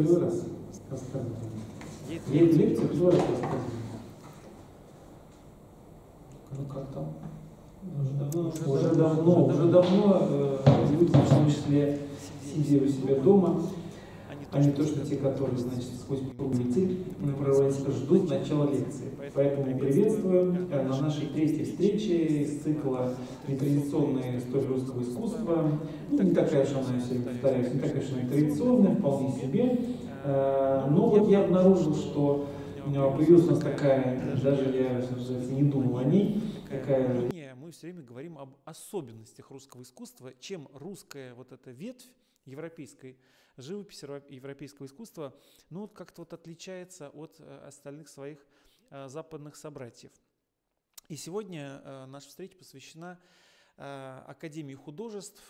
Первый раз. Я эту лекция. первый раз рассказываю. Ну как там? Уже давно, Уже уже давно, давно, уже давно э, люди, в том числе, сидя у себя дома, а не то, что те, которые, значит, сквозь метель прорываются, ждут начала лекции. Поэтому приветствуем э, на нашей третьей встрече из цикла «Нетрадиционная история русского искусства». Ну, не такая уж она, я повторяюсь, не такая уж она и традиционная, вполне себе. Э, Но вот я обнаружил, что э, появилась у нас такая, даже я, не думал о ней, такая мы все время говорим об особенностях русского искусства, чем русская вот эта ветвь европейской живописи, ро- европейского искусства, ну вот как-то вот отличается от э, остальных своих э, западных собратьев. И сегодня э, наша встреча посвящена Академии художеств,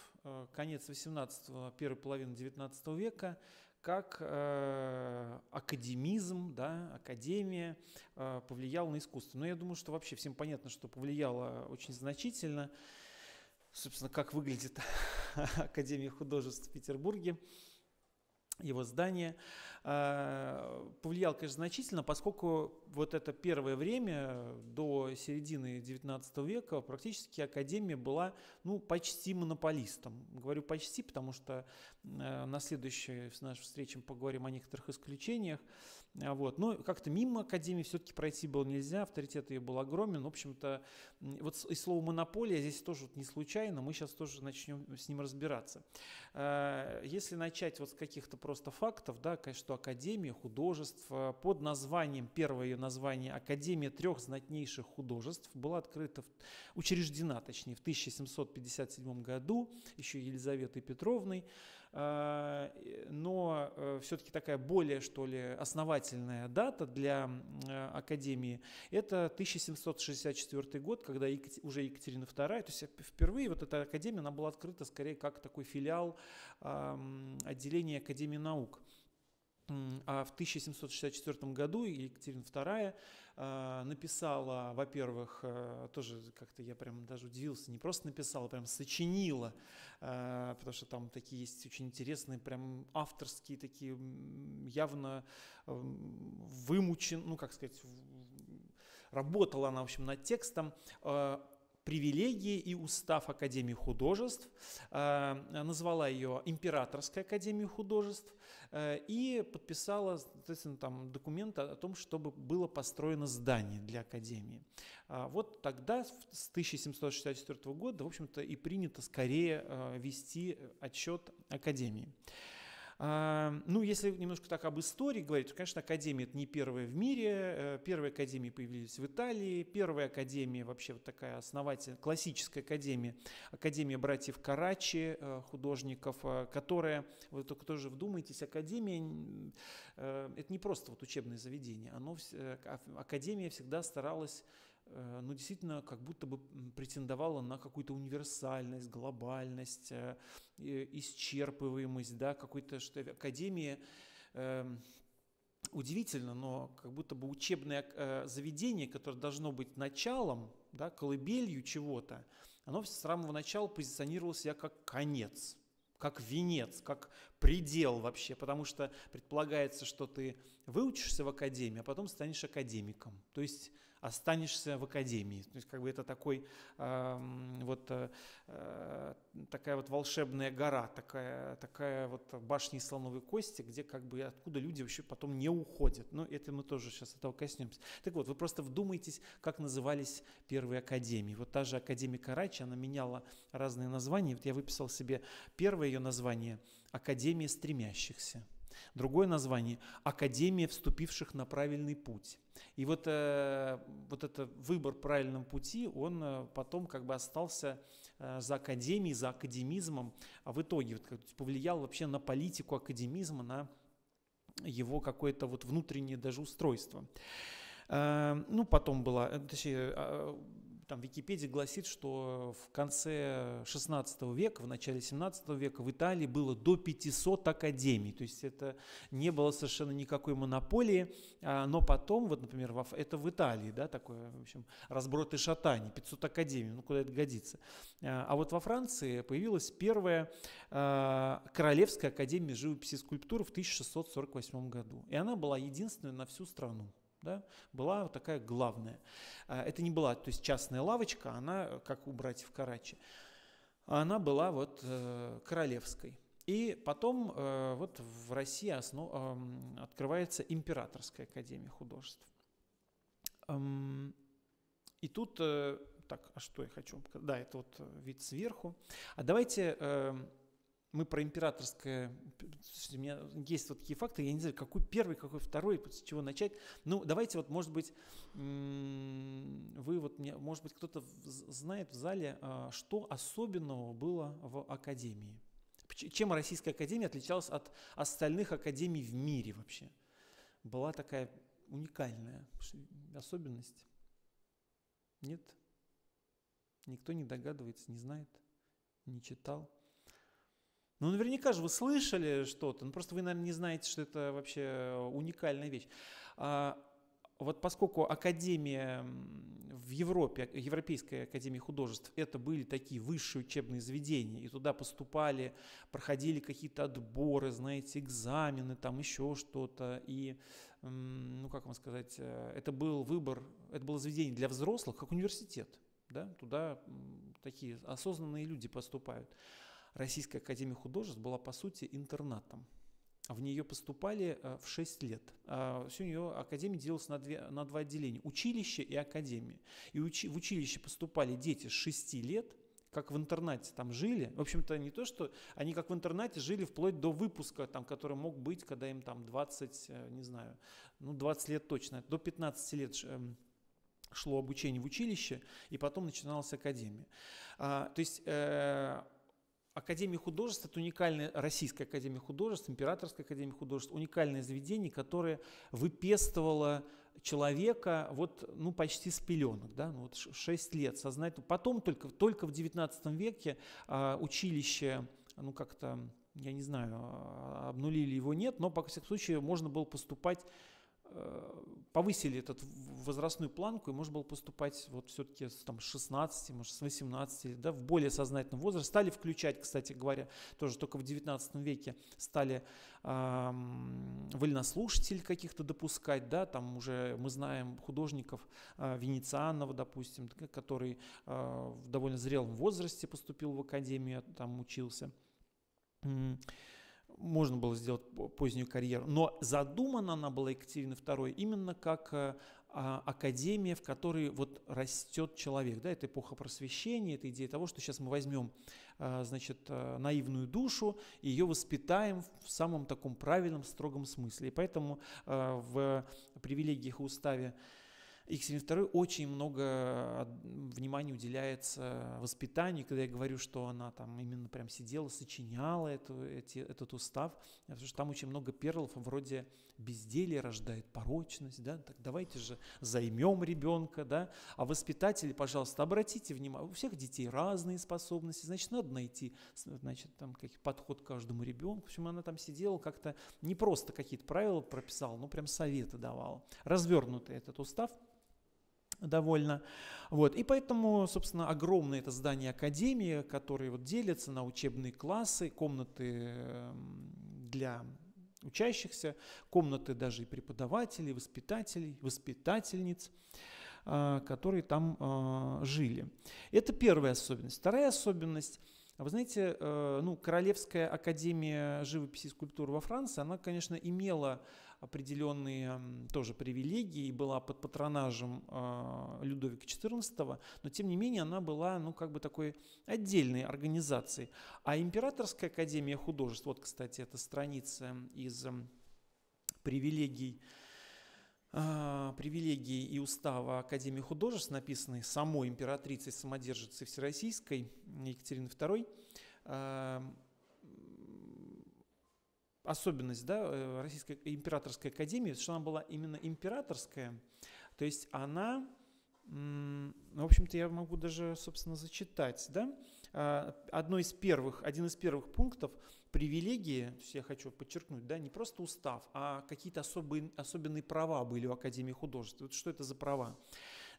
конец 18-го, первой половины 19 века, как э, академизм, да, академия э, повлиял на искусство. Но я думаю, что вообще всем понятно, что повлияло очень значительно. Собственно, как выглядит Академия художеств в Петербурге, его здание. Э, Повлиял, конечно, значительно, поскольку вот это первое время, до середины 19 века, практически Академия была, ну, почти монополистом. Говорю почти, потому что э, на следующей нашей встрече мы поговорим о некоторых исключениях. А Вот. Но как-то мимо Академии все-таки пройти было нельзя, авторитет ее был огромен. В общем-то, вот и слово «монополия» здесь тоже вот не случайно, мы сейчас тоже начнем с ним разбираться. Э, Если начать вот с каких-то просто фактов, да, что Академия художеств э, под названием, первое ее название Академия трех знатнейших художеств была открыта, учреждена, точнее, в 1757 году, еще Елизаветой Петровной, но все-таки такая более, что ли, основательная дата для э, Академии – это 1764 год, когда уже Екатерина II, то есть э, впервые вот эта Академия, она была открыта скорее как такой филиал отделения Академии наук. А в 1764 году Екатерина II э, написала, во-первых, э, тоже как-то я прям даже удивился, не просто написала, прям сочинила, э, потому что там такие есть очень интересные, прям авторские такие, явно вымучен, ну как сказать, работала она, в общем, над текстом. Э, привилегии и устав Академии художеств, э, назвала ее Императорской Академией художеств э, и подписала, соответственно, там документ о том, чтобы было построено здание для Академии. А Вот тогда, с 1764 года, в общем-то, и принято скорее э, вести отчет Академии. А, Ну, если немножко так об истории говорить, то, конечно, Академия это не первая в мире. Э, Первые Академии появились в Италии. Первая Академия, вообще вот такая основатель, классическая Академия, Академия братьев Карачи, э, художников, э, которая, вы только тоже вдумайтесь, Академия, это не просто вот учебное заведение, оно, а- Академия всегда старалась ну, действительно, как будто бы претендовала на какую-то универсальность, глобальность, э, э, исчерпываемость, да, какой-то, что академия эм, удивительно, но как будто бы учебное э, заведение, которое должно быть началом, да, колыбелью чего-то, оно с самого начала позиционировало себя как конец, как венец, как предел вообще, потому что предполагается, что ты выучишься в академии, а потом станешь академиком, то есть останешься в академии. То есть как бы это такой эм, вот э, э, такая вот волшебная гора, такая, такая вот башня из слоновой кости, где как бы откуда люди вообще потом не уходят. Но это мы тоже сейчас этого коснемся. Так вот, вы просто вдумайтесь, как назывались первые академии. Вот та же Академия Карачи, она меняла разные названия. Вот я выписал себе первое ее название – Академия стремящихся. Другое название – Академия вступивших на правильный путь. И вот, э, вот этот выбор правильном пути, он э, потом как бы остался э, за академией, за академизмом, а в итоге вот, повлиял вообще на политику академизма, на его какое-то вот внутреннее даже устройство. Ну, потом была, точнее, э, там Википедия гласит, что в конце 16 века, в начале 17 века в Италии было до 500 академий, то есть это не было совершенно никакой монополии, а, но потом, вот, например, это в Италии, да, такое, в общем, разброд и шатание, 500 академий, ну куда это годится. А, а вот во Франции появилась первая а, Королевская академия живописи и скульптуры в 1648 году, и она была единственной на всю страну да, была такая главная. А, это не была, то есть частная лавочка, она, как у братьев Карачи, она была вот э, королевской. И потом э, вот в России основ, открывается Императорская академия художеств. И тут, э, так, а что я хочу? Да, это вот вид сверху. А давайте мы про императорское, у меня есть вот такие факты, я не знаю, какой первый, какой второй, с чего начать. Ну, давайте вот, может быть, вы вот, может быть, кто-то знает в зале, а, что особенного было в академии. Чем Российская академия отличалась от остальных академий в мире вообще? Была такая уникальная особенность? Нет? Никто не догадывается, не знает, не читал? Ну, наверняка же вы слышали что-то, ну просто вы, наверное, не знаете, что это вообще уникальная вещь. А, вот поскольку Академия в Европе, Европейская Академия художеств, это были такие высшие учебные заведения, и туда поступали, проходили какие-то отборы, знаете, экзамены, там еще что-то, и, ну, как вам сказать, э, это был выбор, это было заведение для взрослых, как университет, да, туда такие осознанные люди поступают. Российская академия художеств была по сути интернатом. В нее поступали э, в 6 лет. А Все у нее академия делалась на, две, на два отделения. Училище и академия. И учи, в училище поступали дети с 6 лет, как в интернате там жили. В общем-то, не то, что они как в интернате жили вплоть до выпуска, там, который мог быть, когда им там 20, э, не знаю, ну 20 лет точно, до 15 лет эм, шло обучение в училище, и потом начиналась академия. А, то есть э, Академия художеств – это уникальная, Российская Академия художеств, Императорская Академия художеств, уникальное заведение, которое выпестовало человека вот, ну, почти с пеленок, да, ну, вот 6 лет сознательно. Потом только, только в 19 веке а, училище, ну, как-то, я не знаю, а, обнулили его, нет, но, по всяком случае, можно было поступать повысили этот возрастную планку, и можно было поступать вот все-таки с там, 16, может, с 18, да, в более сознательном возрасте. Стали включать, кстати говоря, тоже только в 19 веке стали э, вольнослушателей каких-то допускать, да, там уже мы знаем художников э, Венецианова, допустим, который э, в довольно зрелом возрасте поступил в академию, там учился можно было сделать позднюю карьеру. Но задумана она была Екатерина II именно как э, а, академия, в которой вот растет человек. Да, это эпоха просвещения, это идея того, что сейчас мы возьмем э, значит, э, наивную душу и ее воспитаем в самом таком правильном, строгом смысле. И поэтому в привилегиях и уставе Екатерине II очень много внимания уделяется воспитанию. Когда я говорю, что она там именно прям сидела, сочиняла эту, эти, этот устав, потому что там очень много перлов вроде безделие рождает порочность, да, так давайте же займем ребенка, да, а воспитатели, пожалуйста, обратите внимание, у всех детей разные способности, значит, надо найти, значит, там, каких подход к каждому ребенку, в общем, она там сидела как-то, не просто какие-то правила прописала, но прям советы давала. Развернутый этот устав – довольно. Вот. И поэтому, собственно, огромное это здание Академии, которые вот делятся на учебные классы, комнаты эм, для учащихся, комнаты даже и преподавателей, воспитателей, воспитательниц, э, которые там э, жили. Это первая особенность. Вторая особенность – вы знаете, э, ну, Королевская академия живописи и скульптуры во Франции, она, конечно, имела определенные тоже привилегии и была под патронажем э, Людовика XIV, но тем не менее она была, ну, как бы такой отдельной организацией. А Императорская академия художеств, вот, кстати, это страница из привилегий э, привилегии и устава Академии художеств, написанный самой императрицей самодержицей Всероссийской Екатериной II, особенность да, э, Российской императорской академии, что она была именно императорская, то есть она в общем-то, я могу даже, собственно, зачитать, да? А, одно из первых, один из первых пунктов привилегии, я хочу подчеркнуть, да, не просто устав, а какие-то особые, особенные права были у Академии художеств. Вот что это за права?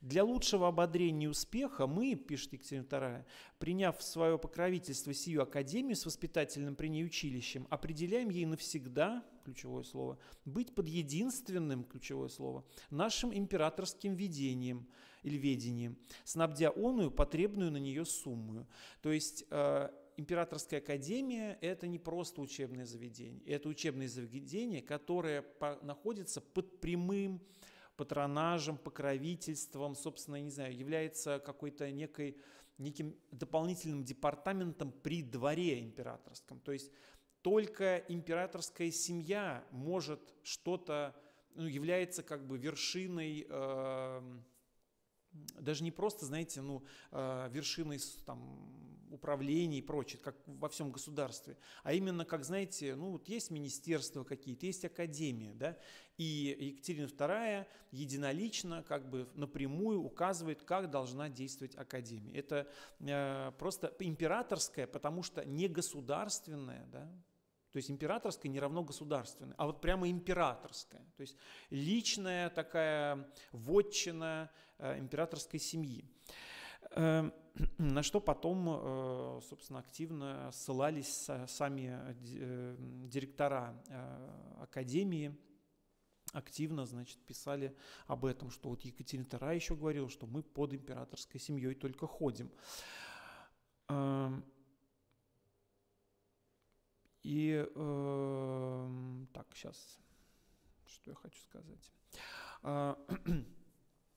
Для лучшего ободрения успеха мы, пишет Екатерина II, приняв в свое покровительство сию академию с воспитательным при ней училищем, определяем ей навсегда, ключевое слово, быть под единственным, ключевое слово, нашим императорским видением или ведением, снабдя оную потребную на нее сумму. То есть э, Императорская академия – это не просто учебное заведение, это учебное заведение, которое находится под прямым патронажем, покровительством, собственно, я не знаю, является какой-то некой, неким дополнительным департаментом при дворе императорском. То есть только императорская семья может что-то, ну, является как бы вершиной э, даже не просто, знаете, ну, э, вершиной там, управления и прочее, как во всем государстве, а именно, как, знаете, ну, вот есть министерства какие-то, есть академия, да, и Екатерина II единолично, как бы напрямую указывает, как должна действовать академия. Это э, просто императорская, потому что не государственная, да, то есть императорская не равно государственная, а вот прямо императорская. То есть личная такая вотчина императорской семьи. Э, на что потом, э, собственно, активно ссылались сами директора Академии, активно, значит, писали об этом, что вот Екатерина II еще говорила, что мы под императорской семьей только ходим. И э, так, сейчас, что я хочу сказать.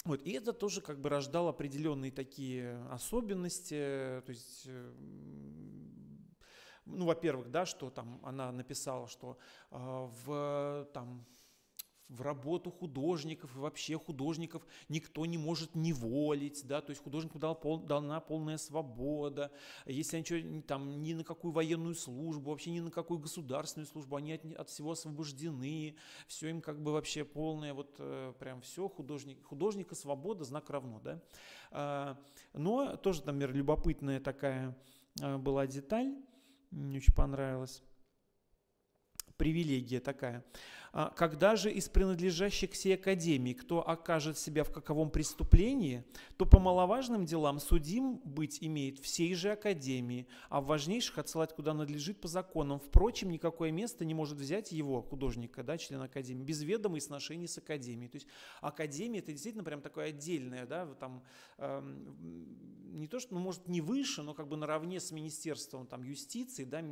Вот, и это тоже как бы рождало определенные такие особенности, то есть, э, ну, во-первых, да, что там она написала, что э, в там в работу художников и вообще художников никто не может неволить, да, то есть художнику дал пол, дана полная свобода, если они что, там ни на какую военную службу, вообще ни на какую государственную службу, они от, от всего освобождены, все им как бы вообще полное, вот э, прям все, художник, художника свобода, знак равно, да. А, но тоже, там, например, любопытная такая э, была деталь, мне очень понравилась, привилегия такая – когда же из принадлежащих к сей академии кто окажет себя в каковом преступлении, то по маловажным делам судим быть имеет всей же академии, а в важнейших отсылать куда надлежит по законам. Впрочем, никакое место не может взять его, художника, да, члена академии, без ведома и сношений с академией. То есть академия это действительно прям такое отдельное, да, там э, не то, что, ну, может, не выше, но как бы наравне с Министерством там, юстиции, да,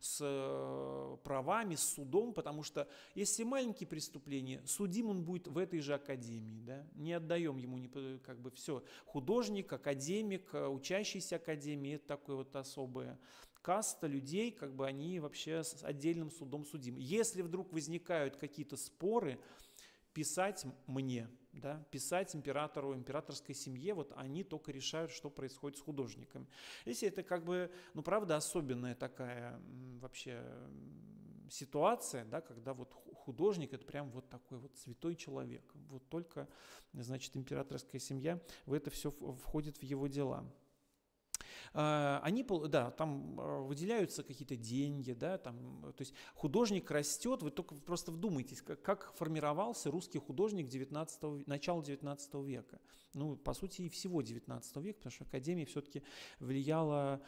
с э, правами, с судом, потому что если маленькие преступления, судим он будет в этой же академии. Да? Не отдаем ему не, как бы все. Художник, академик, учащийся академии – это такое вот особое каста людей, как бы они вообще с отдельным судом судим. Если вдруг возникают какие-то споры, писать мне, да, писать императору, императорской семье, вот они только решают, что происходит с художниками. Если это как бы, ну правда, особенная такая вообще ситуация, да, когда вот художник это прям вот такой вот святой человек. Вот только, значит, императорская семья в это все входит в его дела. А, они, да, там а, выделяются какие-то деньги, да, там, то есть художник растет, вы только просто вдумайтесь, как, как формировался русский художник 19, начала 19 века. Ну, по сути, и всего 19 века, потому что Академия все-таки влияла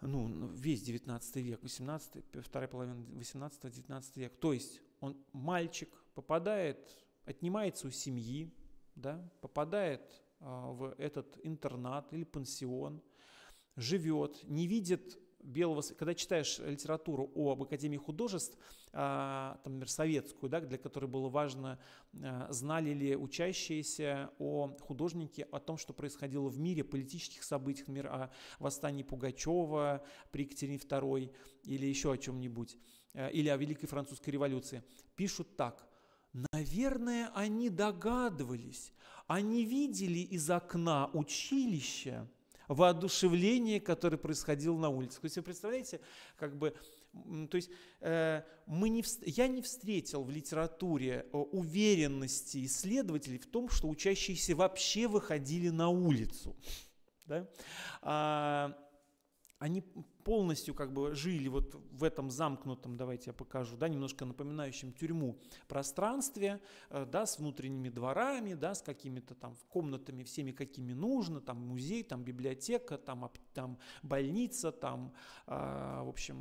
ну, весь 19 век, 18, вторая половина 18-19 века. То есть он мальчик попадает, отнимается у семьи, да, попадает а, в этот интернат или пансион, живет, не видит белого, когда читаешь литературу об Академии художеств, а, там, например, советскую, да, для которой было важно, а, знали ли учащиеся о художнике, о том, что происходило в мире, политических событиях, например, о восстании Пугачева при Екатерине II или еще о чем-нибудь, или о Великой Французской революции, пишут так. Наверное, они догадывались, они видели из окна училища, воодушевление, которое происходило на улице. То есть вы представляете, как бы То есть э, мы не, я не встретил в литературе э, уверенности исследователей в том, что учащиеся вообще выходили на улицу. Да? А, они полностью как бы жили вот в этом замкнутом, давайте я покажу, да, немножко напоминающем тюрьму пространстве, э, да, с внутренними дворами, да, с какими-то там комнатами всеми, какими нужно, там музей, там библиотека, там, там больница, там, э, в общем,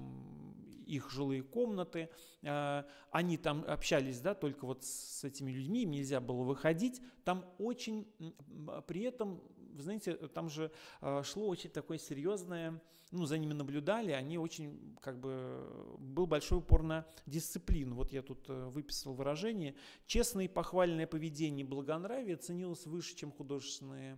их жилые комнаты. Э, они там общались, да, только вот с этими людьми, им нельзя было выходить. Там очень, при этом вы знаете, там же э, шло очень такое серьезное, ну, за ними наблюдали, они очень, как бы, был большой упор на дисциплину. Вот я тут э, выписал выражение. Честное и похвальное поведение благонравие ценилось выше, чем художественные а,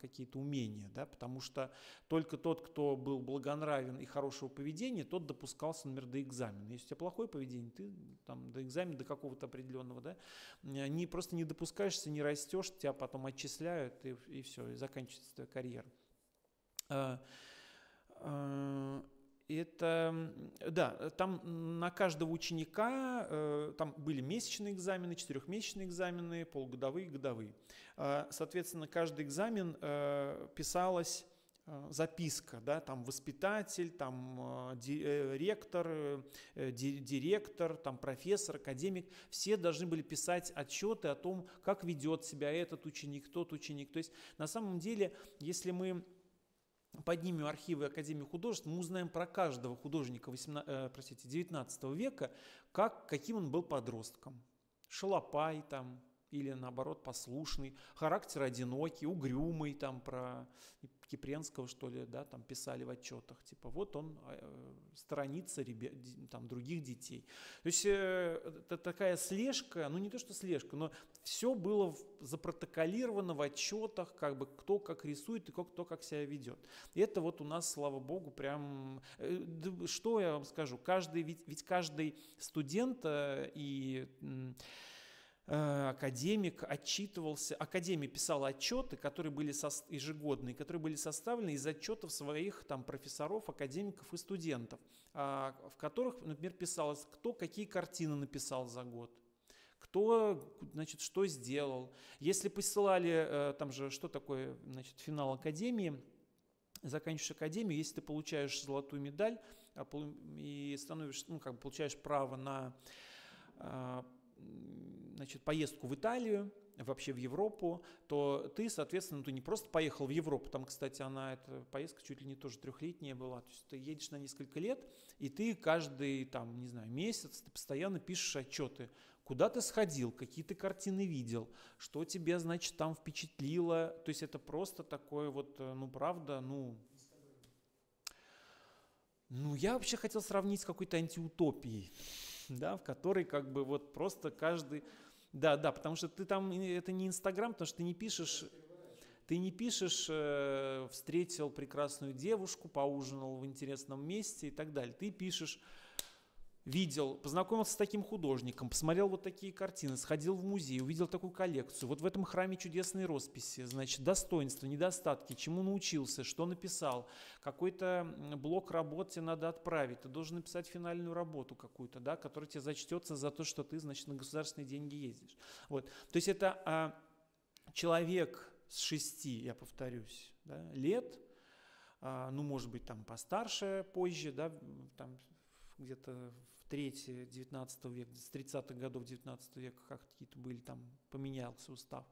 какие-то умения, да, потому что только тот, кто был благонравен и хорошего поведения, тот допускался, например, до экзамена. Если у тебя плохое поведение, ты там до экзамена, до какого-то определенного, да, не, просто не допускаешься, не растешь, тебя потом отчисляют, и, и все, и заканчивается твоя карьера. Это, да, там на каждого ученика, э, там были месячные экзамены, четырехмесячные экзамены, полугодовые, годовые. А, соответственно, каждый экзамен э, писалась э, записка, да, там воспитатель, там ректор, директор, там профессор, академик, все должны были писать отчеты о том, как ведет себя этот ученик, тот ученик. То есть на самом деле, если мы поднимем архивы Академии художеств, мы узнаем про каждого художника 18, э, простите, 19 века, как, каким он был подростком. Шалопай там, или наоборот послушный, характер одинокий, угрюмый, там про Кипренского, что ли, да, там писали в отчетах, типа вот он э, сторонится ребят, там, других детей. То есть э, это такая слежка, ну не то что слежка, но все было запротоколировано в отчетах, как бы кто как рисует и кто, кто как себя ведет. И это вот у нас, слава богу, прям, э, что я вам скажу, каждый, ведь, ведь каждый студент э, и академик отчитывался, академия писала отчеты, которые были со, ежегодные, которые были составлены из отчетов своих там профессоров, академиков и студентов, а, в которых, например, писалось, кто какие картины написал за год, кто, значит, что сделал. Если посылали, э, там же, что такое, значит, финал академии, заканчиваешь академию, если ты получаешь золотую медаль а, и становишься, ну, как бы получаешь право на а, значит, поездку в Италию, вообще в Европу, то ты, соответственно, ты не просто поехал в Европу, там, кстати, она, эта поездка чуть ли не тоже трехлетняя была, то есть ты едешь на несколько лет, и ты каждый, там, не знаю, месяц, ты постоянно пишешь отчеты, куда ты сходил, какие ты картины видел, что тебе, значит, там впечатлило, то есть это просто такое вот, э, ну, правда, ну, ну, я вообще хотел сравнить с какой-то антиутопией, да, в которой как бы вот просто каждый да, да, потому что ты там, это не Инстаграм, потому что ты не пишешь, ты не пишешь, э, встретил прекрасную девушку, поужинал в интересном месте и так далее. Ты пишешь, видел, познакомился с таким художником, посмотрел вот такие картины, сходил в музей, увидел такую коллекцию. Вот в этом храме чудесные росписи, значит, достоинства, недостатки, чему научился, что написал, какой-то блок работ тебе надо отправить, ты должен написать финальную работу какую-то, да, которая тебе зачтется за то, что ты, значит, на государственные деньги ездишь. Вот. То есть это а, человек с шести, я повторюсь, да, лет, а, ну, может быть, там постарше, позже, да, там где-то третье 19 века, с 30-х годов 19 века как какие-то были, там поменялся устав,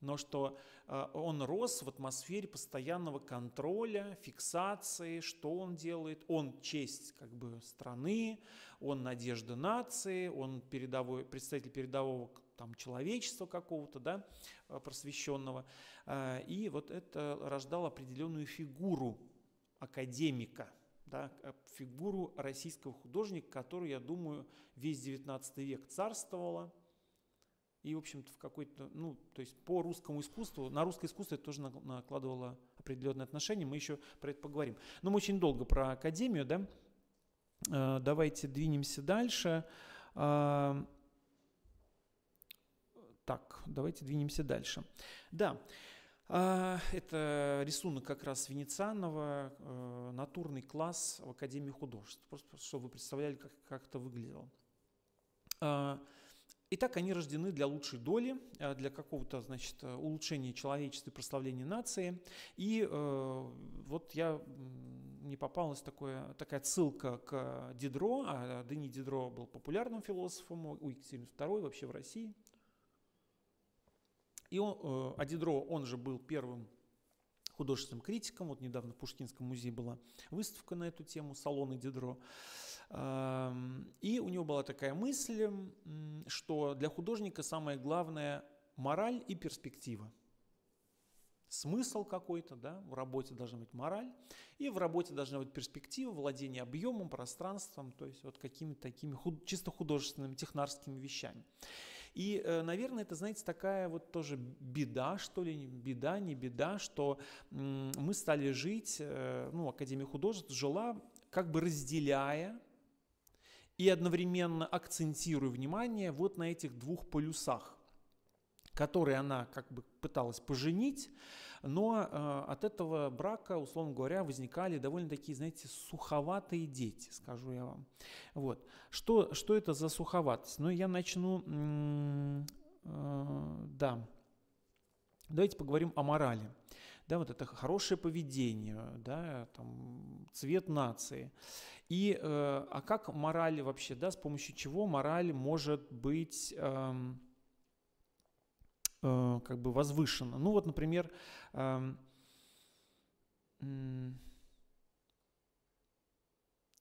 но что э, он рос в атмосфере постоянного контроля, фиксации, что он делает, он честь как бы страны, он надежда нации, он передовой, представитель передового там, человечества какого-то, да, э, просвещенного. Э, и вот это рождало определенную фигуру академика – да, фигуру российского художника, которую, я думаю, весь 19 век царствовала. И, в общем-то, в какой-то, ну, то есть по русскому искусству, на русское искусство это тоже накладывало определенные отношения, мы еще про это поговорим. Но мы очень долго про академию, да, э, давайте двинемся дальше. Э, так, давайте двинемся дальше. Да, это рисунок как раз Венецианова, э, натурный класс в Академии художеств. Просто чтобы вы представляли, как, как это выглядело. А, итак, они рождены для лучшей доли, э, для какого-то, значит, улучшения человечества и прославления нации. И э, вот я мне попалась такое, такая ссылка к Дидро, а Дени Дидро был популярным философом у Екатерины II вообще в России, и он, э, а Дидро, он же был первым художественным критиком. Вот недавно в Пушкинском музее была выставка на эту тему «Салоны Дидро». И у него была такая мысль, что для художника самое главное – мораль и перспектива. Смысл какой-то, да, в работе должна быть мораль, и в работе должна быть перспектива, владение объемом, пространством, то есть вот какими-то такими чисто художественными, технарскими вещами. И, э, наверное, это, знаете, такая вот тоже беда, что ли, беда, не беда, что мы стали жить, э, ну, Академия художеств жила как бы разделяя и одновременно акцентируя внимание вот на этих двух полюсах, которые она как бы пыталась поженить, но э, от этого брака, условно говоря, возникали довольно такие, знаете, суховатые дети, скажу я вам. Вот. Что, что это за суховатость? Ну, я начну, э, да, давайте поговорим о морали. Да, вот это хорошее поведение, да, там, цвет нации. И, э, а как мораль вообще, да, с помощью чего мораль может быть... Э, Э, как бы возвышенно. Ну вот, например, эм,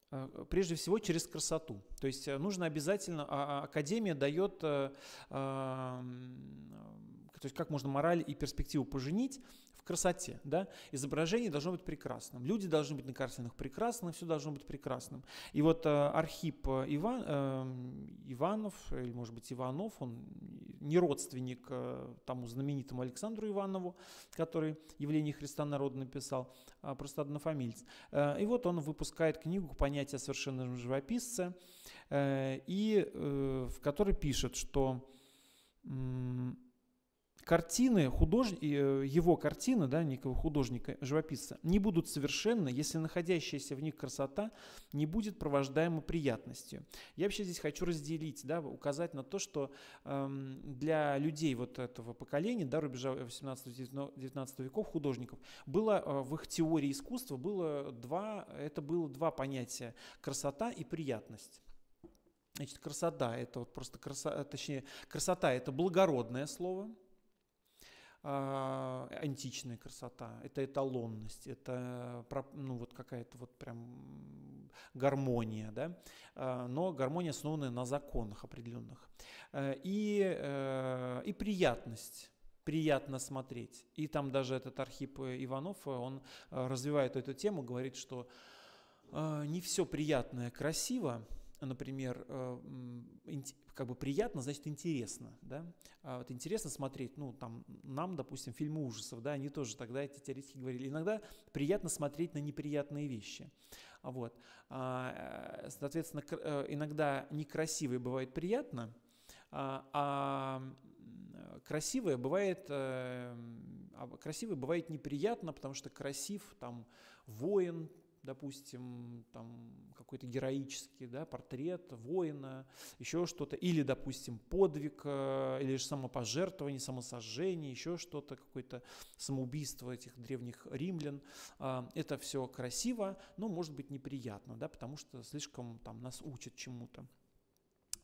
э, прежде всего через красоту. То есть э, нужно обязательно, а, а академия дает, эм, то есть как можно мораль и перспективу поженить, красоте. Да? Изображение должно быть прекрасным. Люди должны быть на картинах прекрасны, все должно быть прекрасным. И вот э, Архип э, Иван, э, Иванов, или может быть Иванов, он не родственник э, тому знаменитому Александру Иванову, который «Явление Христа народа» написал, а просто однофамильц. Э, и вот он выпускает книгу «Понятие совершенного живописца», э, и э, в которой пишет, что картины, худож... Э, его картины, да, некого художника, живописца, не будут совершенны, если находящаяся в них красота не будет провождаема приятностью. Я вообще здесь хочу разделить, да, указать на то, что эм, для людей вот этого поколения, да, рубежа 18-19 веков, художников, было э, в их теории искусства было два, это было два понятия – красота и приятность. Значит, красота – это вот просто красота, точнее, красота – это благородное слово – античная красота, это эталонность, это ну, вот какая-то вот прям гармония, да? А, но гармония основанная на законах определенных. Э, и, э, и приятность приятно смотреть. И там даже этот Архип Иванов, он э, развивает эту тему, говорит, что не все приятное красиво, например, как бы приятно, значит интересно, да, а вот интересно смотреть, ну, там, нам, допустим, фильмы ужасов, да, они тоже тогда, эти теоретики говорили, иногда приятно смотреть на неприятные вещи, вот, а, э, соответственно, э, иногда некрасивое бывает приятно, а, а красивое бывает, э, а красивое бывает неприятно, потому что красив, там, воин, допустим, там какой-то героический да, портрет воина, еще что-то, или, допустим, подвиг, э, или же самопожертвование, самосожжение, еще что-то, какое-то самоубийство этих древних римлян. А, это все красиво, но может быть неприятно, да, потому что слишком там нас учат чему-то.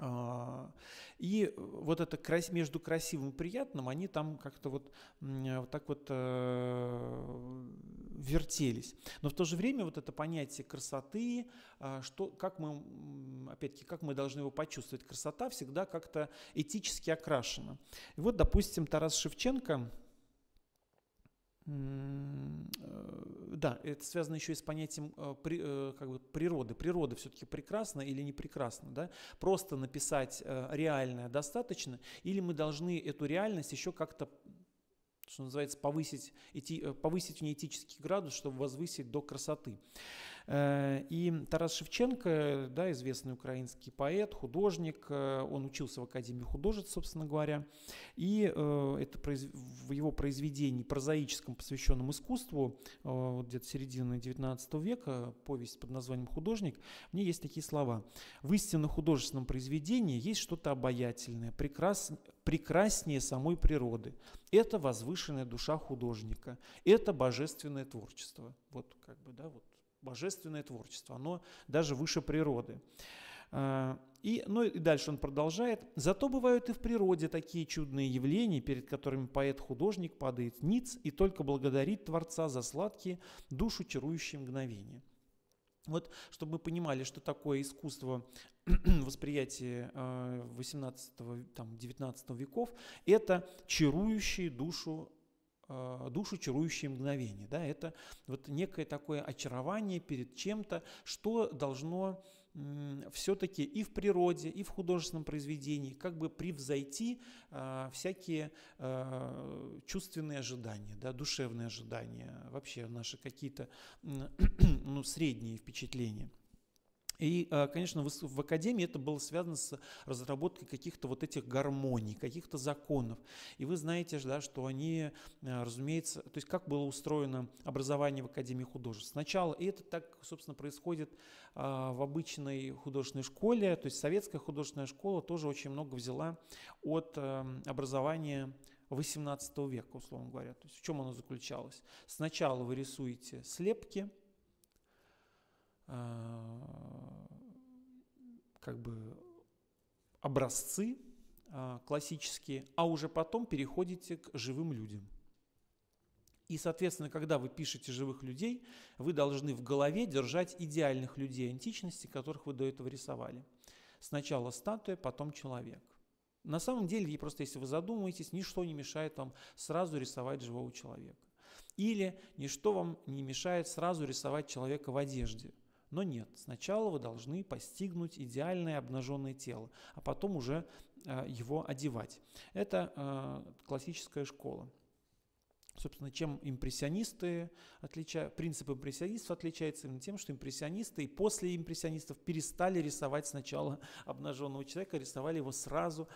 А, и вот это между красивым и приятным, они там как-то вот, вот так вот э, вертелись. Но в то же время вот это понятие красоты, а, что, как мы, опять-таки, как мы должны его почувствовать, красота всегда как-то этически окрашена. И вот, допустим, Тарас Шевченко, Э, да, это связано еще и с понятием э, э, как бы, природы. Природа все-таки прекрасна или не прекрасна. Да? Просто написать реальное достаточно, или мы должны эту реальность еще как-то что называется, повысить, эти, повысить в ней этический градус, чтобы возвысить до красоты. Э, и Тарас Шевченко, да, известный украинский поэт, художник, э, он учился в Академии художеств, собственно говоря, и э, это в его произведении прозаическом, посвященном искусству, где-то середины 19 века, повесть под названием «Художник», в ней есть такие слова. «В истинно художественном произведении есть что-то обаятельное, прекрас, прекраснее самой природы. Это возвышенная душа художника, это божественное творчество». Вот как бы, да, вот божественное творчество, оно даже выше природы. А, и, ну и дальше он продолжает. Зато бывают и в природе такие чудные явления, перед которыми поэт-художник падает ниц и только благодарит Творца за сладкие, душу чарующие мгновения. Вот, чтобы мы понимали, что такое искусство восприятия 18-19 а, веков, это чарующие душу душу чарующие мгновения. Да? Это вот некое такое очарование перед чем-то, что должно все-таки и в природе, и в художественном произведении как бы превзойти э, всякие э, чувственные ожидания, да, душевные ожидания, вообще наши какие-то ну, средние впечатления. И, а, конечно, в академии это было связано с разработкой каких-то вот этих гармоний, каких-то законов. И вы знаете, да, что они, а, разумеется, то есть как было устроено образование в Академии художеств. Сначала, и это так, собственно, происходит а, в обычной художественной школе, то есть советская художественная школа тоже очень много взяла от образования 18 века, условно говоря. То есть в чем оно заключалось? Сначала вы рисуете слепки, как бы образцы а, классические, а уже потом переходите к живым людям. И, соответственно, когда вы пишете живых людей, вы должны в голове держать идеальных людей античности, которых вы до этого рисовали. Сначала статуя, потом человек. На самом деле, просто если вы задумаетесь, ничто не мешает вам сразу рисовать живого человека. Или ничто вам не мешает сразу рисовать человека в одежде – но нет, сначала вы должны постигнуть идеальное обнаженное тело, а потом уже э, его одевать. Это э, классическая школа. Собственно, чем импрессионисты отличают, принцип импрессионистов отличается именно тем, что импрессионисты и после импрессионистов перестали рисовать сначала обнаженного человека, рисовали его сразу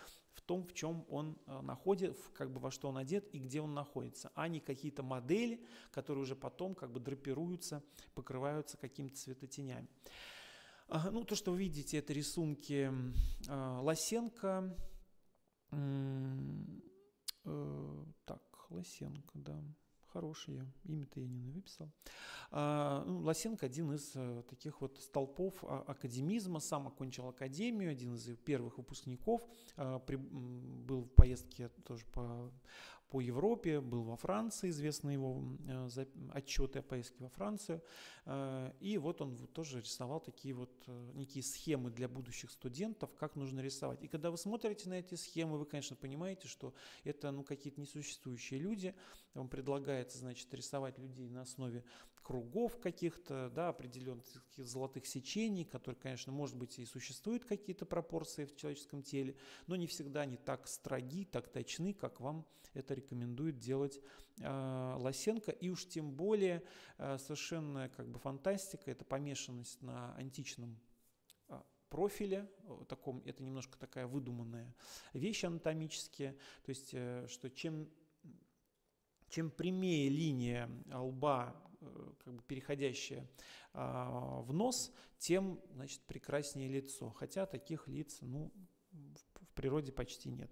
том, в чем он э, находится, как бы во что он одет и где он находится, а не какие-то модели, которые уже потом как бы драпируются, покрываются какими-то цветотенями. Ну, то, что вы видите, это рисунки э, Лосенко. Э, так, Лосенко, да. Хорошее имя-то я не выписал. А, ну, Лосенко один из а, таких вот столпов а, академизма, сам окончил академию, один из первых выпускников, а, был в поездке тоже по по Европе, был во Франции, известны его э, отчеты о поездке во Францию. Э, и вот он тоже рисовал такие вот э, некие схемы для будущих студентов, как нужно рисовать. И когда вы смотрите на эти схемы, вы, конечно, понимаете, что это ну, какие-то несуществующие люди. Вам предлагается, значит, рисовать людей на основе кругов каких-то, да, определенных золотых сечений, которые, конечно, может быть и существуют какие-то пропорции в человеческом теле, но не всегда они так строги, так точны, как вам это рекомендует делать э, Лосенко. И уж тем более э, совершенно как бы фантастика, это помешанность на античном а, профиле, таком, это немножко такая выдуманная вещь анатомически, то есть, э, что чем, чем прямее линия лба Э, как бы переходящее а, в нос, тем значит, прекраснее лицо. Хотя таких лиц ну, в природе почти нет.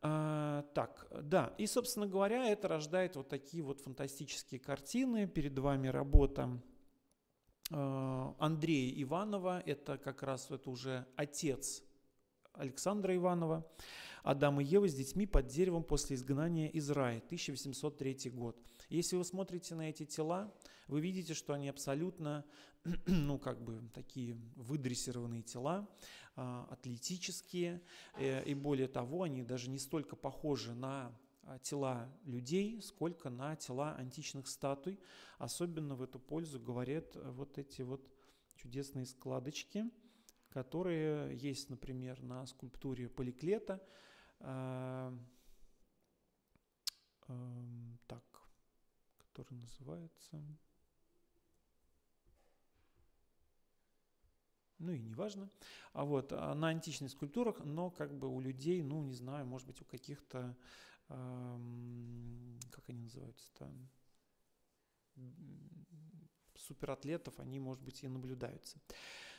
А, так, да, и, собственно говоря, это рождает вот такие вот фантастические картины. Перед вами работа а, Андрея Иванова, это как раз это уже отец Александра Иванова. Адам и Ева с детьми под деревом после изгнания из рая, 1803 год. Если вы смотрите на эти тела, вы видите, что они абсолютно, ну, как бы такие выдрессированные тела, а, атлетические, э, и более того, они даже не столько похожи на а, тела людей, сколько на тела античных статуй. Особенно в эту пользу говорят вот эти вот чудесные складочки, которые есть, например, на скульптуре Поликлета. А, так, который называется... ну и неважно, а вот а на античных скульптурах, но как бы у людей, ну не знаю, может быть у каких-то, эм, как они называются-то, суператлетов, они, может быть, и наблюдаются.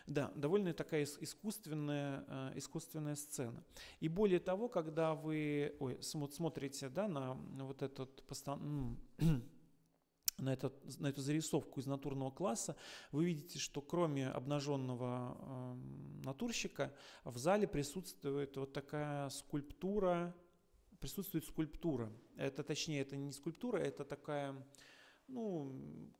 Да, довольно такая искусственная, э, искусственная сцена. И более того, когда вы ой, смотрите да, на вот этот на, этот, на эту зарисовку из натурного класса, вы видите, что кроме обнаженного э, натурщика в зале присутствует вот такая скульптура, присутствует скульптура. Это точнее, это не скульптура, это такая ну,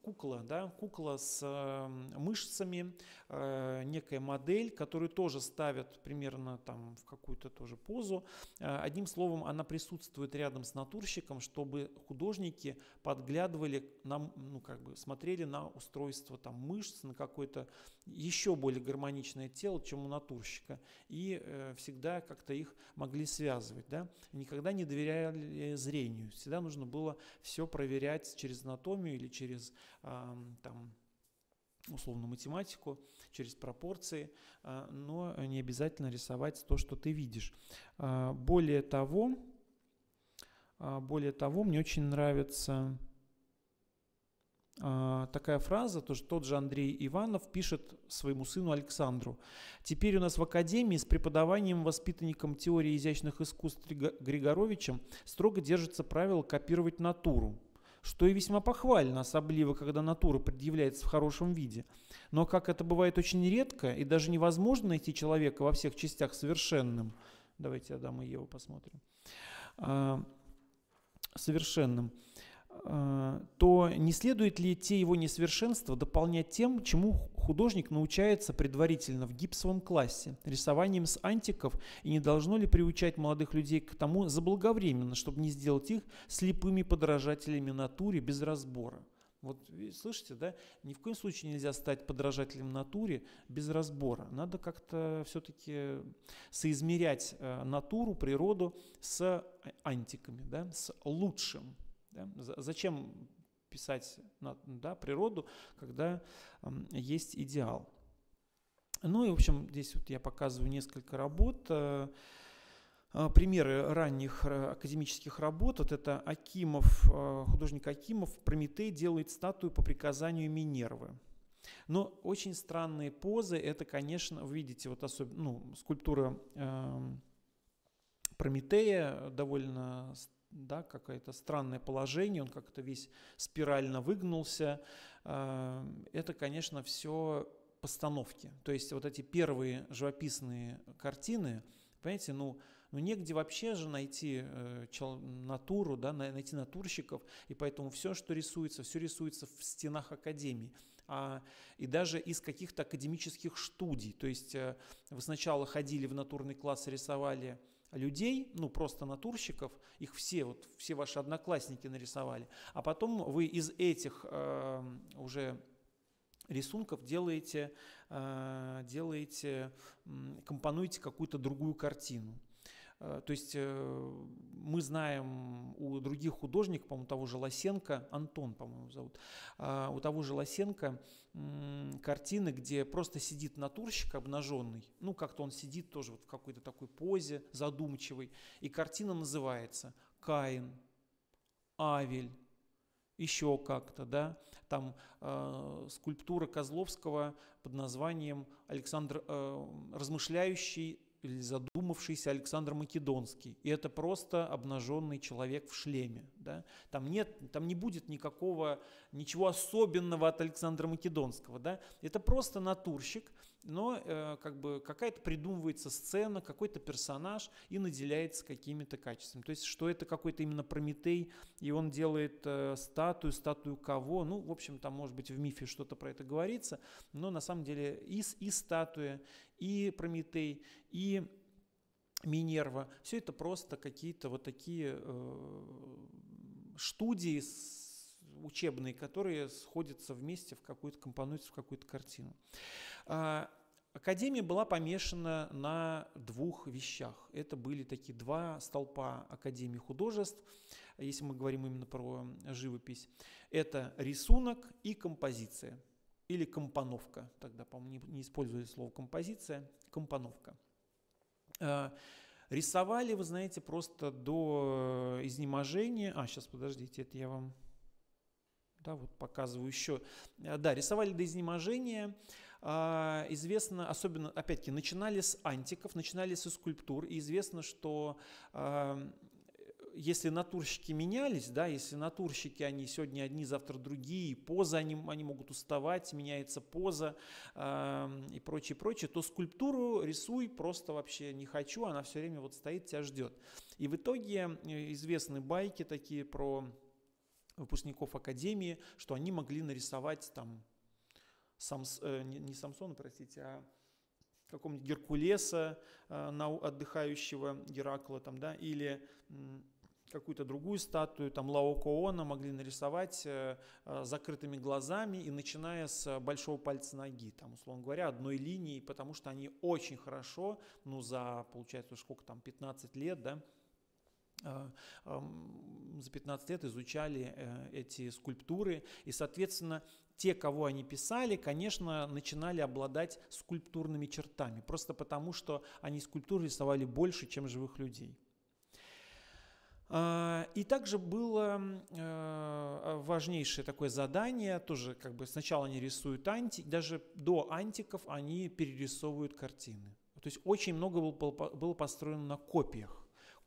кукла, да, кукла с э, мышцами, э, некая модель, которую тоже ставят примерно там в какую-то тоже позу. Э, одним словом, она присутствует рядом с натурщиком, чтобы художники подглядывали, на, ну, как бы смотрели на устройство там мышц, на какое-то еще более гармоничное тело, чем у натурщика. И э, всегда как-то их могли связывать, да. Никогда не доверяли зрению. Всегда нужно было все проверять через анатомию, анатомию или через там, условно математику, через пропорции, а, но не обязательно рисовать то, что ты видишь. А, более того, а, более того, мне очень нравится такая фраза, то, что тот же Андрей Иванов пишет своему сыну Александру. «Теперь у нас в Академии с преподаванием воспитанником теории изящных искусств Григоровичем строго держится правило копировать натуру что и весьма похвально, особливо, когда натура предъявляется в хорошем виде. Но как это бывает очень редко, и даже невозможно найти человека во всех частях совершенным, давайте Адам и Еву посмотрим, а, совершенным, то не следует ли те его несовершенства дополнять тем, чему художник научается предварительно в гипсовом классе, рисованием с антиков, и не должно ли приучать молодых людей к тому заблаговременно, чтобы не сделать их слепыми подражателями натуре без разбора? Вот слышите, да? Ни в коем случае нельзя стать подражателем натуре без разбора. Надо как-то все-таки соизмерять э, натуру, природу с антиками, да? с лучшим. Зачем писать да, природу, когда есть идеал? Ну и, в общем, здесь вот я показываю несколько работ. Э, э, примеры ранних э, академических работ. Вот это Акимов, художник Акимов, Прометей делает статую по приказанию Минервы. Но очень странные позы, это, конечно, вы видите, вот особенно, ну, скульптура э, Прометея довольно да, какое-то странное положение, он как-то весь спирально выгнулся. А, это, конечно, все постановки. То есть вот эти первые живописные картины, понимаете, ну, ну негде вообще же найти э, чел, натуру, да, найти натурщиков, и поэтому все, что рисуется, все рисуется в стенах академии. А, и даже из каких-то академических студий. То есть э, вы сначала ходили в натурный класс, рисовали людей, ну просто натурщиков, их все, вот все ваши одноклассники нарисовали, а потом вы из этих э, уже рисунков делаете, э, делаете, компонуете какую-то другую картину. Э, то есть э, мы знаем у других художников, по-моему, того же Лосенко, Антон, по-моему, зовут, а, у того же Лосенко картины, где просто сидит натурщик обнаженный, ну как-то он сидит тоже вот в какой-то такой позе задумчивой, и картина называется «Каин», «Авель», еще как-то, да, там э, скульптура Козловского под названием Александр э, размышляющий или задумавшийся Александр Македонский. И это просто обнаженный человек в шлеме. Да? Там, нет, там не будет никакого, ничего особенного от Александра Македонского. Да? Это просто натурщик, но э, как бы какая-то придумывается сцена, какой-то персонаж и наделяется какими-то качествами. То есть, что это какой-то именно Прометей, и он делает э, статую, статую кого, ну, в общем, там, может быть, в мифе что-то про это говорится, но на самом деле и, и статуя, и Прометей, и Минерва, все это просто какие-то вот такие э, студии учебные, которые сходятся вместе в какую-то, компонуются в какую-то картину. А, Академия была помешана на двух вещах. Это были такие два столпа Академии художеств, если мы говорим именно про живопись. Это рисунок и композиция. или компоновка. Тогда, по-моему, не, не использовали слово композиция, компоновка. Э, рисовали, вы знаете, просто до изнеможения. А, сейчас, подождите, это я вам да, вот показываю еще. Э, да, рисовали до изнеможения. А, известно, особенно, опять-таки, начинали с антиков, начинали со скульптур. И известно, что а, если натурщики менялись, да, если натурщики, они сегодня одни, завтра другие, поза, они, они могут уставать, меняется поза э, и прочее, прочее, то скульптуру рисуй просто вообще не хочу, она все время вот стоит, тебя ждет. И в итоге э, известны байки такие про выпускников академии, что они могли нарисовать там, Самс, э, не, не Самсона, простите, а какого-нибудь Геркулеса, э, на, отдыхающего Геракла, там, да, или какую-то другую статую, там Лаокоона могли нарисовать э, э, закрытыми глазами и начиная с большого пальца ноги, там, условно говоря, одной линии, потому что они очень хорошо, ну, за, получается, сколько там, 15 лет, да, э, за 15 лет изучали э, эти скульптуры, и, соответственно, те, кого они писали, конечно, начинали обладать скульптурными чертами, просто потому что они скульптуры рисовали больше, чем живых людей. А, и также было э, важнейшее такое задание, тоже как бы сначала они рисуют анти, даже до антиков они перерисовывают картины. То есть очень много было построено на копиях.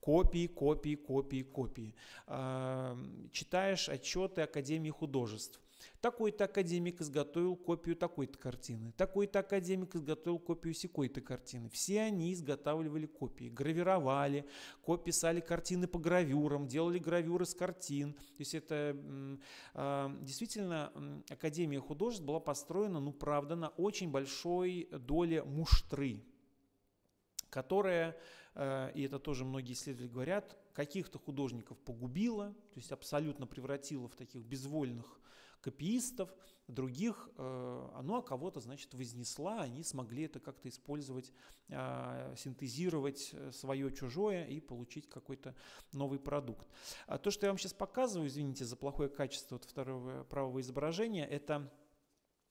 Копии, копии, копии, копии. А, читаешь отчеты Академии художеств. Такой-то академик изготовил копию такой-то картины, такой-то академик изготовил копию секой-то картины. Все они изготавливали копии, гравировали, писали картины по гравюрам, делали гравюры с картин. То есть это э, действительно Академия художеств была построена, ну правда, на очень большой доле муштры, которая, и это тоже многие исследователи говорят, каких-то художников погубила, то есть абсолютно превратила в таких безвольных копиистов, других, э, ну а кого-то, значит, вознесла, они смогли это как-то использовать, а, синтезировать э, свое чужое и получить какой-то новый продукт. А то, что я вам сейчас показываю, извините за плохое качество вот второго правого изображения, это,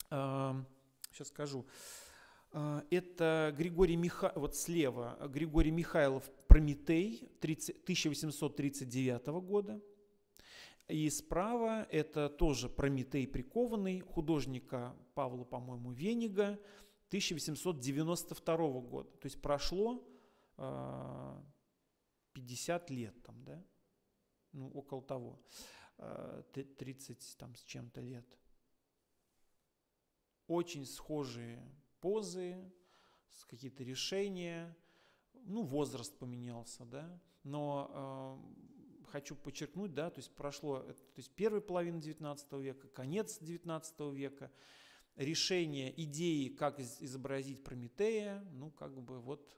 сейчас скажу, э, это Григорий Миха... вот слева, Григорий Михайлов «Прометей» 30... 1839 года. И справа это тоже Прометей прикованный художника Павла, по-моему, Венига 1892 года. То есть прошло 50 а, лет там, да? Ну, около того. 30 а, там с чем-то лет. Очень схожие позы, какие-то решения. Ну, возраст поменялся, да? Но а, хочу подчеркнуть, да, то есть прошло, то есть первая половина 19 века, конец 19 века, решение идеи, как изобразить Прометея, ну, как бы вот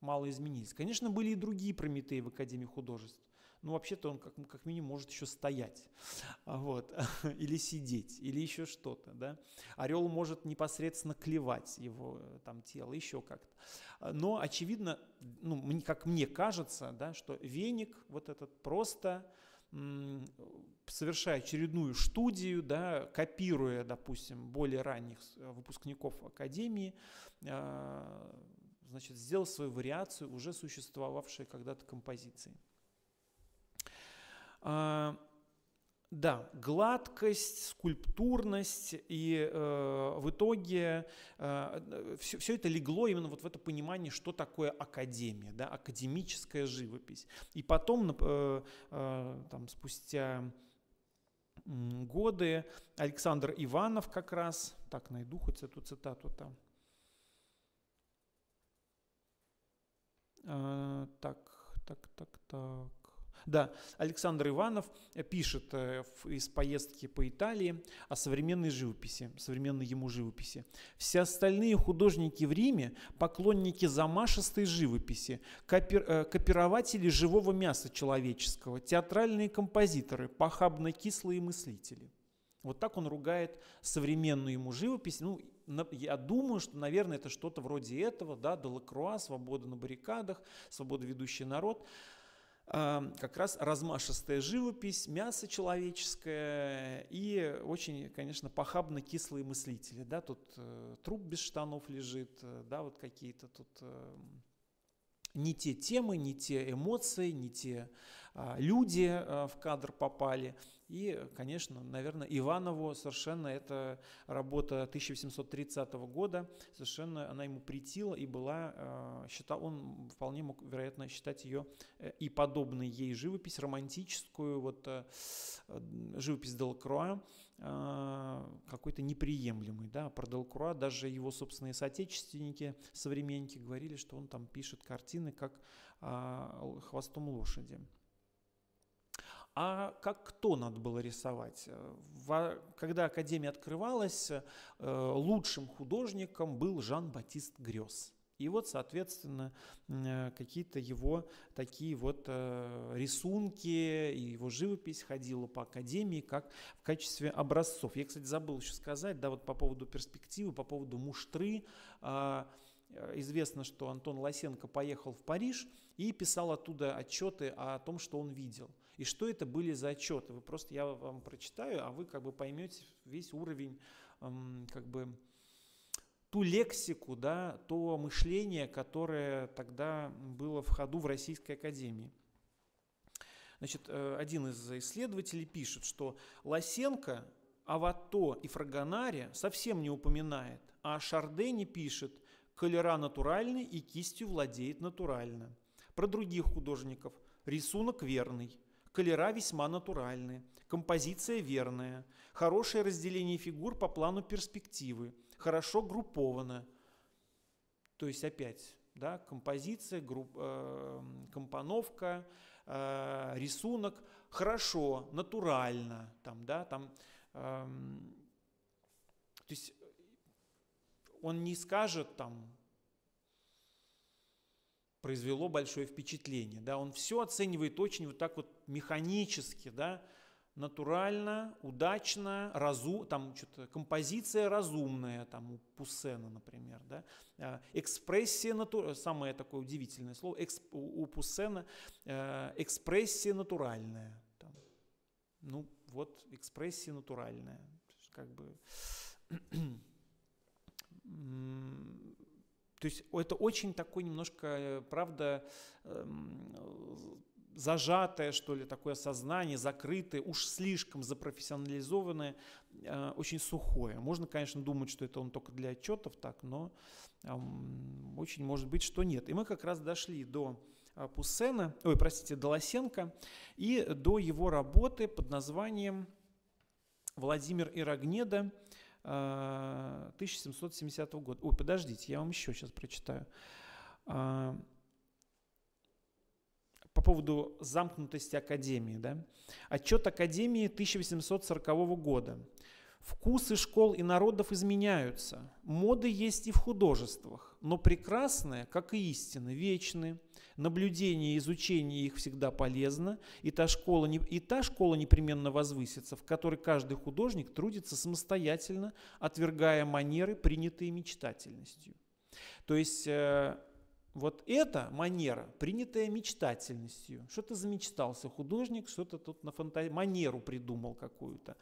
мало изменились. Конечно, были и другие Прометеи в Академии художеств ну, вообще-то он как, как минимум может еще стоять, вот, или сидеть, или еще что-то, да. Орел может непосредственно клевать его э, там тело, еще как-то. Но, очевидно, ну, как мне кажется, да, что веник вот этот просто совершая очередную студию, да, копируя, допустим, более ранних э, выпускников Академии, а, значит, сделал свою вариацию уже существовавшей когда-то композиции. А, да, гладкость, скульптурность, и э, в итоге э, все, все это легло именно вот в это понимание, что такое академия, да, академическая живопись. И потом, э, э, там, спустя годы, Александр Иванов как раз, так, найду хоть эту цитату там, э, так, так, так, так, да, Александр Иванов э, пишет э, из поездки по Италии о современной живописи, современной ему живописи. Все остальные художники в Риме – поклонники замашистой живописи, копир, э, копирователи живого мяса человеческого, театральные композиторы, похабно-кислые мыслители. Вот так он ругает современную ему живопись. Ну, я думаю, что, наверное, это что-то вроде этого, да, Делакруа, «Свобода на баррикадах», «Свобода, ведущий народ». Как раз размашистая живопись, мясо человеческое и очень, конечно, похабно-кислые мыслители. Да, тут э, труп без штанов лежит, э, да, вот какие-то тут э, не те темы, не те эмоции, не те а, люди а, в кадр попали. И, конечно, наверное, Иванову совершенно эта работа 1830 года, совершенно она ему притила и была, а, считал, он вполне мог, вероятно, считать ее э, и подобной ей живопись, романтическую, вот э, живопись Делакруа, какой-то неприемлемый. Да? Про Делакруа даже его собственные соотечественники, современники говорили, что он там пишет картины как хвостом лошади. А как кто надо было рисовать? Когда Академия открывалась, э, лучшим художником был Жан-Батист Грёс. И вот, соответственно, э, какие-то его такие вот э, рисунки, и его живопись ходила по академии как в качестве образцов. Я, кстати, забыл еще сказать, да, вот по поводу перспективы, по поводу муштры. А, известно, что Антон Лосенко поехал в Париж и писал оттуда отчеты о том, что он видел – и что это были за отчеты. Вы просто, я вам прочитаю, а вы как бы поймете весь уровень, как бы, ту лексику, да, то мышление, которое тогда было в ходу в Российской Академии. Значит, э, один из исследователей пишет, что Лосенко Авато и Фрагонаре совсем не упоминает, а Шардене пишет «Колера натуральный и кистью владеет натурально». Про других художников рисунок верный, Колера весьма натуральны, композиция верная, хорошее разделение фигур по плану перспективы, хорошо групповано. То есть опять, да, композиция, групп, э, компоновка, э, рисунок, хорошо, натурально, там, да, там, э, то есть он не скажет там произвело большое впечатление. Да? Он все оценивает очень вот так вот механически, да? натурально, удачно, разу, там что-то композиция разумная, там у Пуссена, например, да, а, экспрессия натуральная, самое такое удивительное слово, эксп, у Пуссена э, экспрессия натуральная, там, ну вот экспрессия натуральная, как бы то есть это очень такой немножко, э, правда, эм, зажатое, что ли, такое сознание, закрытое, уж слишком запрофессионализованное, э, очень сухое. Можно, конечно, думать, что это он только для отчетов так, но очень может быть, что нет. И мы как раз дошли до э, Пуссена, ой, простите, до Лосенко и до его работы под названием «Владимир Ирогнеда. 1770 а, года. Ой, подождите, я вам еще сейчас прочитаю. А, по поводу замкнутости Академии. Да? Отчет Академии 1840 года. Вкусы школ и народов изменяются. Моды есть и в художествах, но прекрасное, как и истина, вечны. Наблюдение и изучение их всегда полезно, и та, школа, и та школа непременно возвысится, в которой каждый художник трудится самостоятельно, отвергая манеры, принятые мечтательностью. То есть э, вот эта манера, принятая мечтательностью, что-то замечтался художник, что-то тут на фантазии, манеру придумал какую-то.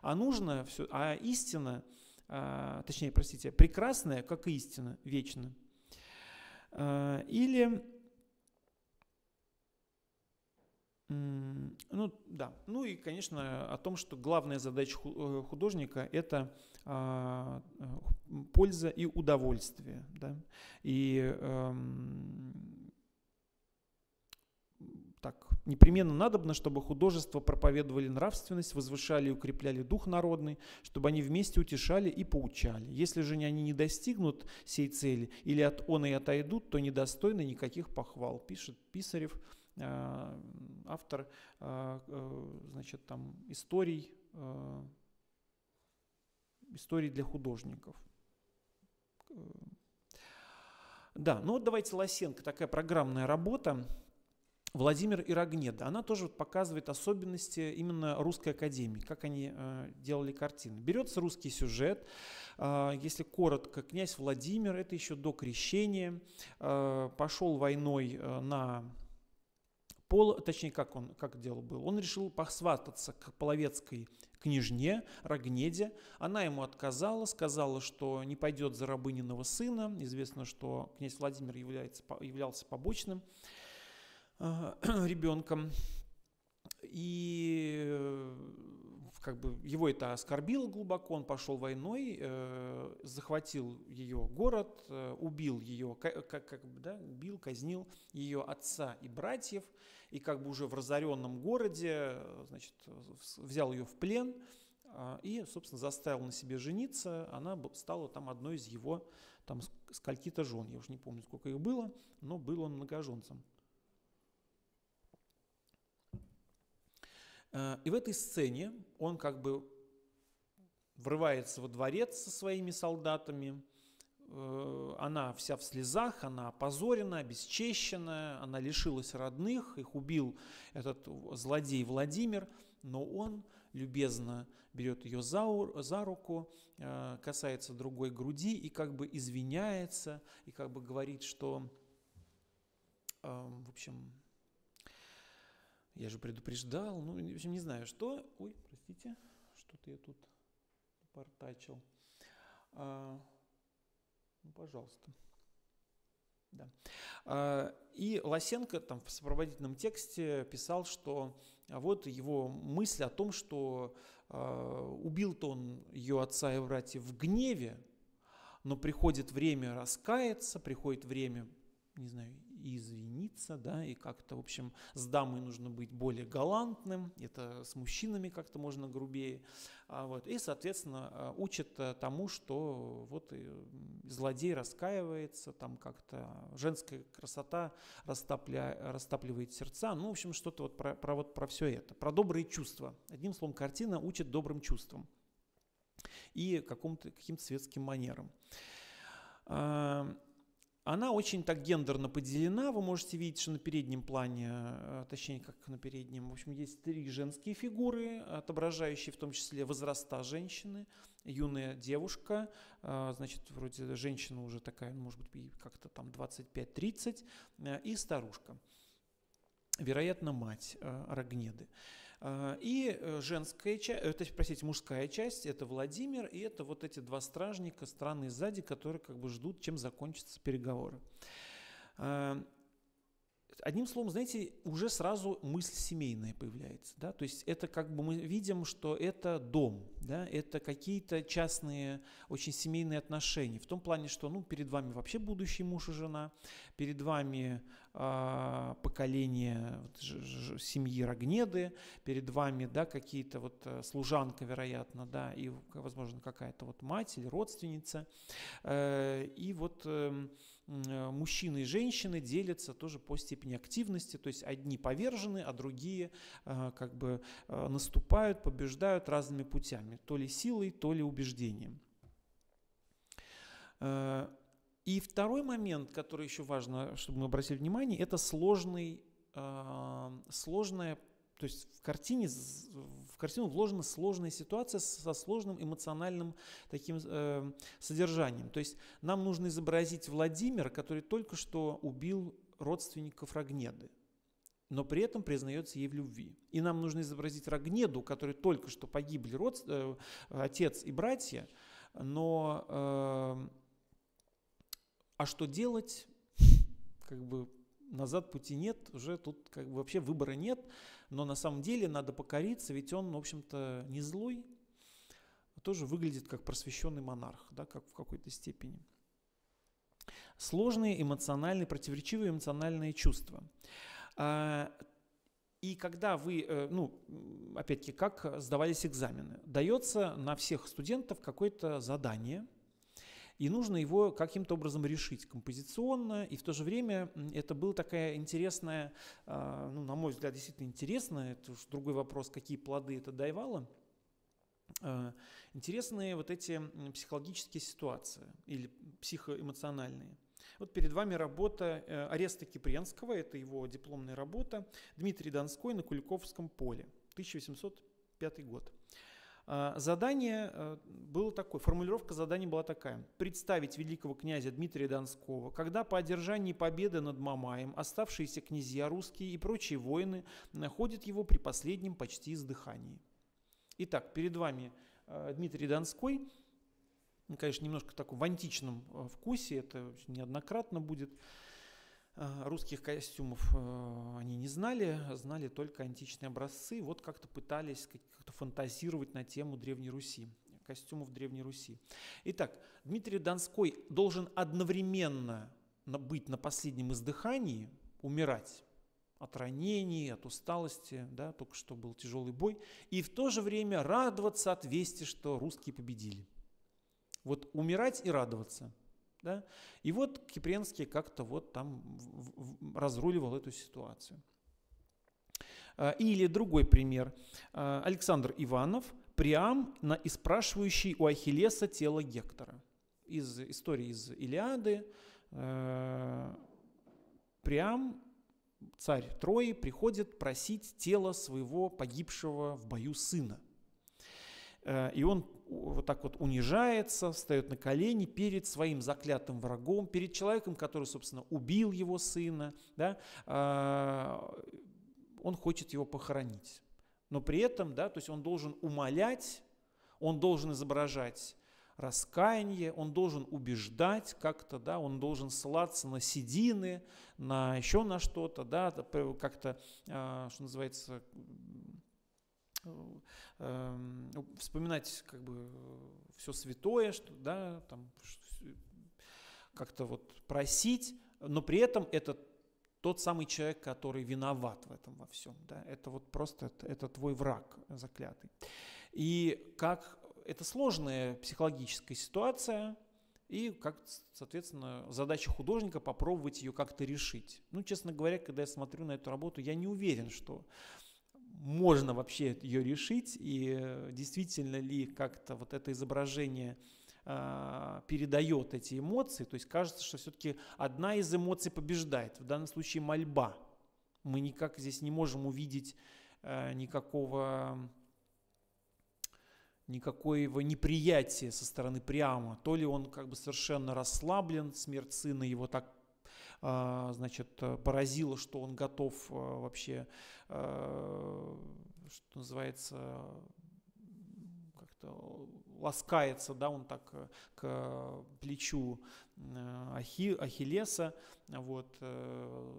А нужно все, а истина, а, точнее, простите, прекрасная, как истина, вечно. А, или ну да, ну и, конечно, о том, что главная задача э, художника – это польза и удовольствие. Да? И эм, так, непременно надобно, чтобы художества проповедовали нравственность, возвышали и укрепляли дух народный, чтобы они вместе утешали и поучали. Если же они не достигнут сей цели или от он и отойдут, то недостойны никаких похвал, пишет Писарев – Э, автор э, э, значит, там, историй, историй для художников. Да, ну вот давайте Лосенко, такая программная работа. Владимир Ирогнеда, она тоже показывает особенности именно русской академии, как они э, делали картины. Берется русский сюжет, э, если коротко, князь Владимир, это еще до крещения, э, пошел войной э, на Пол, точнее, как он, как дело было? Он решил посвататься к половецкой княжне Рогнеде. Она ему отказала, сказала, что не пойдет за рабыниного сына. Известно, что князь Владимир является, являлся побочным э, ребенком. И э, как бы его это оскорбило глубоко, он пошел войной, э, захватил ее город, э, убил ее, как, как бы, да, убил, казнил ее отца и братьев, и как бы уже в разоренном городе, значит, взял ее в плен э, и, собственно, заставил на себе жениться. Она стала там одной из его там скольки-то жен, я уже не помню, сколько их было, но был он многоженцем. И в этой сцене он как бы врывается во дворец со своими солдатами, э, она вся в слезах, она опозорена, обесчещена, она лишилась родных, их убил этот злодей Владимир, но он любезно берет ее за, за руку, э, касается другой груди и как бы извиняется, и как бы говорит, что, в общем, я же предупреждал, ну, в общем, не знаю, что. Ой, простите, что-то я тут портачил. А, ну, пожалуйста. Да. А, и Лосенко там в сопроводительном тексте писал, что вот его мысль о том, что а, убил-то он ее отца и братьев в гневе, но приходит время раскаяться, приходит время, не знаю, и извиниться, да, и как-то, в общем, с дамой нужно быть более галантным, это с мужчинами как-то можно грубее, а вот, и, соответственно, а, учат э, тому, что вот злодей раскаивается, там как-то женская красота растапля, растапливает сердца, ну, в общем, что-то вот про, про, вот про все это, про добрые чувства. Одним словом, картина учит добрым чувствам и каким-то каким светским манерам. Она очень так гендерно поделена. Вы можете видеть, что на переднем плане, э, точнее, как на переднем, в общем, есть три женские фигуры, отображающие в том числе возраста женщины. Юная девушка, э, значит, вроде женщина уже такая, ну, может быть, как-то там 25-30, э, и старушка. Вероятно, мать Рогнеды. А, и э, женская часть, э, то есть, простите, мужская часть – это Владимир, и это вот эти два стражника, странные сзади, которые как бы ждут, чем закончатся переговоры. А, одним словом, знаете, уже сразу мысль семейная появляется. Да? То есть это как бы мы видим, что это дом, да? это какие-то частные, очень семейные отношения. В том плане, что ну, перед вами вообще будущий муж и жена, перед вами э, поколение вот, ж, ж, семьи Рогнеды, перед вами да, какие-то вот э, служанка, вероятно, да, и, возможно, какая-то вот мать или родственница. Э, и вот э, Э, мужчины и женщины делятся тоже по степени активности, то есть одни повержены, а другие как бы наступают, побеждают разными путями, то ли силой, то ли убеждением. И второй момент, который еще важно, чтобы мы обратили внимание, это сложный, сложная то есть в картине, в картину вложена сложная ситуация со сложным эмоциональным таким э, содержанием. То есть нам нужно изобразить Владимира, который только что убил родственников Рогнеды, но при этом признается ей в любви. И нам нужно изобразить Рогнеду, который только что погибли род, э, отец и братья, но э, а что делать? Как бы назад пути нет, уже тут как бы вообще выбора нет, но на самом деле надо покориться, ведь он, в общем-то, не злой, а тоже выглядит как просвещенный монарх, да, как в какой-то степени. Сложные эмоциональные, противоречивые эмоциональные чувства. А, и когда вы, э, ну, опять-таки, как сдавались экзамены, дается на всех студентов какое-то задание – и нужно его каким-то образом решить композиционно, и в то же время это была такая интересная, а, ну, на мой взгляд, действительно интересная, это уж другой вопрос, какие плоды это давало, а, интересные вот эти психологические ситуации или психоэмоциональные. Вот перед вами работа э, Ареста Кипренского, это его дипломная работа, Дмитрий Донской на Куликовском поле, 1805 год. А, задание э, было такое, формулировка задания была такая. Представить великого князя Дмитрия Донского, когда по одержании победы над Мамаем оставшиеся князья русские и прочие воины находят его при последнем почти издыхании. Итак, перед вами э, Дмитрий Донской, конечно, немножко такой в античном э, вкусе, это неоднократно будет, русских костюмов э, они не знали, знали только античные образцы. Вот как-то пытались как-то фантазировать на тему Древней Руси, костюмов Древней Руси. Итак, Дмитрий Донской должен одновременно быть на последнем издыхании, умирать от ранений, от усталости, да, только что был тяжелый бой, и в то же время радоваться от вести, что русские победили. Вот умирать и радоваться – да? И вот Кипренский как-то вот там разруливал эту ситуацию. А, или другой пример. А, Александр Иванов, Приам, на, и спрашивающий у Ахиллеса тело Гектора. Из истории из Илиады. А, Приам, царь Трои, приходит просить тело своего погибшего в бою сына. И он вот так вот унижается, встает на колени перед своим заклятым врагом, перед человеком, который, собственно, убил его сына, да, а, он хочет его похоронить. Но при этом, да, то есть он должен умолять, он должен изображать раскаяние, он должен убеждать как-то, да, он должен ссылаться на седины, на еще на что-то, да, как-то, а, что называется, вспоминать как бы все святое, что, да, там как-то вот просить, но при этом это тот самый человек, который виноват в этом во всем, да, это вот просто это, это твой враг заклятый. И как это сложная психологическая ситуация, и как, соответственно, задача художника попробовать ее как-то решить. Ну, честно говоря, когда я смотрю на эту работу, я не уверен, что можно вообще ее решить, и э, действительно ли как-то вот это изображение э, передает эти эмоции, то есть кажется, что все-таки одна из эмоций побеждает, в данном случае мольба. Мы никак здесь не можем увидеть э, никакого никакого неприятия со стороны Приама. То ли он как бы совершенно расслаблен, смерть сына его так а, значит, поразило, что он готов а, вообще, а, что называется, как-то ласкается, да, он так к плечу Ахи, Ахиллеса, вот, э,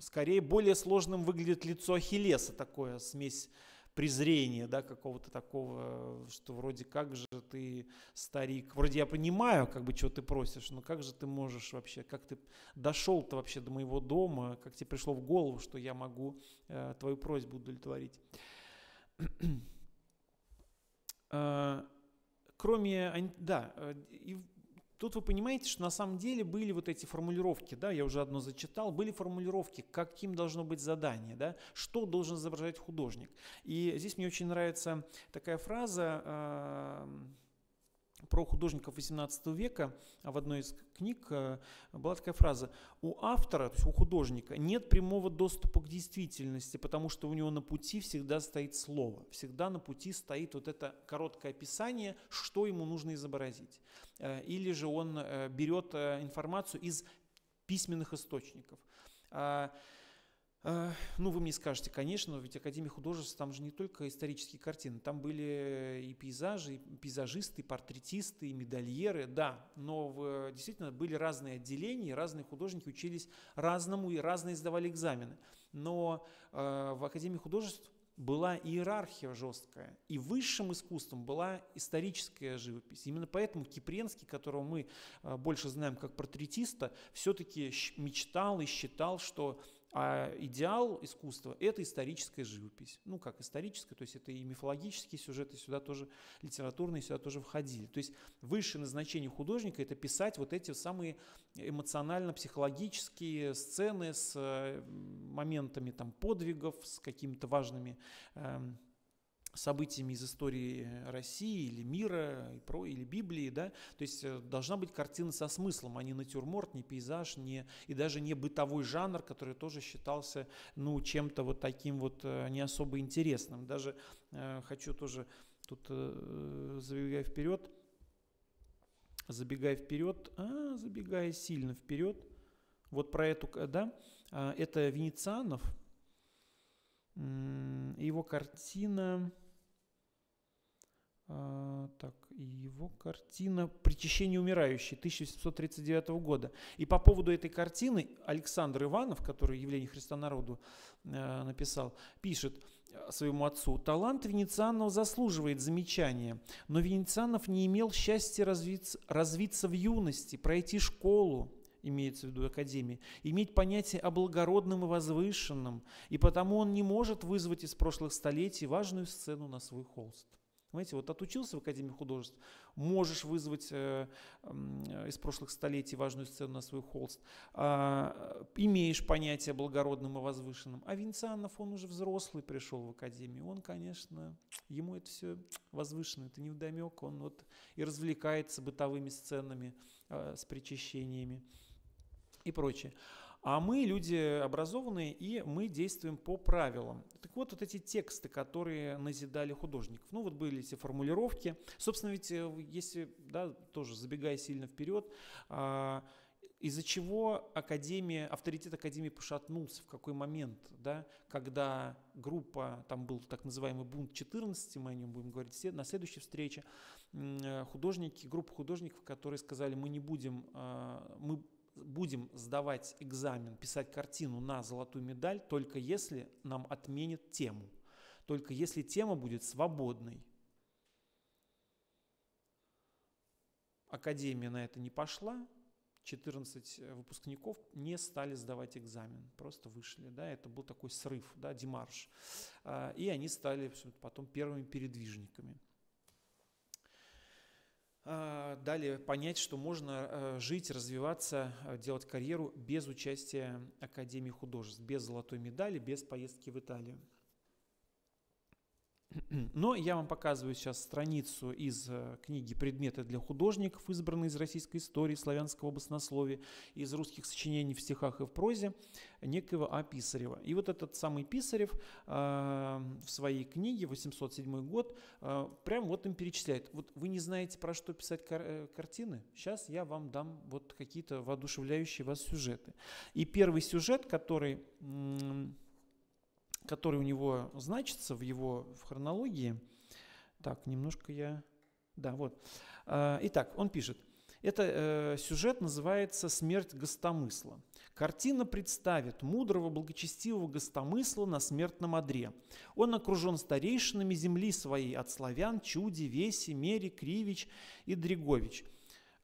скорее более сложным выглядит лицо Ахиллеса, такое смесь презрения, да, какого-то такого, что вроде как же ты старик, вроде я понимаю, как бы, что ты просишь, но как же ты можешь вообще, как ты дошел-то вообще до моего дома, как тебе пришло в голову, что я могу э, твою просьбу удовлетворить. Э, кроме, да, э, и Тут вы понимаете, что на самом деле были вот эти формулировки, да, я уже одно зачитал, были формулировки, каким должно быть задание, да, что должен изображать художник. И здесь мне очень нравится такая фраза, э, про художников XVIII века в одной из книг э, была такая фраза. У автора, то есть у художника, нет прямого доступа к действительности, потому что у него на пути всегда стоит слово, всегда на пути стоит вот это короткое описание, что ему нужно изобразить. Э, или же он э, берет информацию из письменных источников. А, ну, вы мне скажете, конечно, ведь Академия художеств, там же не только исторические картины, там были и пейзажи, и пейзажисты, и портретисты, и медальеры, да, но в, действительно были разные отделения, разные художники учились разному и разные сдавали экзамены. Но э, в Академии художеств была иерархия жесткая, и высшим искусством была историческая живопись. Именно поэтому Кипренский, которого мы э, больше знаем как портретиста, все-таки мечтал и считал, что а идеал искусства – это историческая живопись. Ну, как историческая, то есть это и мифологические сюжеты сюда тоже, литературные сюда тоже входили. То есть высшее назначение художника – это писать вот эти самые эмоционально-психологические сцены с э, моментами там, подвигов, с какими-то важными эм, событиями из истории России или мира, и про, или Библии, да, то есть э, должна быть картина со смыслом, а не натюрморт, не пейзаж, не, и даже не бытовой жанр, который тоже считался, ну, чем-то вот таким вот э, не особо интересным. Даже э, хочу тоже что-то э, забегая вперед, забегая вперед, а, забегая сильно вперед, вот про эту, да, а, это Венецианов, его картина, а, так, его картина «Причащение умирающей» 1739 года. И по поводу этой картины Александр Иванов, который «Явление Христа народу» э, написал, пишет своему отцу, «Талант Венецианов заслуживает замечания, но Венецианов не имел счастья развиться, развиться в юности, пройти школу, имеется в виду академии, иметь понятие о благородном и возвышенном, и потому он не может вызвать из прошлых столетий важную сцену на свой холст. Понимаете, вот отучился в Академии художеств, можешь вызвать э, э, из прошлых столетий важную сцену на свой холст, э, имеешь понятие благородным и возвышенным. А Венцианов, он уже взрослый пришел в Академию, он, конечно, ему это все возвышенно, это невдомек, он вот и развлекается бытовыми сценами э, с причащениями и прочее. А мы люди образованные, и мы действуем по правилам. Так вот, вот эти тексты, которые назидали художников. Ну, вот были эти формулировки. Собственно, ведь э, если, да, тоже забегая сильно вперед, а, из-за чего Академия, авторитет Академии пошатнулся, в какой момент, да, когда группа, там был так называемый бунт 14, мы о нем будем говорить на следующей встрече, э, художники, группа художников, которые сказали, мы не будем, а, мы будем сдавать экзамен, писать картину на золотую медаль, только если нам отменят тему, только если тема будет свободной. Академия на это не пошла, 14 выпускников не стали сдавать экзамен, просто вышли, да, это был такой срыв, да, демарш, а, и они стали потом первыми передвижниками. А, далее понять, что можно э, жить, развиваться, э, делать карьеру без участия Академии художеств, без золотой медали, без поездки в Италию. Но я вам показываю сейчас страницу из э, книги «Предметы для художников», избранные из российской истории, славянского баснословия, из русских сочинений в стихах и в прозе некоего А. Писарева. И вот этот самый Писарев э, в своей книге, 807 год, э, прям вот им перечисляет. Вот вы не знаете, про что писать кар картины? Сейчас я вам дам вот какие-то воодушевляющие вас сюжеты. И первый сюжет, который который у него значится в его в хронологии. Так, немножко я... Да, вот. А, итак, он пишет. Это э, сюжет называется «Смерть гостомысла». Картина представит мудрого, благочестивого гостомысла на смертном одре. Он окружен старейшинами земли своей от славян, Чуди, Веси, Мери, Кривич и Дригович –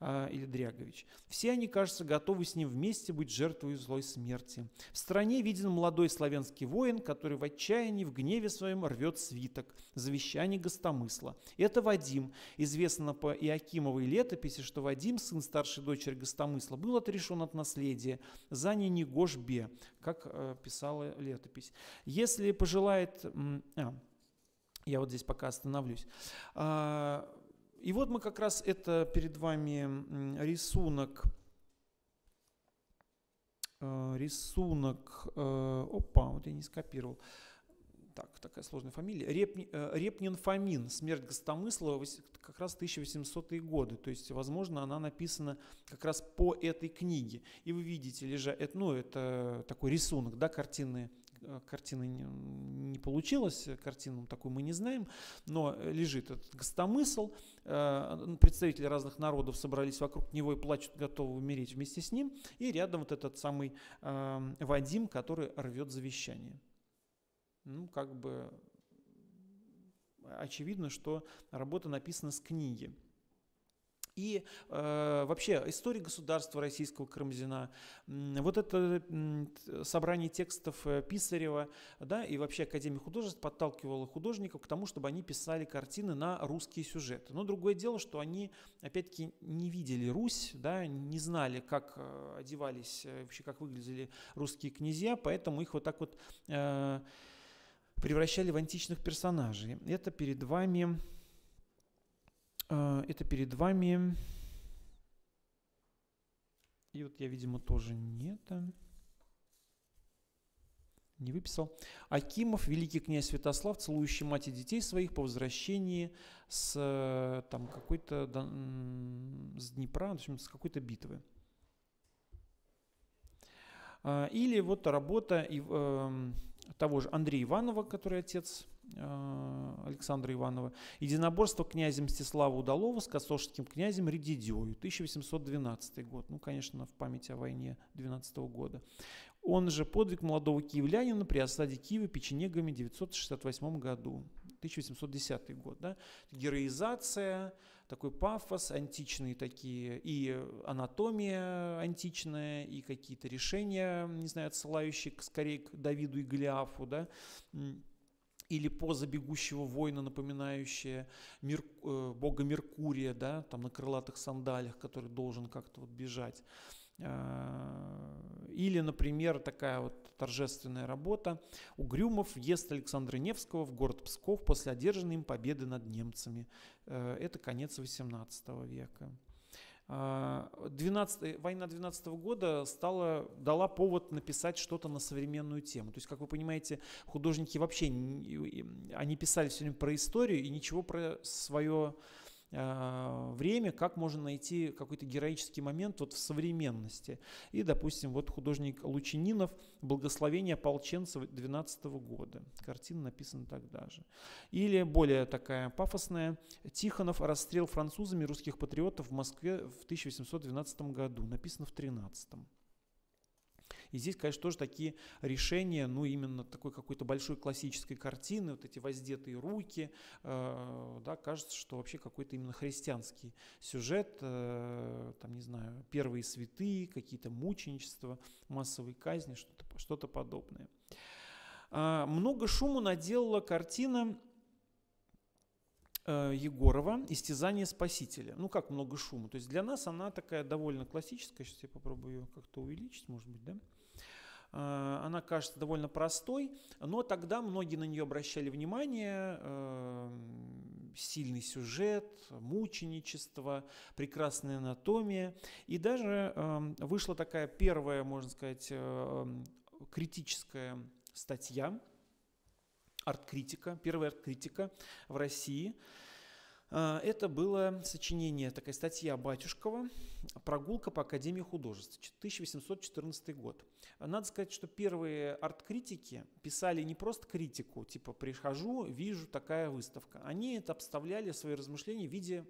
а, или Дрягович. Все они, кажется, готовы с ним вместе быть жертвой злой смерти. В стране виден молодой славянский воин, который в отчаянии, в гневе своем рвет свиток, завещание гостомысла. Это Вадим. Известно по Иакимовой летописи, что Вадим, сын старшей дочери гостомысла, был отрешен от наследия за Ненегош-бе, как э, писала летопись. Если пожелает... А, я вот здесь пока остановлюсь. А, и вот мы как раз это перед вами рисунок, э, рисунок, э, опа, вот я не скопировал, так, такая сложная фамилия, Реп, э, Репнин Фомин, «Смерть Гостомысла», как раз 1800-е годы, то есть, возможно, она написана как раз по этой книге. И вы видите, лежа, ну, это такой рисунок, да, картины картины не получилось, картину такую мы не знаем, но лежит этот гостомысл, э, представители разных народов собрались вокруг него и плачут, готовы умереть вместе с ним, и рядом вот этот самый э, Вадим, который рвет завещание. Ну, как бы очевидно, что работа написана с книги. И э, вообще история государства российского Карамзина, вот это собрание текстов э, Писарева, да, и вообще Академия художеств подталкивала художников к тому, чтобы они писали картины на русские сюжеты. Но другое дело, что они, опять-таки, не видели Русь, да, не знали, как э, одевались, э, вообще как выглядели русские князья, поэтому их вот так вот э, превращали в античных персонажей. Это перед вами это перед вами. И вот я, видимо, тоже не это. не выписал. Акимов, великий князь Святослав, целующий мать и детей своих по возвращении с э, там какой-то с Днепра, в общем, с какой-то битвы. А, или вот работа эм, того же Андрея Иванова, который отец э, Александра Иванова, единоборство князя Мстислава Удалова с косожским князем Редидиою, 1812 год, ну, конечно, в память о войне 12 года. Он же подвиг молодого киевлянина при осаде Киева печенегами в 968 году, 1810 год. Да? Героизация, такой пафос, античные такие, и анатомия античная, и какие-то решения, не знаю, отсылающие скорее к Давиду и Голиафу, да, или поза бегущего воина, напоминающая Мер, э, бога Меркурия, да, там на крылатых сандалиях, который должен как-то вот бежать. А, или, например, такая вот торжественная работа «Угрюмов въезд Александра Невского в город Псков после одержанной им победы над немцами». Э, это конец XVIII века. 12, а, война 12 года стала, дала повод написать что-то на современную тему. То есть, как вы понимаете, художники вообще, они писали все время про историю и ничего про свое время, как можно найти какой-то героический момент вот в современности. И, допустим, вот художник Лучининов «Благословение ополченцев 12 года». Картина написана тогда же. Или более такая пафосная «Тихонов. Расстрел французами русских патриотов в Москве в 1812 году». Написано в 13 -м. И здесь, конечно, тоже такие решения, ну, именно такой какой-то большой классической картины, вот эти воздетые руки, э, да, кажется, что вообще какой-то именно христианский сюжет, э, там, не знаю, первые святые, какие-то мученичества, массовые казни, что-то что подобное. А, много шуму наделала картина э, Егорова «Истязание Спасителя». Ну, как много шума. То есть для нас она такая довольно классическая. Сейчас я попробую ее как-то увеличить, может быть, да? Э, она кажется довольно простой, но тогда многие на нее обращали внимание. Э, сильный сюжет, мученичество, прекрасная анатомия. И даже эм, вышла такая первая, можно сказать, эм, критическая статья, арт-критика, первая арт-критика в России – это было сочинение, такая статья Батюшкова «Прогулка по Академии художеств», 1814 год. Надо сказать, что первые арт-критики писали не просто критику, типа «прихожу, вижу такая выставка». Они это обставляли свои размышления в виде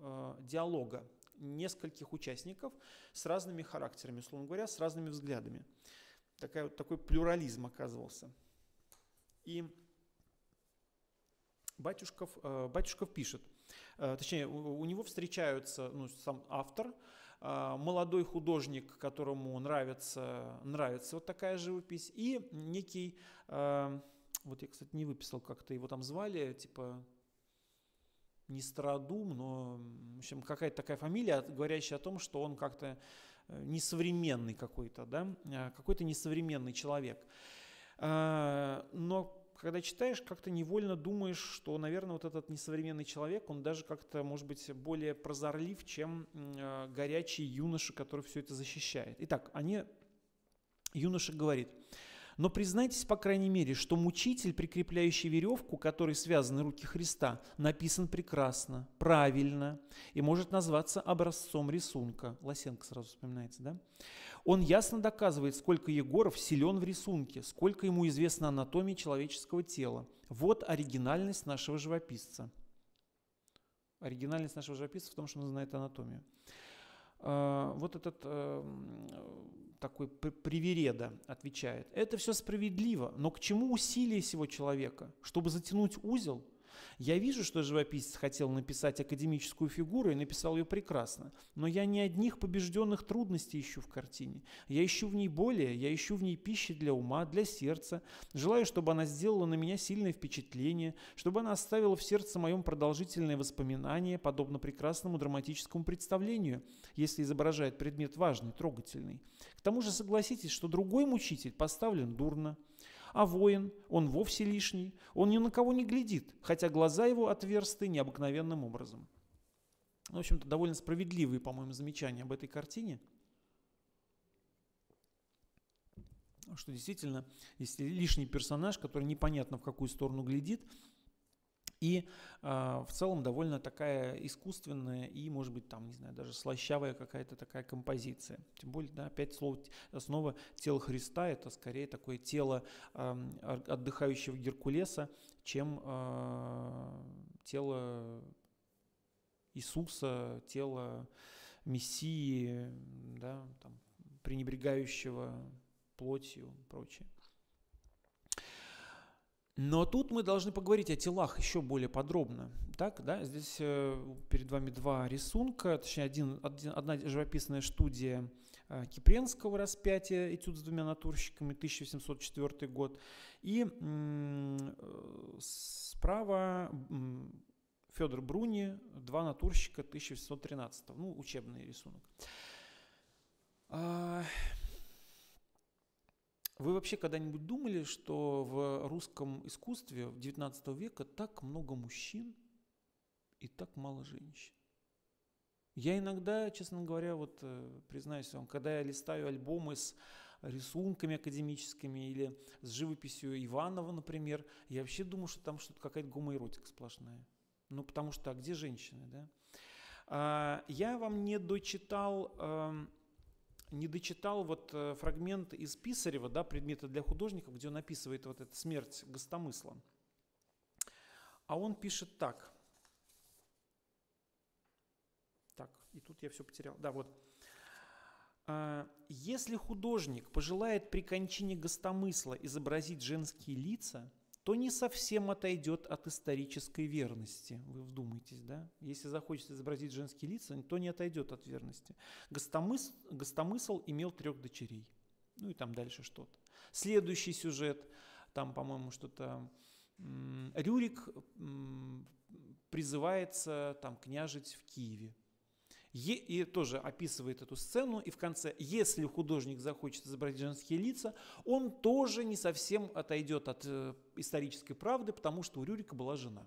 э, диалога нескольких участников с разными характерами, условно говоря, с разными взглядами. Такая, такой плюрализм оказывался. И Батюшков, э, Батюшков пишет, э, точнее, у него встречаются ну, сам автор, э, молодой художник, которому нравится, нравится вот такая живопись, и некий, вот я, кстати, не выписал, как-то его там звали, типа не Стародум, но в общем, какая-то такая фамилия, говорящая о том, что он как-то несовременный какой-то, да, какой-то несовременный человек. Но когда читаешь, как-то невольно думаешь, что, наверное, вот этот несовременный человек, он даже как-то, может быть, более прозорлив, чем э, горячий юноша, который все это защищает. Итак, они, юноша говорит, но признайтесь, по крайней мере, что мучитель, прикрепляющий веревку, которой связаны руки Христа, написан прекрасно, правильно и может назваться образцом рисунка. Лосенко сразу вспоминается, да? Он ясно доказывает, сколько Егоров силен в рисунке, сколько ему известно анатомии человеческого тела. Вот оригинальность нашего живописца. Оригинальность нашего живописца в том, что он знает анатомию. А, вот этот э, такой привереда отвечает. Это все справедливо, но к чему усилия сего человека? Чтобы затянуть узел – я вижу, что живописец хотел написать академическую фигуру и написал ее прекрасно, но я не одних побежденных трудностей ищу в картине. Я ищу в ней более, я ищу в ней пищи для ума, для сердца. Желаю, чтобы она сделала на меня сильное впечатление, чтобы она оставила в сердце моем продолжительное воспоминание, подобно прекрасному драматическому представлению, если изображает предмет важный, трогательный. К тому же согласитесь, что другой мучитель поставлен дурно, а воин, он вовсе лишний, он ни на кого не глядит, хотя глаза его отверсты необыкновенным образом. В общем-то, довольно справедливые, по-моему, замечания об этой картине. что действительно, если лишний персонаж, который непонятно в какую сторону глядит, и э, в целом довольно такая искусственная и, может быть, там, не знаю, даже слащавая какая-то такая композиция. Тем более, да, опять слово, снова тело Христа – это скорее такое тело э, отдыхающего Геркулеса, чем э, тело Иисуса, тело Мессии, да, там, пренебрегающего плотью и прочее. Но тут мы должны поговорить о телах еще более подробно. Так, да, здесь э, перед вами два рисунка, точнее один, один, одна живописная студия э, Кипренского распятия, этюд с двумя натурщиками, 1704 год. И э, справа Федор Бруни, два натурщика 1713, ну, учебный рисунок. Вы вообще когда-нибудь думали, что в русском искусстве в 19 века так много мужчин и так мало женщин? Я иногда, честно говоря, вот э, признаюсь вам, когда я листаю альбомы с рисунками академическими или с живописью Иванова, например, я вообще думаю, что там что-то какая-то гомоэротика сплошная. Ну, потому что, а где женщины, да? А, я вам не дочитал эм, не дочитал вот э, фрагмент из Писарева, да, предмета для художников, где он описывает вот эту смерть гостомысла. А он пишет так. Так, и тут я все потерял. Да, вот. «А, если художник пожелает при кончине гостомысла изобразить женские лица – то не совсем отойдет от исторической верности. Вы вдумайтесь, да? Если захочется изобразить женские лица, то не отойдет от верности. Гостомысл, Гостомысл имел трех дочерей. Ну и там дальше что-то. Следующий сюжет, там, по-моему, что-то... Рюрик призывается там княжить в Киеве и тоже описывает эту сцену, и в конце, если художник захочет изобразить женские лица, он тоже не совсем отойдет от э, исторической правды, потому что у Рюрика была жена.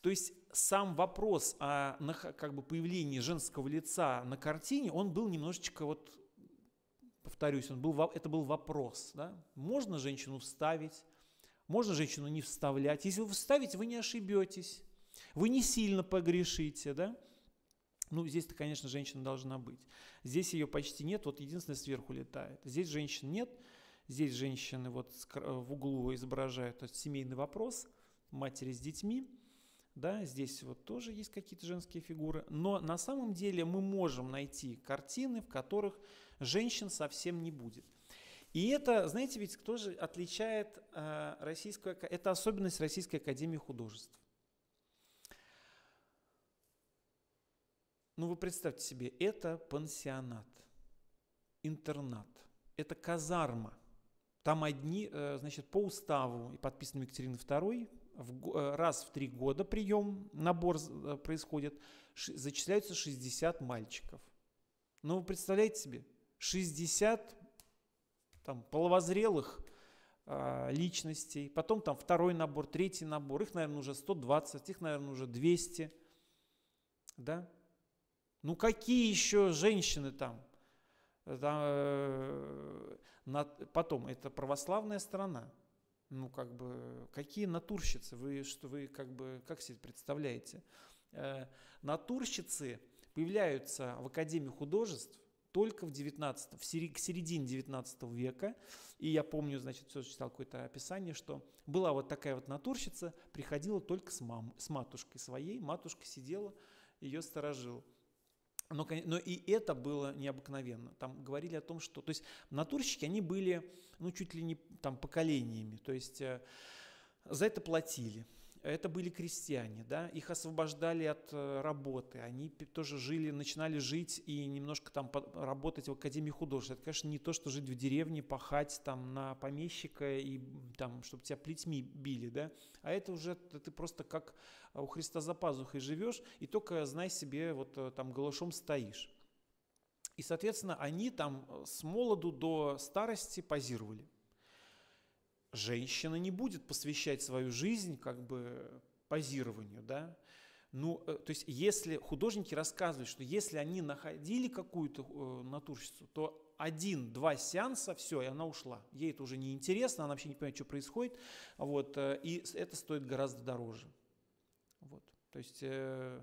То есть сам вопрос о как бы, появлении женского лица на картине, он был немножечко вот, повторюсь, он был, это был вопрос. Да? Можно женщину вставить, можно женщину не вставлять. Если вы вставите, вы не ошибетесь, вы не сильно погрешите. Да? Ну, здесь-то, конечно, женщина должна быть. Здесь ее почти нет, вот единственное сверху летает. Здесь женщин нет, здесь женщины вот в углу изображают этот семейный вопрос, матери с детьми. Да, здесь вот тоже есть какие-то женские фигуры. Но на самом деле мы можем найти картины, в которых женщин совсем не будет. И это, знаете, ведь кто же отличает э, российскую, это особенность Российской Академии Художеств. Ну вы представьте себе, это пансионат, интернат, это казарма. Там одни, э, значит, по уставу и подписанным Екатериной II, э, раз в три года прием, набор э, происходит, зачисляются 60 мальчиков. Ну вы представляете себе, 60 там, половозрелых э, личностей, потом там второй набор, третий набор, их, наверное, уже 120, их, наверное, уже 200, да, ну какие еще женщины там? там э, на, потом, это православная страна. Ну, как бы, какие натурщицы? Вы, что вы, как бы, как себе представляете? Э, натурщицы появляются в Академии художеств только в 19, в сери, к середине 19 века. И я помню, значит, все читал какое-то описание, что была вот такая вот натурщица, приходила только с, мам, с матушкой своей, матушка сидела, ее сторожила. Но, но и это было необыкновенно. Там говорили о том, что... То есть натурщики, они были, ну, чуть ли не там поколениями. То есть э, за это платили. Это были крестьяне, да, их освобождали от э, работы, они тоже жили, начинали жить и немножко там работать в Академии художеств. Это, конечно, не то, что жить в деревне, пахать там на помещика и там, чтобы тебя плетьми били, да, а это уже ты просто как у Христа за пазухой живешь, и только, знай себе, вот э, там голышом стоишь. И, соответственно, они там э, с молоду до старости позировали. Женщина не будет посвящать свою жизнь как бы позированию, да. Ну, э, то есть, если художники рассказывают, что если они находили какую-то э, натурщицу, то один-два сеанса, все, и она ушла. Ей это уже не интересно, она вообще не понимает, что происходит, вот, э, и это стоит гораздо дороже. Вот, то есть, э,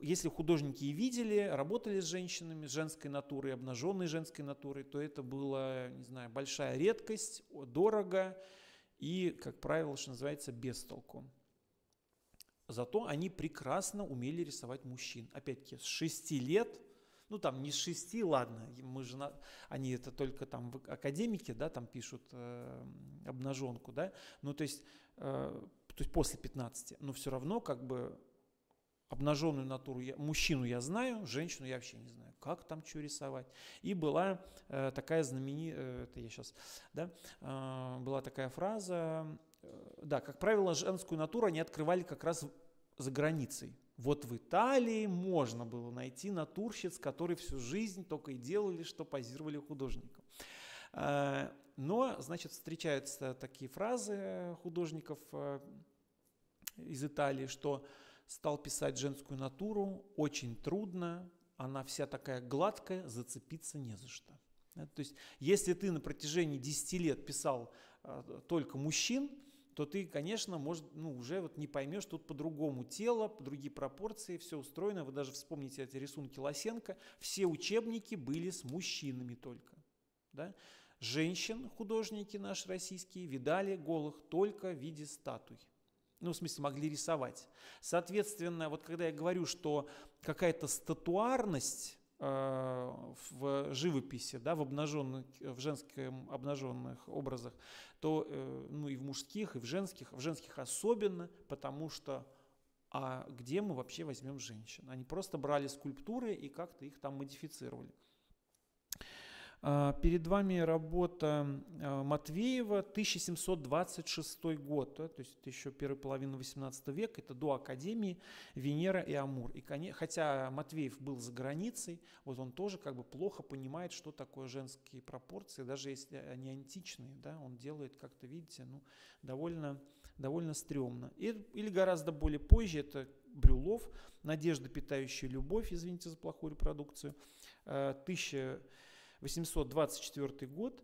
если художники и видели, работали с женщинами, с женской натурой, обнаженной женской натурой, то это была, не знаю, большая редкость, дорого и, как правило, что называется, без толку. Зато они прекрасно умели рисовать мужчин. Опять-таки, с 6 лет, ну там не с 6, ладно, мы же, на, они это только там в академике, да, там пишут э, обнаженку, да, ну то есть, э, то есть после 15, но все равно как бы обнаженную натуру, я, мужчину я знаю, женщину я вообще не знаю, как там что рисовать. И была э, такая знаменитая, э, это я сейчас, да, э, была такая фраза, э, да, как правило, женскую натуру они открывали как раз за границей. Вот в Италии можно было найти натурщиц, которые всю жизнь только и делали, что позировали художникам. Э, но, значит, встречаются такие фразы художников э, из Италии, что стал писать женскую натуру, очень трудно, она вся такая гладкая, зацепиться не за что. То есть, если ты на протяжении 10 лет писал э, только мужчин, то ты, конечно, может, ну, уже вот не поймешь, тут по-другому тело, по другие пропорции, все устроено. Вы даже вспомните эти рисунки Лосенко. Все учебники были с мужчинами только. Да? Женщин, художники наши российские, видали голых только в виде статуй ну, в смысле, могли рисовать. Соответственно, вот когда я говорю, что какая-то статуарность э, в живописи, да, в, обнаженных, в женских обнаженных образах, то э, ну, и в мужских, и в женских, в женских особенно, потому что а где мы вообще возьмем женщин? Они просто брали скульптуры и как-то их там модифицировали. А, перед вами работа а, Матвеева, 1726 год, то есть это еще первая половина 18 века, это до Академии Венера и Амур. И, хотя Матвеев был за границей, вот он тоже как бы плохо понимает, что такое женские пропорции, даже если они античные, да, он делает, как-то видите, ну, довольно, довольно стрёмно. Или гораздо более позже, это Брюлов, «Надежда, питающая любовь», извините за плохую репродукцию, 1000 а, 824 год.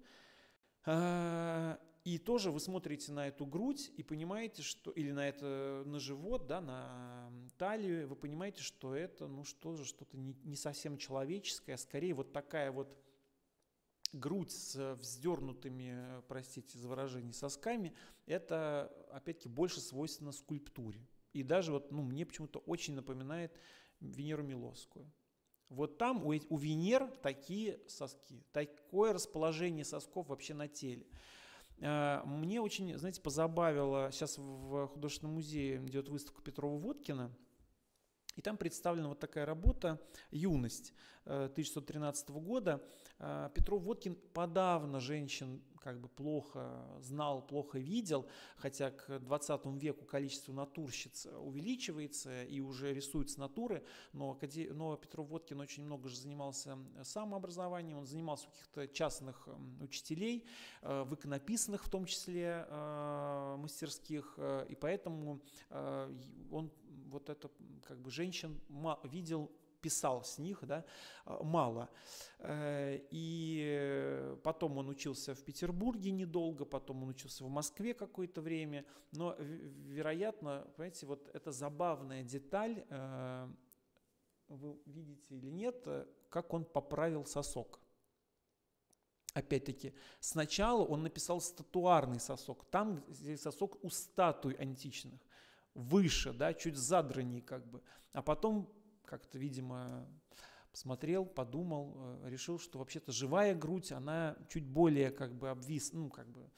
А, и тоже вы смотрите на эту грудь и понимаете, что или на это на живот, да, на талию, вы понимаете, что это, ну что же, что-то не, не совсем человеческое, а скорее вот такая вот грудь с вздернутыми, простите за выражение, сосками, это опять-таки больше свойственно скульптуре. И даже вот, ну, мне почему-то очень напоминает Венеру Милосскую. Вот там у, Венер такие соски, такое расположение сосков вообще на теле. А, мне очень, знаете, позабавило, сейчас в художественном музее идет выставка Петрова-Водкина, и там представлена вот такая работа «Юность» 1913 э, года. А, Петров Водкин подавно женщин как бы плохо знал, плохо видел, хотя к 20 веку количество натурщиц увеличивается и уже рисуются натуры, но, но Петров Водкин очень много же занимался самообразованием, он занимался у каких-то частных учителей, э, в иконописных в том числе э, мастерских, и поэтому он вот это как бы женщин видел писал с них, да, а, мало. Э, и потом он учился в Петербурге недолго, потом он учился в Москве какое-то время, но, вероятно, понимаете, вот эта забавная деталь, э, вы видите или нет, э, как он поправил сосок. Опять-таки, сначала он написал статуарный сосок, там здесь сосок у статуй античных, выше, да, чуть задранней как бы, а потом как-то, видимо, посмотрел, подумал, э, решил, что вообще-то живая грудь, она чуть более как бы обвис, ну, как бы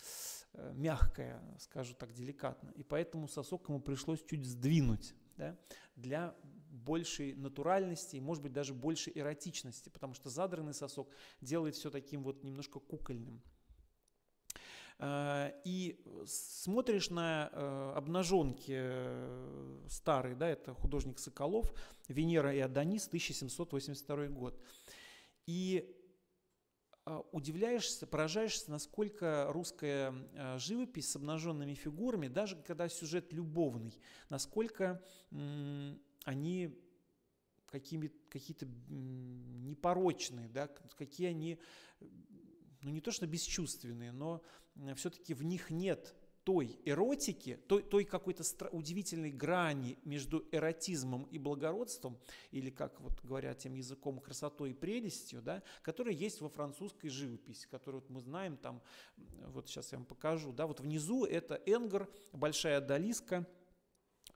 э, мягкая, скажу так деликатно. И поэтому сосок ему пришлось чуть сдвинуть, да, для большей натуральности и, может быть, даже большей эротичности, потому что задранный сосок делает все таким вот немножко кукольным. Э, и смотришь на э, обнаженки э, старые, да, это художник Соколов, Венера и Адонис, 1782 год. И удивляешься, поражаешься, насколько русская живопись с обнаженными фигурами, даже когда сюжет любовный, насколько они какие-то непорочные, да, какие они, ну не то что бесчувственные, но все-таки в них нет той эротики, той, той какой-то удивительной грани между эротизмом и благородством, или, как вот говорят тем языком, красотой и прелестью, да, которая есть во французской живописи, которую вот мы знаем там, вот сейчас я вам покажу, да, вот внизу это Энгар, Большая Далиска,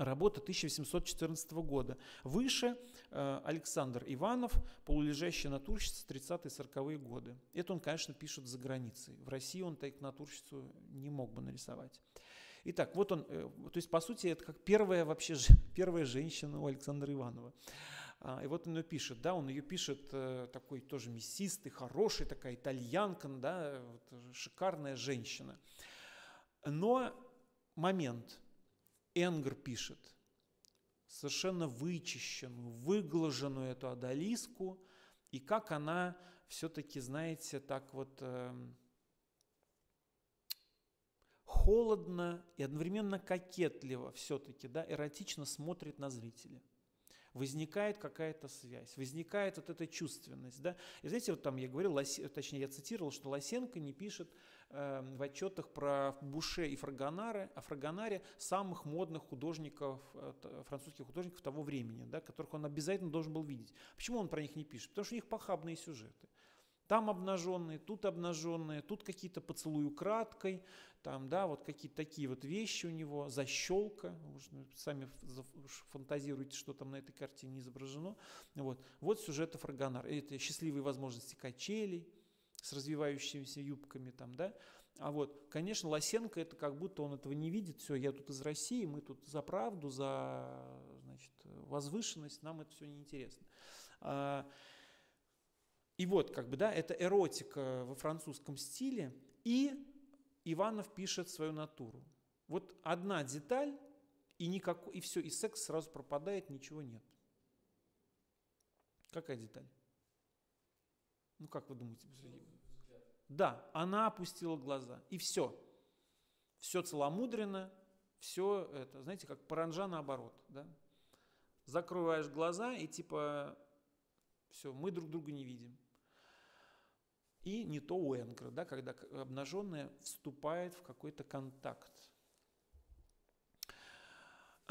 работа 1814 года. Выше э, Александр Иванов, полулежащая натурщица 30-40-е годы. Это он, конечно, пишет за границей. В России он так натурщицу не мог бы нарисовать. Итак, вот он, э, то есть, по сути, это как первая вообще, первая женщина у Александра Иванова. А, и вот он ее пишет, да, он ее пишет э, такой тоже мясистый, хороший, такая итальянка, да, шикарная женщина. Но момент – Энгр пишет совершенно вычищенную, выглаженную эту одолиску, и как она все-таки, знаете, так вот э, холодно и одновременно кокетливо все-таки, да, эротично смотрит на зрителя возникает какая-то связь, возникает вот эта чувственность. Да? И знаете, вот там я говорил, точнее я цитировал, что Лосенко не пишет Эм, в отчетах про Буше и Фрагонаре, о Фрагонаре самых модных художников, э, французских художников того времени, да, которых он обязательно должен был видеть. Почему он про них не пишет? Потому что у них похабные сюжеты. Там обнаженные, тут обнаженные, тут какие-то поцелуи украдкой, там, да, вот какие-то такие вот вещи у него, защелка, вы сами фантазируете, что там на этой картине изображено. Вот, вот сюжеты Фрагонара. Это счастливые возможности качелей, с развивающимися юбками там, да. А вот, конечно, Лосенко это как будто он этого не видит. Все, я тут из России, мы тут за правду, за значит, возвышенность, нам это все неинтересно. А, и вот, как бы, да, это эротика во французском стиле, и Иванов пишет свою натуру. Вот одна деталь, и, никак, и все, и секс сразу пропадает, ничего нет. Какая деталь? Ну, как вы думаете? Да, она опустила глаза. И все. Все целомудренно, все это, знаете, как паранжа наоборот. Да? Закрываешь глаза и типа, все, мы друг друга не видим. И не то у Энгра, да, когда обнаженная вступает в какой-то контакт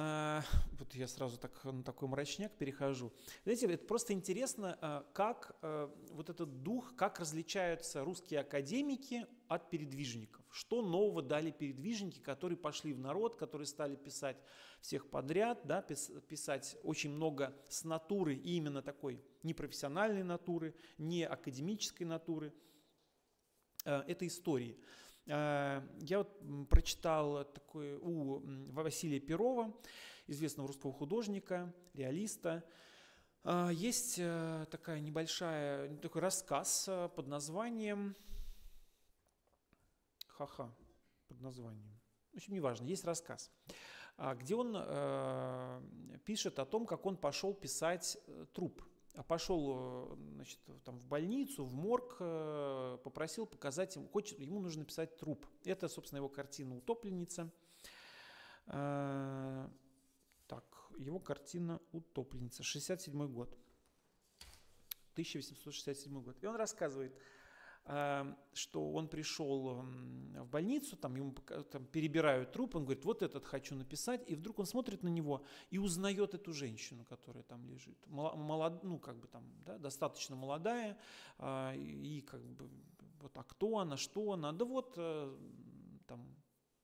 а, вот я сразу так, на такой мрачняк перехожу. Знаете, это просто интересно, а, как а, вот этот дух, как различаются русские академики от передвижников. Что нового дали передвижники, которые пошли в народ, которые стали писать всех подряд, да, писать очень много с натуры, и именно такой непрофессиональной натуры, не академической натуры. Это истории. Э, я вот прочитал такой у Василия Перова, известного русского художника, реалиста. Э, есть э, такая небольшая, такой рассказ под названием Ха-ха, под названием. В общем, неважно, есть рассказ, где он пишет о том, как он пошел писать труп а пошел э, значит, там, в больницу, в морг, э, попросил показать ему, хочет, ему нужно написать труп. Это, собственно, его картина «Утопленница». Э, так, его картина «Утопленница», 67 год. 1867 год. И он рассказывает, что он пришел в больницу, там ему там, перебирают труп, он говорит, вот этот хочу написать, и вдруг он смотрит на него и узнает эту женщину, которая там лежит. Молод, ну, как бы там, да, достаточно молодая, а, и как бы, вот, а кто она, что она, да вот, э, там,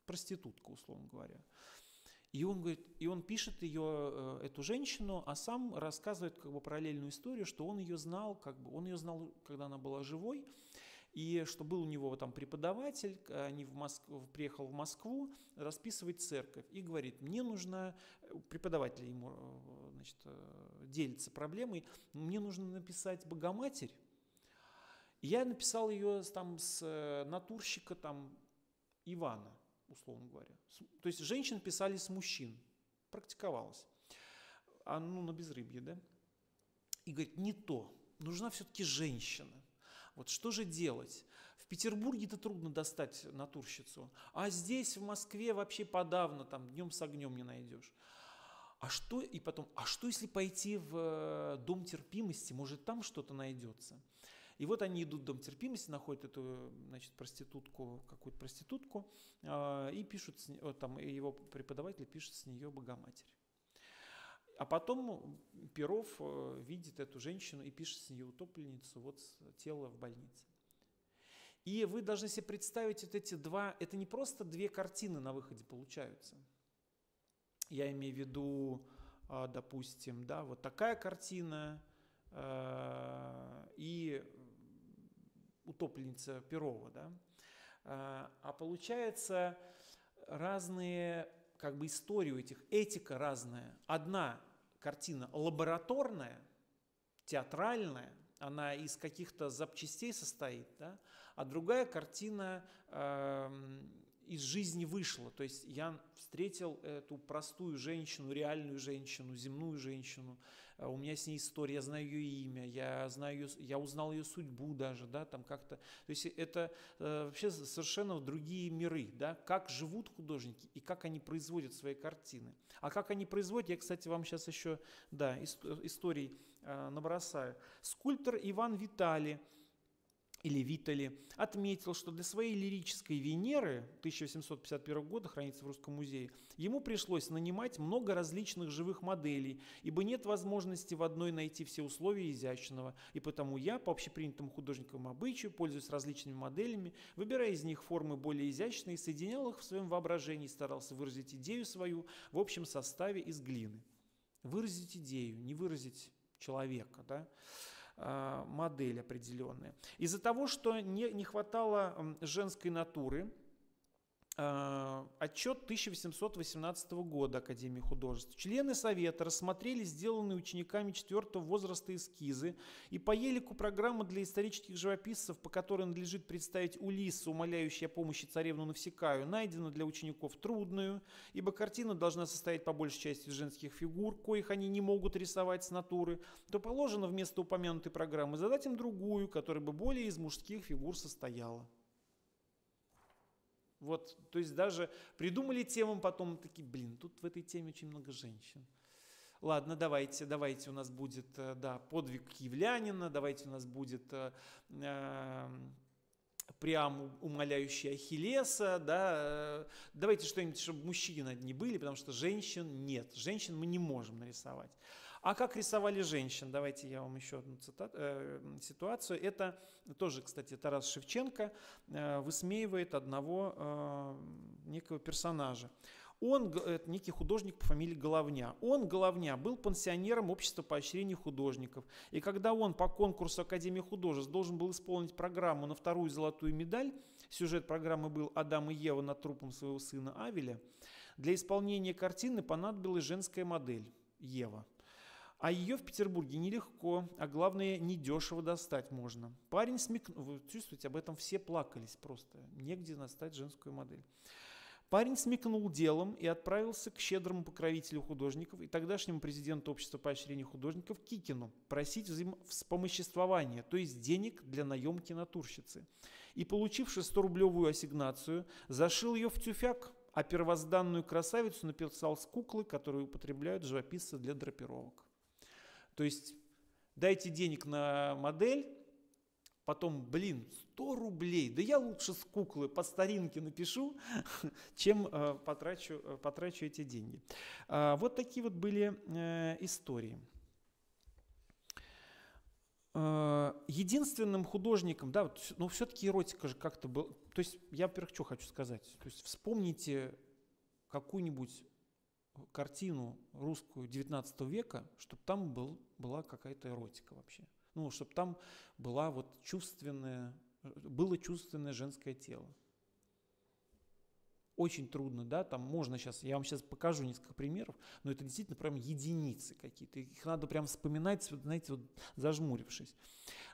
проститутка, условно говоря. И он говорит, и он пишет ее, э, эту женщину, а сам рассказывает как бы параллельную историю, что он ее знал, как бы, он ее знал, когда она была живой, и что был у него там преподаватель, они в Москву, приехал в Москву расписывать церковь и говорит, мне нужно, преподаватель ему э, значит, э, делится проблемой, мне нужно написать Богоматерь. я написал ее там с э, натурщика там Ивана, условно говоря. То есть женщин писали с мужчин, практиковалось. А ну на безрыбье, да? И говорит, не то, нужна все-таки женщина. Вот что же делать? В Петербурге-то трудно достать натурщицу, а здесь, в Москве, вообще подавно, там днем с огнем не найдешь. А что, и потом, а что если пойти в э, дом терпимости, может там что-то найдется? И вот они идут в дом терпимости, находят эту, значит, проститутку, какую-то проститутку, э, и пишут, вот, там его преподаватель пишет с нее Богоматерь. А потом Перов э, видит эту женщину и пишет с нее утопленницу, вот тело в больнице. И вы должны себе представить вот эти два, это не просто две картины на выходе получаются. Я имею в виду, а, допустим, да, вот такая картина э, и утопленница Перова, да. А, а получается разные как бы истории у этих, этика разная. Одна картина лабораторная, театральная, она из каких-то запчастей состоит, да? а другая картина э, из жизни вышла. То есть я встретил эту простую женщину, реальную женщину, земную женщину, Э, у меня с ней история, я знаю ее имя, я, знаю ее, я узнал ее судьбу даже, да, там как-то, то есть это э, вообще совершенно другие миры, да, как живут художники и как они производят свои картины. А как они производят, я, кстати, вам сейчас еще, да, историй э, набросаю. Скульптор Иван Витали – или Витали, отметил, что для своей лирической Венеры 1851 года, хранится в Русском музее, ему пришлось нанимать много различных живых моделей, ибо нет возможности в одной найти все условия изящного, и потому я, по общепринятому художниковому обычаю, пользуясь различными моделями, выбирая из них формы более изящные, соединял их в своем воображении старался выразить идею свою в общем составе из глины. Выразить идею, не выразить человека. Да? А, модель определенная. Из-за того, что не, не хватало женской натуры, Отчет 1818 года Академии художеств. Члены Совета рассмотрели сделанные учениками четвертого возраста эскизы и по елику программы для исторических живописцев, по которой надлежит представить Улисса, умоляющая о помощи царевну Навсекаю, найдена для учеников трудную, ибо картина должна состоять по большей части из женских фигур, коих они не могут рисовать с натуры, то положено вместо упомянутой программы задать им другую, которая бы более из мужских фигур состояла. Вот, то есть даже придумали тему, потом такие, блин, тут в этой теме очень много женщин. Ладно, давайте, давайте у нас будет, э, да, подвиг Киевлянина, давайте у нас будет э, э, прям умоляющий Ахиллеса, да, э, давайте что-нибудь, чтобы мужчины не были, потому что женщин нет, женщин мы не можем нарисовать. А как рисовали женщин? Давайте я вам еще одну цитату, э, ситуацию. Это тоже, кстати, Тарас Шевченко э, высмеивает одного э, некого персонажа. Он, это некий художник по фамилии Головня. Он, Головня, был пансионером общества поощрения художников. И когда он по конкурсу Академии художеств должен был исполнить программу на вторую золотую медаль, сюжет программы был «Адам и Ева над трупом своего сына Авеля», для исполнения картины понадобилась женская модель Ева – а ее в Петербурге нелегко, а главное, недешево достать можно. Парень смекнул, вы чувствуете, об этом все плакались просто, негде достать женскую модель. Парень смекнул делом и отправился к щедрому покровителю художников и тогдашнему президенту общества поощрения художников Кикину просить взаимовспомоществования, то есть денег для наемки натурщицы. И получивши 100-рублевую ассигнацию, зашил ее в тюфяк, а первозданную красавицу написал с куклы, которые употребляют живописцы для драпировок. То есть дайте денег на модель, потом, блин, 100 рублей, да я лучше с куклы по старинке напишу, чем э, потрачу, э, потрачу эти деньги. Э, вот такие вот были э, истории. Э, единственным художником, да, вот, но все-таки эротика же как-то был. То есть я, во-первых, что хочу сказать. То есть вспомните какую-нибудь картину русскую 19 века, чтобы там был, была какая-то эротика вообще. Ну, чтобы там была вот чувственная, было чувственное женское тело. Очень трудно, да, там можно сейчас, я вам сейчас покажу несколько примеров, но это действительно прям единицы какие-то, их надо прям вспоминать, вот, знаете, вот зажмурившись.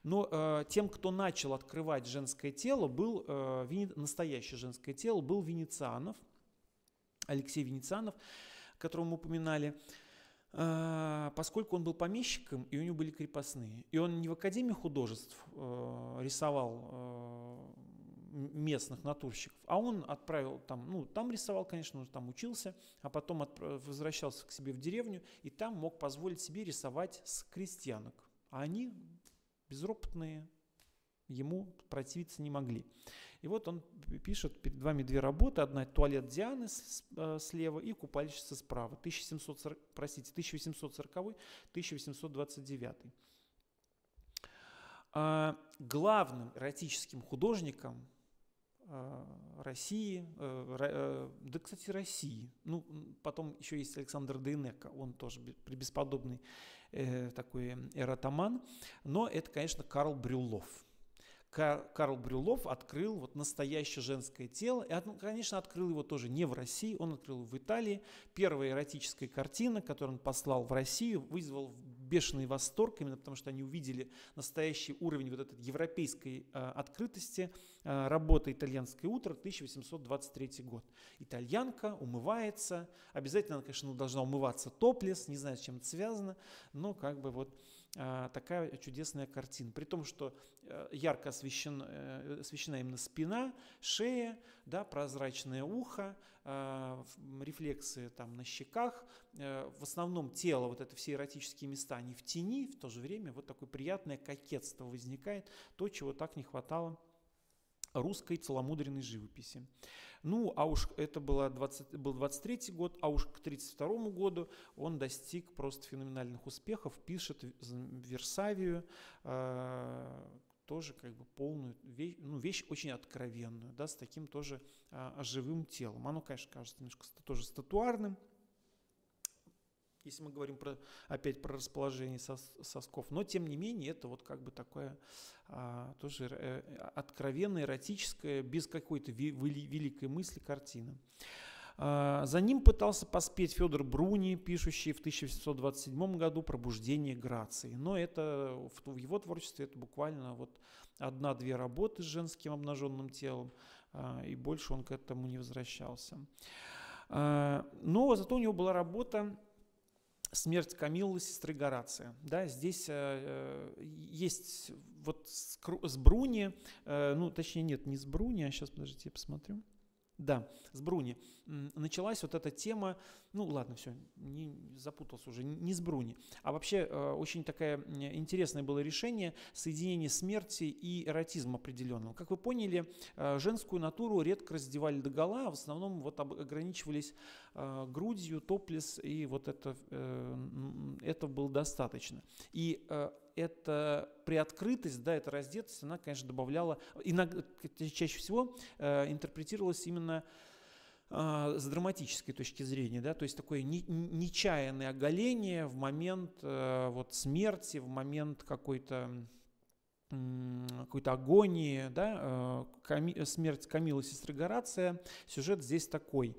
Но э, тем, кто начал открывать женское тело, был, э, вене, настоящее женское тело, был Венецианов, Алексей Венецианов, которого мы упоминали. а, поскольку он был помещиком, и у него были крепостные. И он не в Академии художеств э, рисовал э, местных натурщиков, а он отправил там, ну, там рисовал, конечно, он там учился, а потом возвращался к себе в деревню, и там мог позволить себе рисовать с крестьянок. А они безропотные, ему противиться не могли. И вот он пишет перед вами две работы. Одна «Туалет Дианы» э, слева и «Купальщица» справа. 1740, простите, 1840-1829. А главным эротическим художником э, России, э, да, кстати, России. Ну, потом еще есть Александр Дейнека, он тоже бесподобный такой эротоман. Но это, конечно, Карл Брюллов. Карл Брюлов открыл вот настоящее женское тело. И, конечно, открыл его тоже не в России, он открыл в Италии. Первая эротическая картина, которую он послал в Россию, вызвал бешеный восторг, именно потому что они увидели настоящий уровень вот этой европейской э, открытости э, работы «Итальянское утро» 1823 год. Итальянка умывается, обязательно она, конечно, должна умываться топлес, не знаю, с чем это связано, но как бы вот такая чудесная картина. При том, что э, ярко освещен, э, освещена именно спина, шея, да, прозрачное ухо, а, рефлексы там на щеках, э, в основном тело, вот это все эротические места, они в тени, в то же время вот такое приятное кокетство возникает, то, чего так не хватало русской целомудренной живописи. Ну, а уж это было 20, был 23 год, а уж к 32 году он достиг просто феноменальных успехов, пишет Версавию, э, тоже как бы полную вещь, ну, вещь очень откровенную, да, с таким тоже э, живым телом. Оно, конечно, кажется немножко тоже статуарным, если мы говорим про, опять про расположение сос, сосков. Но, тем не менее, это вот как бы такое а, тоже э, откровенная, эротическая, без какой-то ви, великой мысли картина. А, за ним пытался поспеть Федор Бруни, пишущий в 1727 году «Пробуждение Грации». Но это в, в его творчестве это буквально вот одна-две работы с женским обнаженным телом, а, и больше он к этому не возвращался. А, но зато у него была работа смерть Камиллы, сестры Горация. Да, здесь э, э есть вот с, с Бруни, э, ну точнее нет, не с Бруни, а сейчас подождите, я посмотрю. Да, с Бруни. Началась вот эта тема, ну ладно, все, не, запутался уже, не с Бруни. А вообще э, очень такое интересное было решение соединения смерти и эротизма определенного. Как вы поняли, э, женскую натуру редко раздевали до гола, а в основном вот ограничивались э, грудью, топлес, и вот это, это было достаточно. И эта приоткрытость, да, эта раздетость, она, конечно, добавляла, иногда, чаще всего э, интерпретировалась именно э, с драматической точки зрения, да, то есть такое не, нечаянное оголение в момент э, вот смерти, в момент какой-то какой-то агонии, да, э, Ками, смерть Камилы, сестры Горация, сюжет здесь такой.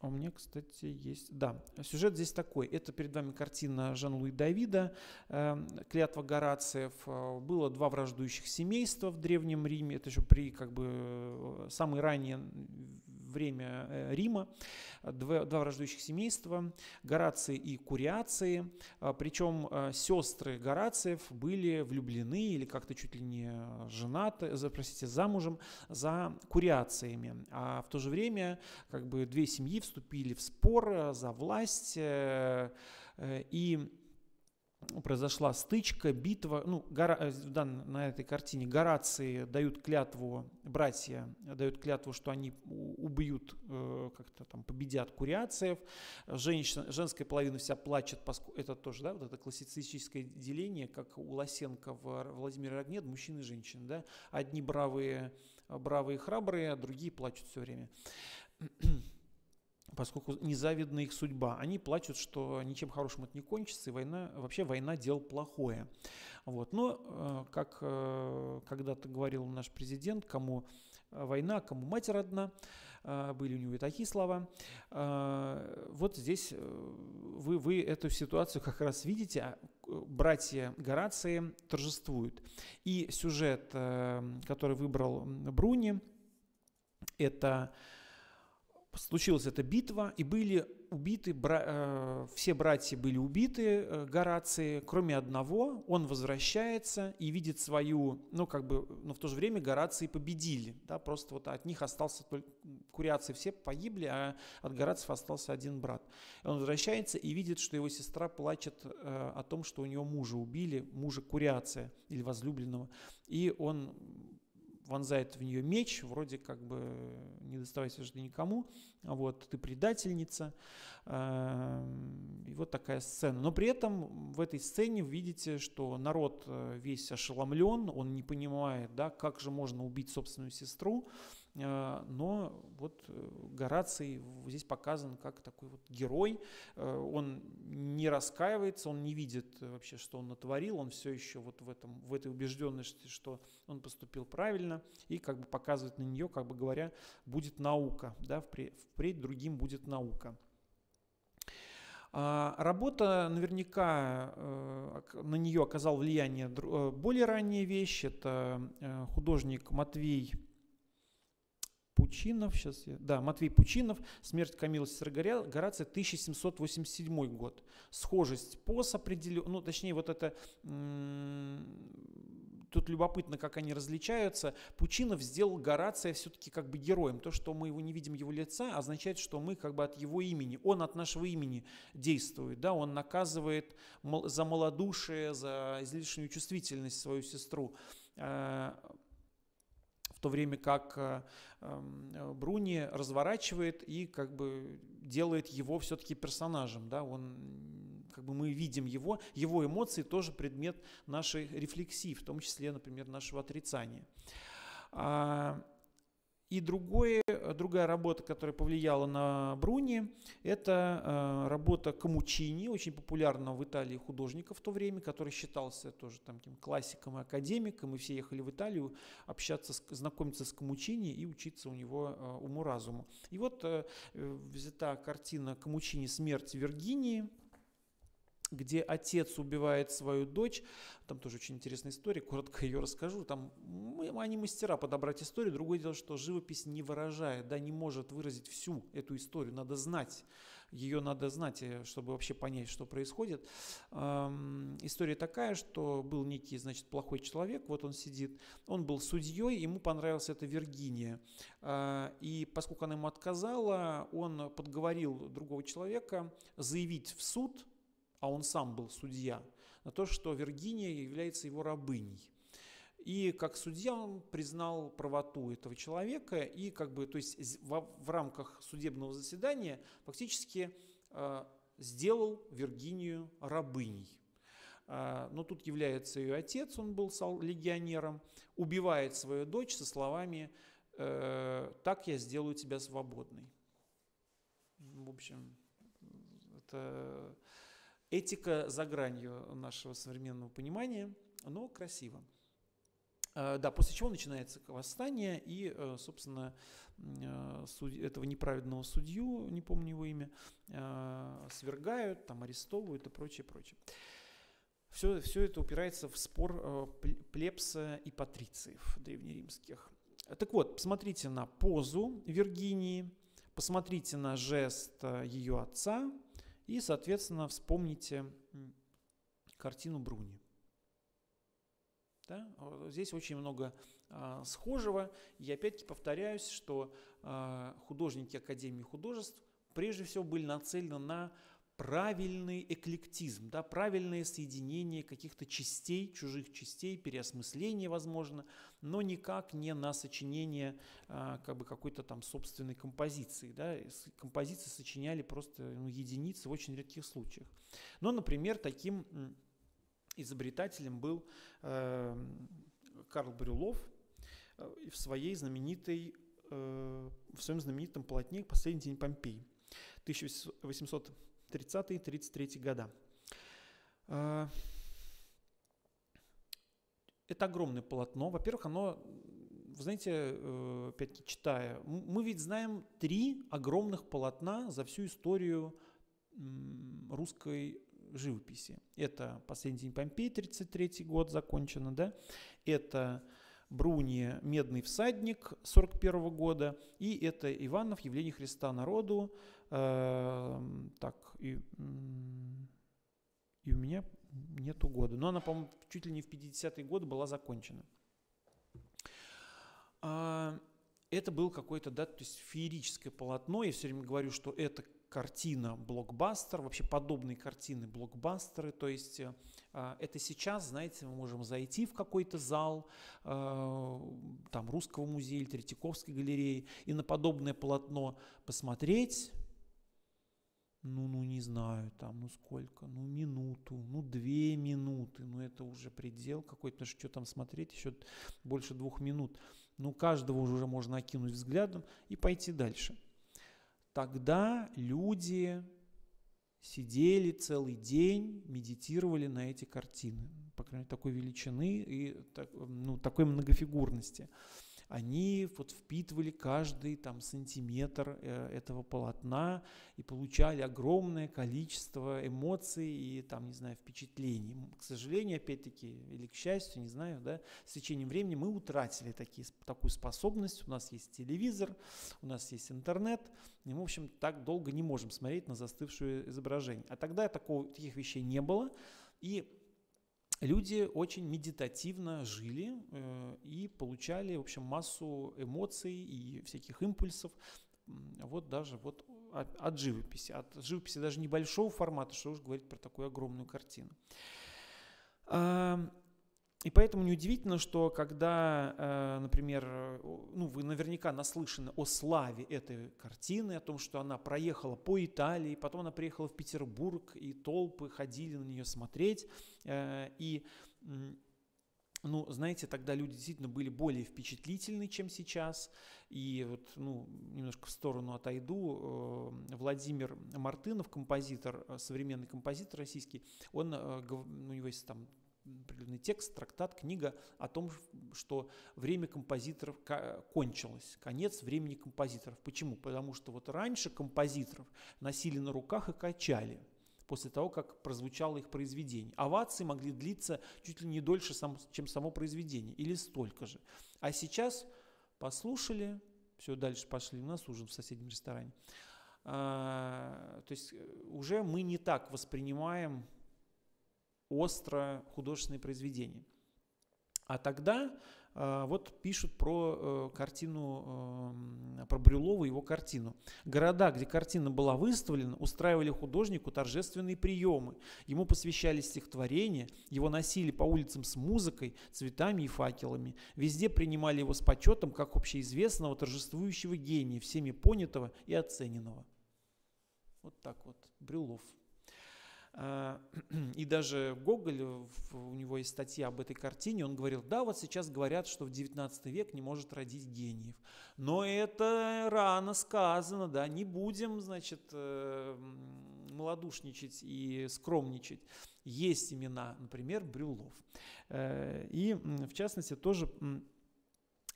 А у меня, кстати, есть... Да, сюжет здесь такой. Это перед вами картина Жан-Луи Давида, э, «Клятва Горациев». Э, было два враждующих семейства в Древнем Риме. Это еще при как бы э, самые ранние время э, Рима, два, два враждующих семейства, Горации и Куриации, а, причем э, сестры Горациев были влюблены или как-то чуть ли не женаты, простите, замужем за Куриациями, а в то же время как бы две семьи вступили в спор э, за власть, и произошла стычка, битва. Ну, гора, э, да, на этой картине Горации дают клятву, братья дают клятву, что они убьют, э, как-то там победят куриациев. Женщина, женская половина вся плачет, поскольку это тоже, да, вот это классицистическое деление, как у Лосенко в Владимире Огнет, мужчины и женщины, да. Одни бравые, бравые храбрые, а другие плачут все время поскольку незавидна их судьба. Они плачут, что ничем хорошим это не кончится, и война, вообще война дело плохое. Вот. Но, э, как э, когда-то говорил наш президент, кому война, кому мать родна, э, были у него и такие слова. Вот здесь вы, вы эту ситуацию как раз видите, а братья Горации торжествуют. И сюжет, который выбрал Бруни, это случилась эта битва, и были убиты, бра, э, все братья были убиты, э, Горации, кроме одного, он возвращается и видит свою, ну как бы, но в то же время Горации победили, да, просто вот от них остался только, куриации все погибли, а от Горациев остался один брат. Он возвращается и видит, что его сестра плачет э, о том, что у него мужа убили, мужа Куриация или возлюбленного, и он вонзает в нее меч, вроде как бы не доставайся же никому, вот ты предательница, эм, и вот такая сцена. Но при этом в этой сцене видите, что народ э, весь ошеломлен, он не понимает, да, как же можно убить собственную сестру, Э, но вот э, Гораций здесь показан как такой вот герой, э, он не раскаивается, он не видит вообще, что он натворил, он все еще вот в, этом, в этой убежденности, что он поступил правильно, и как бы показывает на нее, как бы говоря, будет наука, да, впредь, другим будет наука. А, работа наверняка на нее оказал влияние более ранняя вещь. Это художник Матвей Пучинов, сейчас я, да, Матвей Пучинов, «Смерть Камила Сестры Горация», 1787 год. Схожесть поз определен, ну, точнее, вот это, тут любопытно, как они различаются. Пучинов сделал Горация все-таки как бы героем. То, что мы его не видим его лица, означает, что мы как бы от его имени, он от нашего имени действует, да, он наказывает за малодушие, за излишнюю чувствительность свою сестру а, то время как э, эм, Бруни разворачивает и как бы делает его все-таки персонажем, да, он как бы мы видим его, его эмоции тоже предмет нашей рефлексии, в том числе, например, нашего отрицания. И другое, другая работа, которая повлияла на Бруни, это э, работа Камучини, очень популярного в Италии художника в то время, который считался тоже там классиком и академиком, и все ехали в Италию общаться, знакомиться с Камучини и учиться у него э, уму-разуму. И вот э, взята картина Камучини. «Смерть Виргинии», где отец убивает свою дочь. Там тоже очень интересная история, коротко ее расскажу. Там мы, они мастера подобрать историю. Другое дело, что живопись не выражает, да, не может выразить всю эту историю. Надо знать, ее надо знать, э, чтобы вообще понять, что происходит. Эм, история такая, что был некий, значит, плохой человек, вот он сидит, он был судьей, ему понравилась эта Виргиния. Э, и поскольку она ему отказала, он подговорил другого человека заявить в суд, а он сам был судья, на то, что Виргиния является его рабыней. И как судья он признал правоту этого человека и как бы, то есть в, в рамках судебного заседания фактически э, сделал Виргинию рабыней. Э, но тут является ее отец, он был легионером, убивает свою дочь со словами э, «так я сделаю тебя свободной». В общем, это Этика за гранью нашего современного понимания, но красиво. А, да, после чего начинается восстание, и, э, собственно, э, этого неправедного судью, не помню его имя, э, свергают, там арестовывают и прочее, прочее. Все, все это упирается в спор плебса и патрициев древнеримских. Так вот, посмотрите на позу Виргинии, посмотрите на жест ее отца, и, соответственно, вспомните картину Бруни. Да? Здесь очень много а, схожего. И опять-таки повторяюсь, что а, художники Академии художеств прежде всего были нацелены на правильный эклектизм, да, правильное соединение каких-то частей, чужих частей, переосмысление, возможно, но никак не на сочинение а, как бы какой-то там собственной композиции. Да. Композиции сочиняли просто ну, единицы в очень редких случаях. Но, например, таким изобретателем был э, Карл Брюлов э, в своей знаменитой, э, в своем знаменитом полотне «Последний день Помпеи» 1800 30-33 года. А, это огромное полотно. Во-первых, оно, вы знаете, э, опять-таки читая, мы ведь знаем три огромных полотна за всю историю русской живописи. Это «Последний день Помпей», 33 год закончено, да? Это Бруни «Медный всадник» 41 года, и это Иванов «Явление Христа народу» так, и, и у меня нету года. Но она, по-моему, чуть ли не в 50-е годы была закончена. А, это был какой-то, да, то есть феерическое полотно. Я все время говорю, что это картина блокбастер, вообще подобные картины блокбастеры, то есть э, это сейчас, знаете, мы можем зайти в какой-то зал, э, там, Русского музея или Третьяковской галереи и на подобное полотно посмотреть, ну, ну, не знаю, там, ну сколько, ну, минуту, ну, две минуты, ну, это уже предел какой-то, потому что что там смотреть, еще больше двух минут. Ну, каждого уже можно окинуть взглядом и пойти дальше. Тогда люди сидели целый день, медитировали на эти картины, по крайней мере, такой величины и ну, такой многофигурности они вот впитывали каждый там сантиметр э, этого полотна и получали огромное количество эмоций и там, не знаю, впечатлений. К сожалению, опять-таки, или к счастью, не знаю, да, с течением времени мы утратили такие, такую способность. У нас есть телевизор, у нас есть интернет, и мы, в общем, так долго не можем смотреть на застывшее изображение. А тогда такого, таких вещей не было, и люди очень медитативно жили э, и получали, в общем, массу эмоций и всяких импульсов, вот даже вот от, от живописи. От живописи даже небольшого формата, что уж говорить про такую огромную картину. И поэтому неудивительно, что когда, э, например, ну, вы наверняка наслышаны о славе этой картины, о том, что она проехала по Италии, потом она приехала в Петербург, и толпы ходили на нее смотреть. Э, и, ну, знаете, тогда люди действительно были более впечатлительны, чем сейчас. И вот, ну, немножко в сторону отойду. Э, Владимир Мартынов, композитор, современный композитор российский, он, у него есть там определенный текст, трактат, книга о том, что время композиторов кончилось, конец времени композиторов. Почему? Потому что вот раньше композиторов носили на руках и качали после того, как прозвучало их произведение. Овации могли длиться чуть ли не дольше, чем само произведение, или столько же. А сейчас послушали, все, дальше пошли, у нас ужин в соседнем ресторане. А, то есть э, уже мы не так воспринимаем остро художественные произведения. А тогда э, вот пишут про э, картину, э, про Брюлова, его картину. Города, где картина была выставлена, устраивали художнику торжественные приемы. Ему посвящали стихотворения, его носили по улицам с музыкой, цветами и факелами. Везде принимали его с почетом, как общеизвестного торжествующего гения, всеми понятого и оцененного. Вот так вот, Брюлов. А, и даже Гоголь, у него есть статья об этой картине, он говорил, да, вот сейчас говорят, что в 19 век не может родить гениев. Но это рано сказано, да, не будем, значит, э, малодушничать и скромничать. Есть имена, например, Брюлов. Э, и, в частности, тоже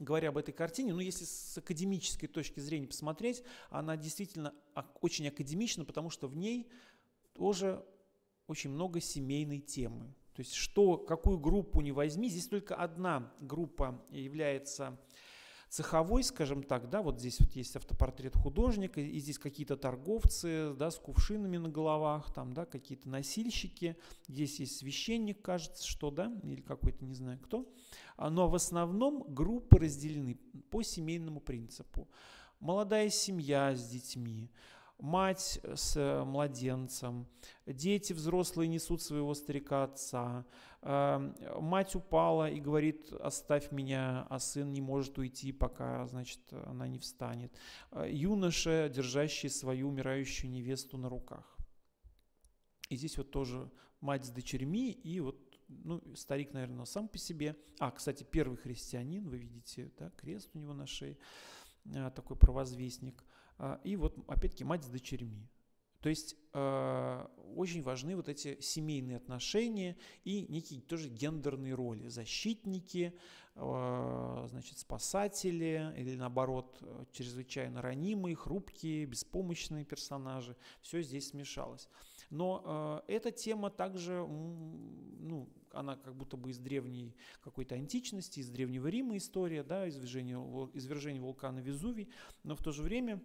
говоря об этой картине, ну, если с академической точки зрения посмотреть, она действительно очень академична, потому что в ней тоже очень много семейной темы. То есть что, какую группу не возьми, здесь только одна группа является цеховой, скажем так, да, вот здесь вот есть автопортрет художника, и здесь какие-то торговцы, да, с кувшинами на головах, там, да, какие-то носильщики, здесь есть священник, кажется, что, да, или какой-то, не знаю кто, а, но в основном группы разделены по семейному принципу. Молодая семья с детьми, мать с э, младенцем, дети взрослые несут своего старика отца, эм, мать упала и говорит, оставь меня, а сын не может уйти, пока, значит, она не встанет. Э, юноша, держащий свою умирающую невесту на руках. И здесь вот тоже мать с дочерьми и вот ну, старик, наверное, сам по себе. А, кстати, первый христианин, вы видите, да, крест у него на шее, э, такой провозвестник – и вот опять-таки мать с дочерьми. То есть э, очень важны вот эти семейные отношения и некие тоже гендерные роли. Защитники, э, значит, спасатели или наоборот чрезвычайно ранимые, хрупкие, беспомощные персонажи. Все здесь смешалось. Но э, эта тема также, ну, она как будто бы из древней какой-то античности, из древнего Рима история, да, извержение, извержение вулкана Везувий, но в то же время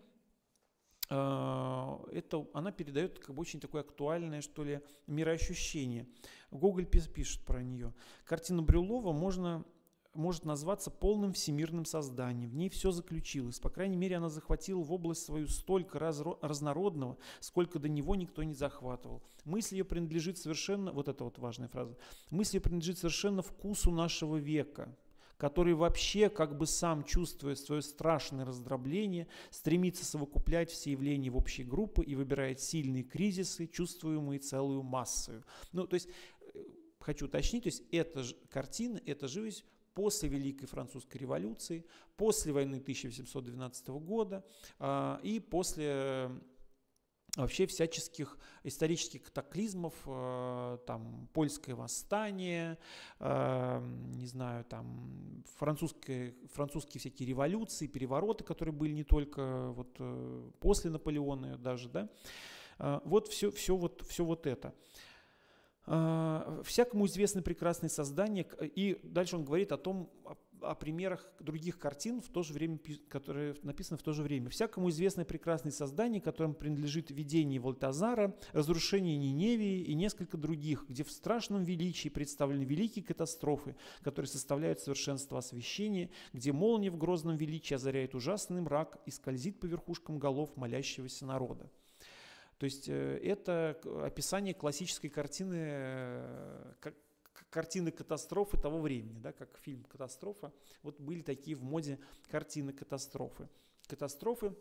это, она передает как бы очень такое актуальное, что ли, мироощущение. Гоголь пишет про нее. Картина Брюлова можно может назваться полным всемирным созданием. В ней все заключилось. По крайней мере, она захватила в область свою столько разро- разнородного, сколько до него никто не захватывал. Мысль ее принадлежит совершенно, вот это вот важная фраза, мысль ее принадлежит совершенно вкусу нашего века, который вообще, как бы сам чувствуя свое страшное раздробление, стремится совокуплять все явления в общие группы и выбирает сильные кризисы, чувствуемые целую массою. Ну, то есть, э, хочу уточнить, то есть эта картина, эта живость после Великой Французской революции, после войны 1812 года э, и после э, вообще всяческих исторических катаклизмов, э, там польское восстание, э, не знаю, там французские, французские всякие революции, перевороты, которые были не только вот э, после Наполеона даже, да, э, вот все, все вот, все вот это. А, всякому известны прекрасные создания, и дальше он говорит о том, о примерах других картин, в то же время, которые написаны в то же время. Всякому известны прекрасные создания, которым принадлежит видение Вольтазара, разрушение Ниневии и несколько других, где в страшном величии представлены великие катастрофы, которые составляют совершенство освещения, где молния в грозном величии озаряет ужасный мрак и скользит по верхушкам голов молящегося народа. То есть э, это описание классической картины, э, картины катастрофы того времени, да, как фильм «Катастрофа». Вот были такие в моде картины катастрофы. Катастрофы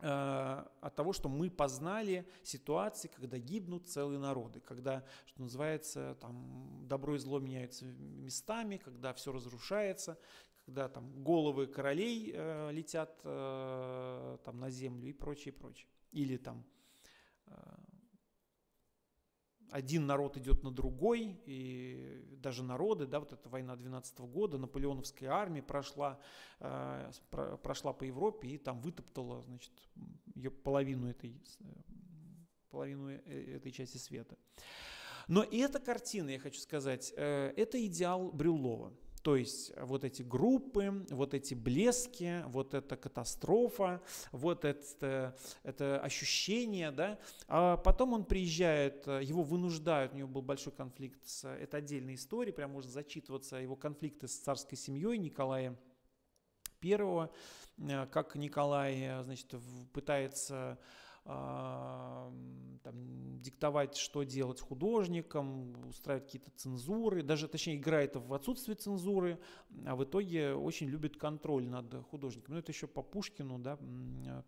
э, от того, что мы познали ситуации, когда гибнут целые народы, когда, что называется, там добро и зло меняются местами, когда все разрушается, когда там головы королей э, летят э, там на землю и прочее, прочее. Или там Э, один народ идет на другой, и даже народы, да, вот эта война 12 года, наполеоновская армия прошла, э, прошла по Европе и там вытоптала, значит, ее половину этой, э, половину этой части света. Но и эта картина, я хочу сказать, это идеал Брюллова. То есть вот эти группы, вот эти блески, вот эта катастрофа, вот это, это ощущение, да. А потом он приезжает, его вынуждают, у него был большой конфликт, с, это отдельная история, прям можно зачитываться, его конфликты с царской семьей Николая I, э, как Николай, значит, пытается там, диктовать, что делать художникам, устраивать какие-то цензуры, даже, точнее, играет в отсутствие цензуры, а в итоге очень любит контроль над художником. Ну, это еще по Пушкину, да,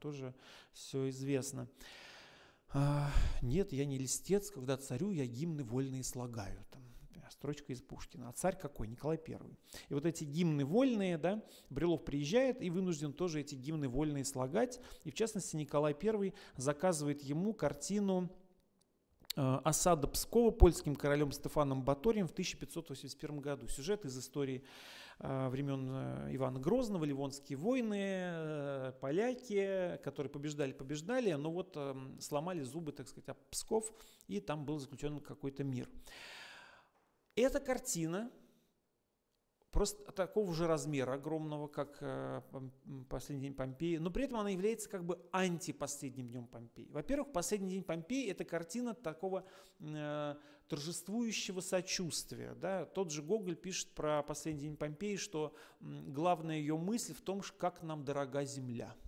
тоже все известно. А, нет, я не листец, когда царю я гимны вольные слагаю. Там, строчка из Пушкина. А царь какой? Николай I. И вот эти гимны вольные, да, Брюлов приезжает и вынужден тоже эти гимны вольные слагать. И в частности Николай I заказывает ему картину э, осада Пскова польским королем Стефаном Баторием в 1581 году. Сюжет из истории э, времен э, Ивана Грозного, Ливонские войны, поляки, которые побеждали-побеждали, но вот сломали зубы, так сказать, об Псков, и там был заключен какой-то мир. Эта картина просто такого же размера огромного, как э, «Последний день Помпеи», но при этом она является как бы антипоследним днем Помпеи. Во-первых, «Последний день Помпеи» — это картина такого э, торжествующего сочувствия. Да? Тот же Гоголь пишет про «Последний день Помпеи», что главная ее мысль в том, как нам дорога земля –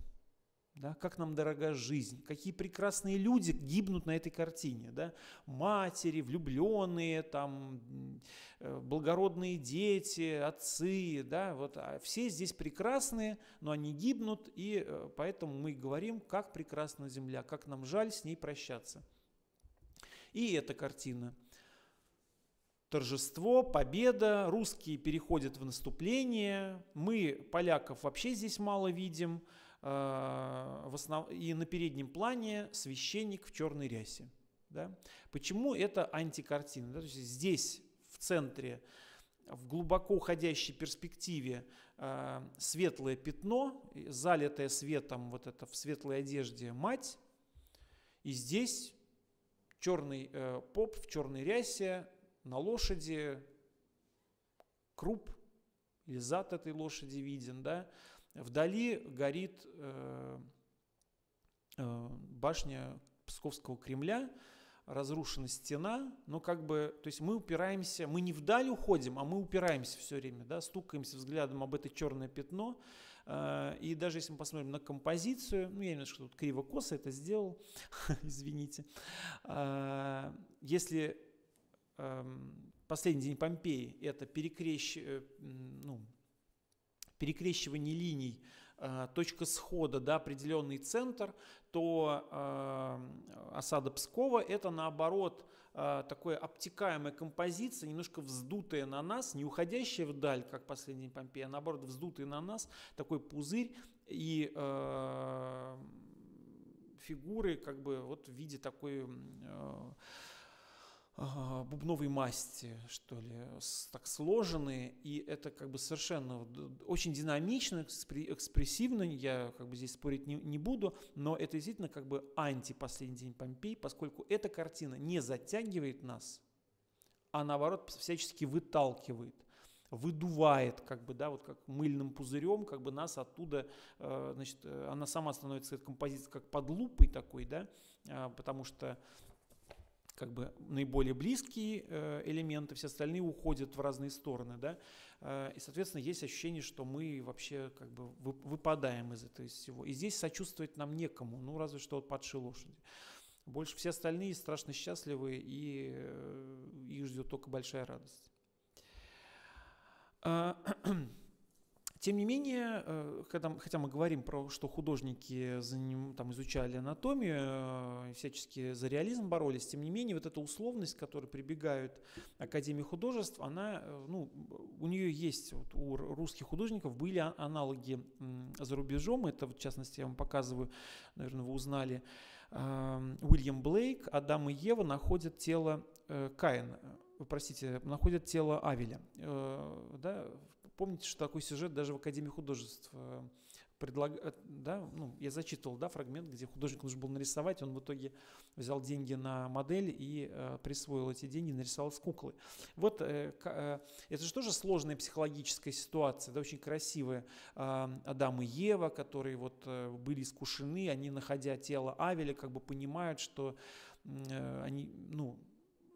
да, как нам дорога жизнь, какие прекрасные люди гибнут на этой картине, да, матери, влюбленные, там, э, благородные дети, отцы, да, вот, а все здесь прекрасные, но они гибнут, и э, поэтому мы говорим, как прекрасна земля, как нам жаль с ней прощаться. И эта картина – торжество, победа, русские переходят в наступление, мы поляков вообще здесь мало видим – в основ... и на переднем плане священник в черной рясе. Да? Почему это антикартина? Да? То есть здесь, в центре, в глубоко уходящей перспективе э, светлое пятно, залитое светом вот это в светлой одежде мать, и здесь черный э, поп в черной рясе на лошади, круп или зад этой лошади виден, да, Вдали горит э, башня Псковского Кремля, разрушена стена, но как бы, то есть мы упираемся, мы не вдаль уходим, а мы упираемся все время, да, стукаемся взглядом об это черное пятно, э, и даже если мы посмотрим на композицию, ну я немножко тут криво-косо это сделал, извините, э, если эм, последний день Помпеи это перекрещ, э, ну, перекрещивание линий точка схода, да, определенный центр, то э, осада Пскова это наоборот э, такая обтекаемая композиция, немножко вздутая на нас, не уходящая вдаль, как последний Помпей, а наоборот вздутая на нас, такой пузырь и э, фигуры как бы вот в виде такой э, бубновой масти, что ли, так сложенные, и это как бы совершенно очень динамично, экспрессивно, я как бы здесь спорить не, не буду, но это действительно как бы анти-последний день Помпей, поскольку эта картина не затягивает нас, а наоборот всячески выталкивает выдувает, как бы, да, вот как мыльным пузырем, как бы нас оттуда, э, значит, э, она сама становится, композиция, как под лупой такой, да, а, потому что как бы наиболее близкие э, элементы, все остальные уходят в разные стороны, да, э, и, соответственно, есть ощущение, что мы вообще как бы выпадаем из этого всего. И здесь сочувствовать нам некому, ну, разве что от падшей лошади. Больше все остальные страшно счастливы, и э, их ждет только большая радость. Тем не менее, э, когда, хотя мы говорим про, что художники за ним, там, изучали анатомию, э, всячески за реализм боролись, тем не менее, вот эта условность, к которой прибегают Академии художеств, она, э, ну, у нее есть, вот, у русских художников были а, аналоги за рубежом, это, в частности, я вам показываю, наверное, вы узнали, Уильям Блейк, Адам и Ева находят тело Каина, простите, находят тело Авеля, да, Помните, что такой сюжет даже в Академии художеств э, предлаг... Э, да, ну, я зачитывал, да, фрагмент, где художник нужно было нарисовать, он в итоге взял деньги на модель и э, присвоил эти деньги, нарисовал с куклы. Вот э, э, это же тоже сложная психологическая ситуация, да, очень красивая. Э, Адам и Ева, которые вот э, были искушены, они, находя тело Авеля, как бы понимают, что э, они, ну,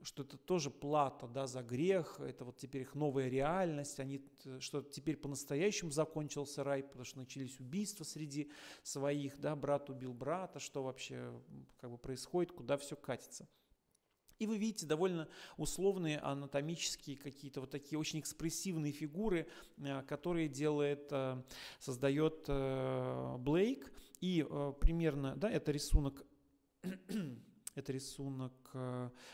что это тоже плата да, за грех, это вот теперь их новая реальность, они, что теперь по-настоящему закончился рай, потому что начались убийства среди своих, да, брат убил брата, что вообще как бы происходит, куда все катится. И вы видите довольно условные анатомические какие-то вот такие очень экспрессивные фигуры, э, которые делает, э, создает э, Блейк. И примерно, да, это рисунок это рисунок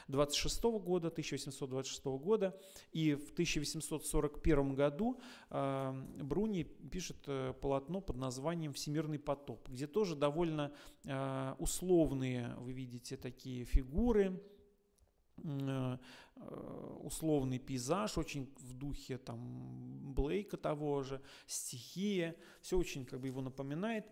26 э, года, 1826 года. И в 1841 году э, Бруни пишет э, полотно под названием «Всемирный потоп», где тоже довольно условные, вы видите, такие фигуры, условный пейзаж, очень в духе там Блейка того же, стихия, все очень как бы его напоминает.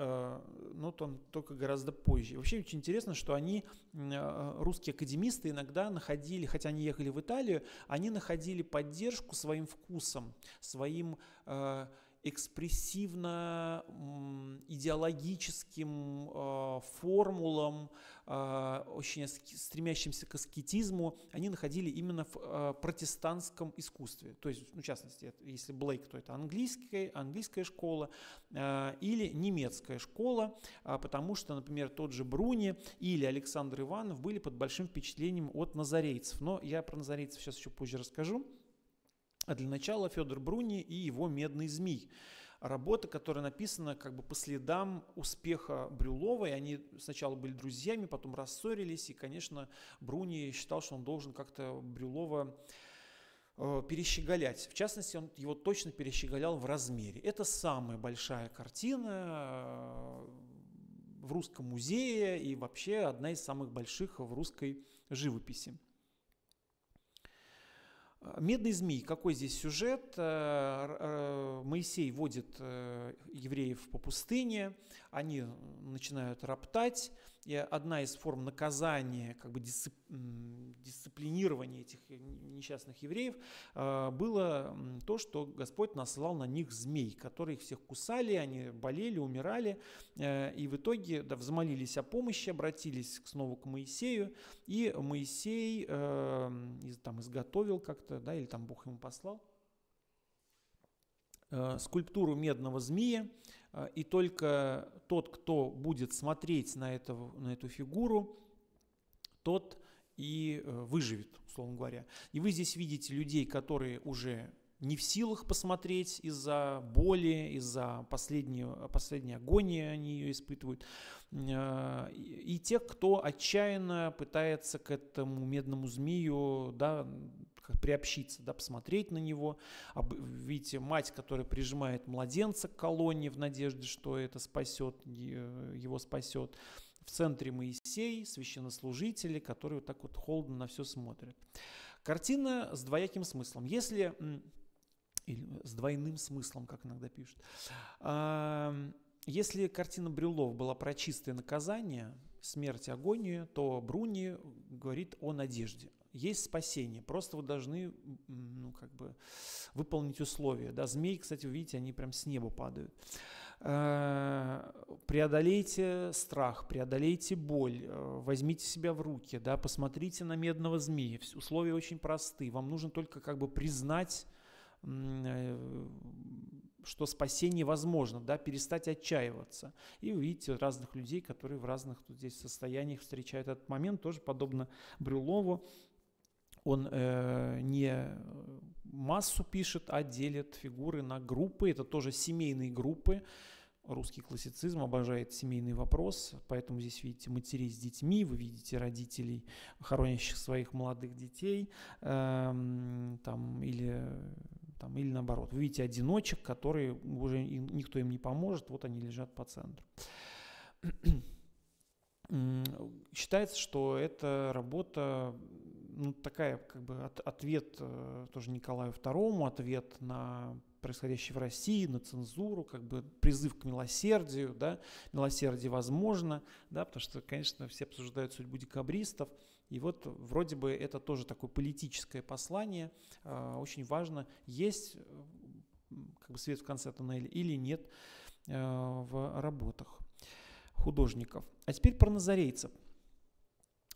Э, но там только гораздо позже. Вообще очень интересно, что они, э, русские академисты, иногда находили, хотя они ехали в Италию, они находили поддержку своим вкусом, своим э, экспрессивно-идеологическим э, формулам, э, очень стремящимся к аскетизму, они находили именно в э, протестантском искусстве. То есть, ну, в частности, если Блейк, то это английская, английская школа или немецкая школа, потому что, например, тот же Бруни или Александр Иванов были под большим впечатлением от назарейцев. Но я про назарейцев сейчас еще позже расскажу. А для начала Федор Бруни и его «Медный змей». Работа, которая написана как бы по следам успеха Брюлова, и они сначала были друзьями, потом рассорились, и, конечно, Бруни считал, что он должен как-то Брюлова э, перещеголять. В частности, он его точно перещеголял в размере. Это самая большая картина э, в русском музее и вообще одна из самых больших в русской живописи. Медный змей. Какой здесь сюжет? Э, э, Моисей водит э, евреев по пустыне, они начинают роптать, одна из форм наказания, как бы дисциплинирования этих несчастных евреев, э, было то, что Господь наслал на них змей, которые их всех кусали, они болели, умирали, э, и в итоге да, взмолились о помощи, обратились снова к Моисею, и Моисей там изготовил как-то, да, или там Бог ему послал, скульптуру медного змея, и только тот, кто будет смотреть на, это, на эту фигуру, тот и э, выживет, условно говоря. И вы здесь видите людей, которые уже не в силах посмотреть из-за боли, из-за последней, последней агонии они ее испытывают. Э, и тех, кто отчаянно пытается к этому медному змею да, приобщиться, да, посмотреть на него. Видите, мать, которая прижимает младенца к колонне в надежде, что это спасет, его спасет. В центре Моисей, священнослужители, которые вот так вот холодно на все смотрят. Картина с двояким смыслом. Если или с двойным смыслом, как иногда пишут. Если картина Брюлов была про чистое наказание, смерть, агонию, то Бруни говорит о надежде. Есть спасение, просто вы должны ну, как бы выполнить условия. Да, змеи, кстати, вы видите, они прям с неба падают. Э, преодолейте страх, преодолейте боль, э, возьмите себя в руки, да, посмотрите на медного змея. Условия очень просты. Вам нужно только как бы признать, э, что спасение возможно, да, перестать отчаиваться. И вы видите разных людей, которые в разных тут здесь состояниях встречают этот момент, тоже подобно Брюлову. Он э, не массу пишет, а делит фигуры на группы. Это тоже семейные группы. Русский классицизм обожает семейный вопрос, поэтому здесь видите матерей с детьми, вы видите родителей, хоронящих своих молодых детей, эм, там, или, там, или наоборот. Вы видите одиночек, которые уже никто им не поможет, вот они лежат по центру. Считается, что эта работа ну, такая как бы от, ответ э, тоже Николаю II, ответ на происходящее в России, на цензуру, как бы призыв к милосердию, да, милосердие возможно, да, потому что, конечно, все обсуждают судьбу декабристов, и вот вроде бы это тоже такое политическое послание, э, очень важно, есть э, как бы свет в конце тоннеля или нет э, в работах художников. А теперь про назарейцев –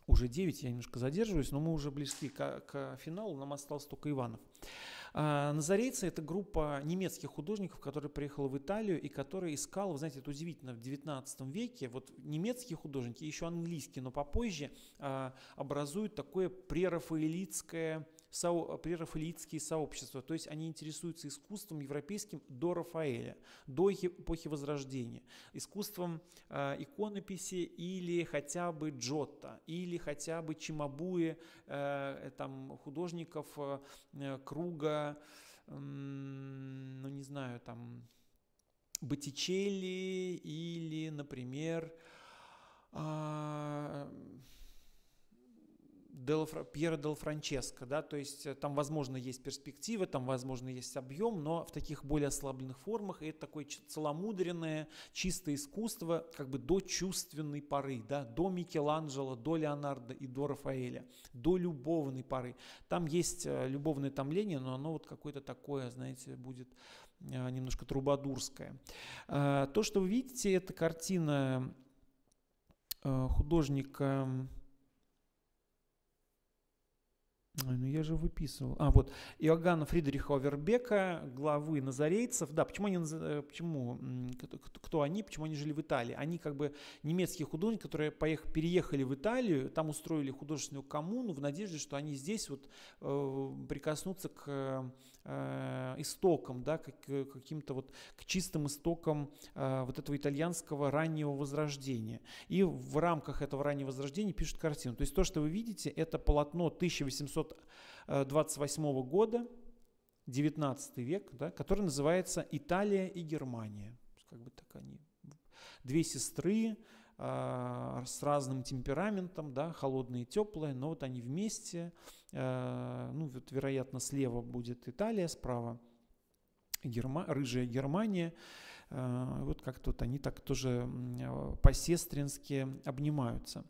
уже 9, я немножко задерживаюсь, но мы уже близки к, к финалу, нам остался только Иванов. А, Назарейцы – это группа немецких художников, которая приехала в Италию и которая искала, вы знаете, это удивительно, в 19 веке вот немецкие художники, еще английские, но попозже а, образуют такое прерафаэлитское со, прерафаэлитские сообщества, то есть они интересуются искусством европейским до Рафаэля, до эпохи Возрождения, искусством э, иконописи или хотя бы Джотто, или хотя бы Чимабуи, э, там, художников э, круга, э, ну не знаю, там, Боттичелли или, например, э, Дел, Пьера Дел Франческо, да, то есть э, там, возможно, есть перспектива, там, возможно, есть объем, но в таких более ослабленных формах, и это такое целомудренное, чистое искусство, как бы до чувственной поры, да, до Микеланджело, до Леонардо и до Рафаэля, до любовной поры. Там есть э, любовное томление, но оно вот какое-то такое, знаете, будет э, немножко трубадурское. То, что вы видите, это картина художника Ой, ну я же выписывал. А, вот, Иоганна Фридриха Овербека, главы назарейцев. Да, почему они, э, почему, кто они, почему они жили в Италии? Они как бы немецкие художники, которые поехали, переехали в Италию, там устроили художественную коммуну в надежде, что они здесь вот э, прикоснутся к э, истокам, да, к, к каким-то вот к чистым истокам э, вот этого итальянского раннего возрождения. И в рамках этого раннего возрождения пишут картину. То есть то, что вы видите, это полотно 1828 года, 19 век, да, который называется «Италия и Германия». Как бы так они, две сестры, э, с разным темпераментом, да, холодные и теплые, но вот они вместе, э, ну вот вероятно слева будет Италия, справа Герма, рыжая Германия, э, вот как-то вот они так тоже по-сестрински обнимаются.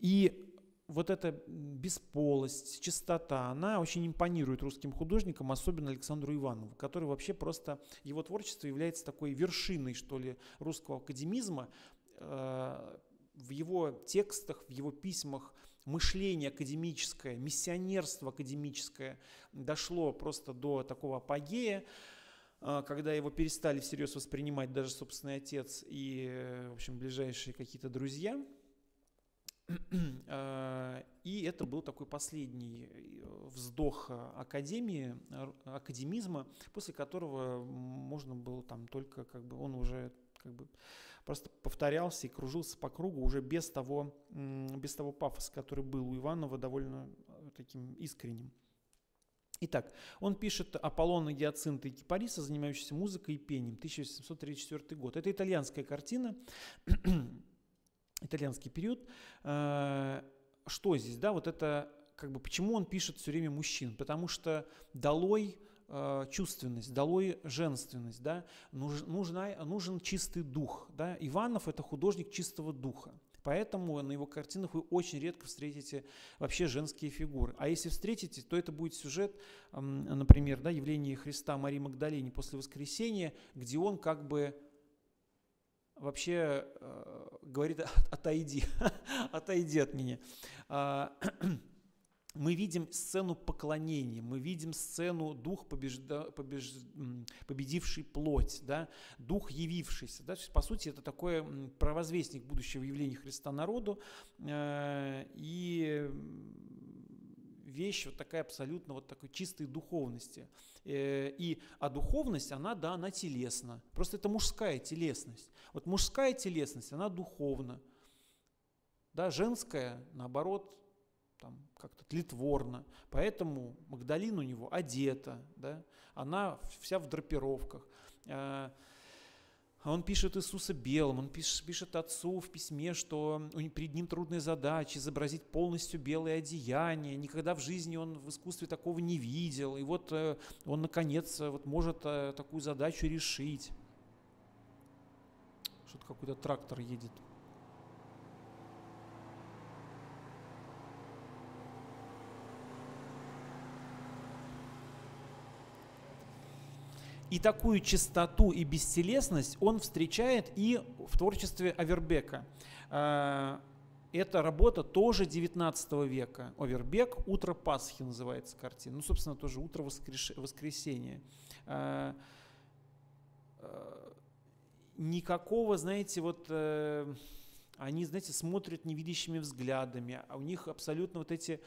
И вот эта бесполость, чистота, она очень импонирует русским художникам, особенно Александру Иванову, который вообще просто, его творчество является такой вершиной, что ли, русского академизма. Э, в его текстах, в его письмах мышление академическое, миссионерство академическое дошло просто до такого апогея, э, когда его перестали всерьез воспринимать даже собственный отец и, в общем, ближайшие какие-то друзья – Э, и это был такой последний э, вздох академии, академизма, после которого можно было там только как бы он уже как бы просто повторялся и кружился по кругу уже без того, без того пафоса, который был у Иванова довольно э, таким искренним. Итак, он пишет Аполлона, Гиацинта и Кипариса, занимающийся музыкой и пением, 1834 год. Это итальянская картина, итальянский период. Э, что здесь, да, вот это, как бы, почему он пишет все время мужчин? Потому что долой э, чувственность, долой женственность, да, нужна, нужен чистый дух, да. Иванов – это художник чистого духа. Поэтому на его картинах вы очень редко встретите вообще женские фигуры. А если встретите, то это будет сюжет, например, да, явление Христа Марии Магдалине после воскресения, где он как бы вообще э, говорит, отойди, отойди от меня. Мы видим сцену поклонения, мы видим сцену дух, побежда, побеж, победивший плоть, да, дух явившийся. Да, по сути, это такой провозвестник будущего явления Христа народу. Э, и вещь вот такая абсолютно вот такой чистой духовности. Э, и, а духовность, она, да, она телесна. Просто это мужская телесность. Вот мужская телесность, она духовна. Да, женская, наоборот, там как-то тлетворно. Поэтому Магдалин у него одета, да, она вся в драпировках. Э, а он пишет Иисуса белым, он пишет, пишет отцу в письме, что перед ним трудная задача изобразить полностью белое одеяние. Никогда в жизни он в искусстве такого не видел. И вот э, он, наконец, вот может э, такую задачу решить. Что-то какой-то трактор едет. И такую чистоту и бестелесность он встречает и в творчестве Авербека. Э, эта работа тоже 19 века. Овербек «Утро Пасхи» называется картина. Ну, собственно, тоже «Утро воскресения». Э, э, никакого, знаете, вот они, знаете, смотрят невидящими взглядами, а у них абсолютно вот эти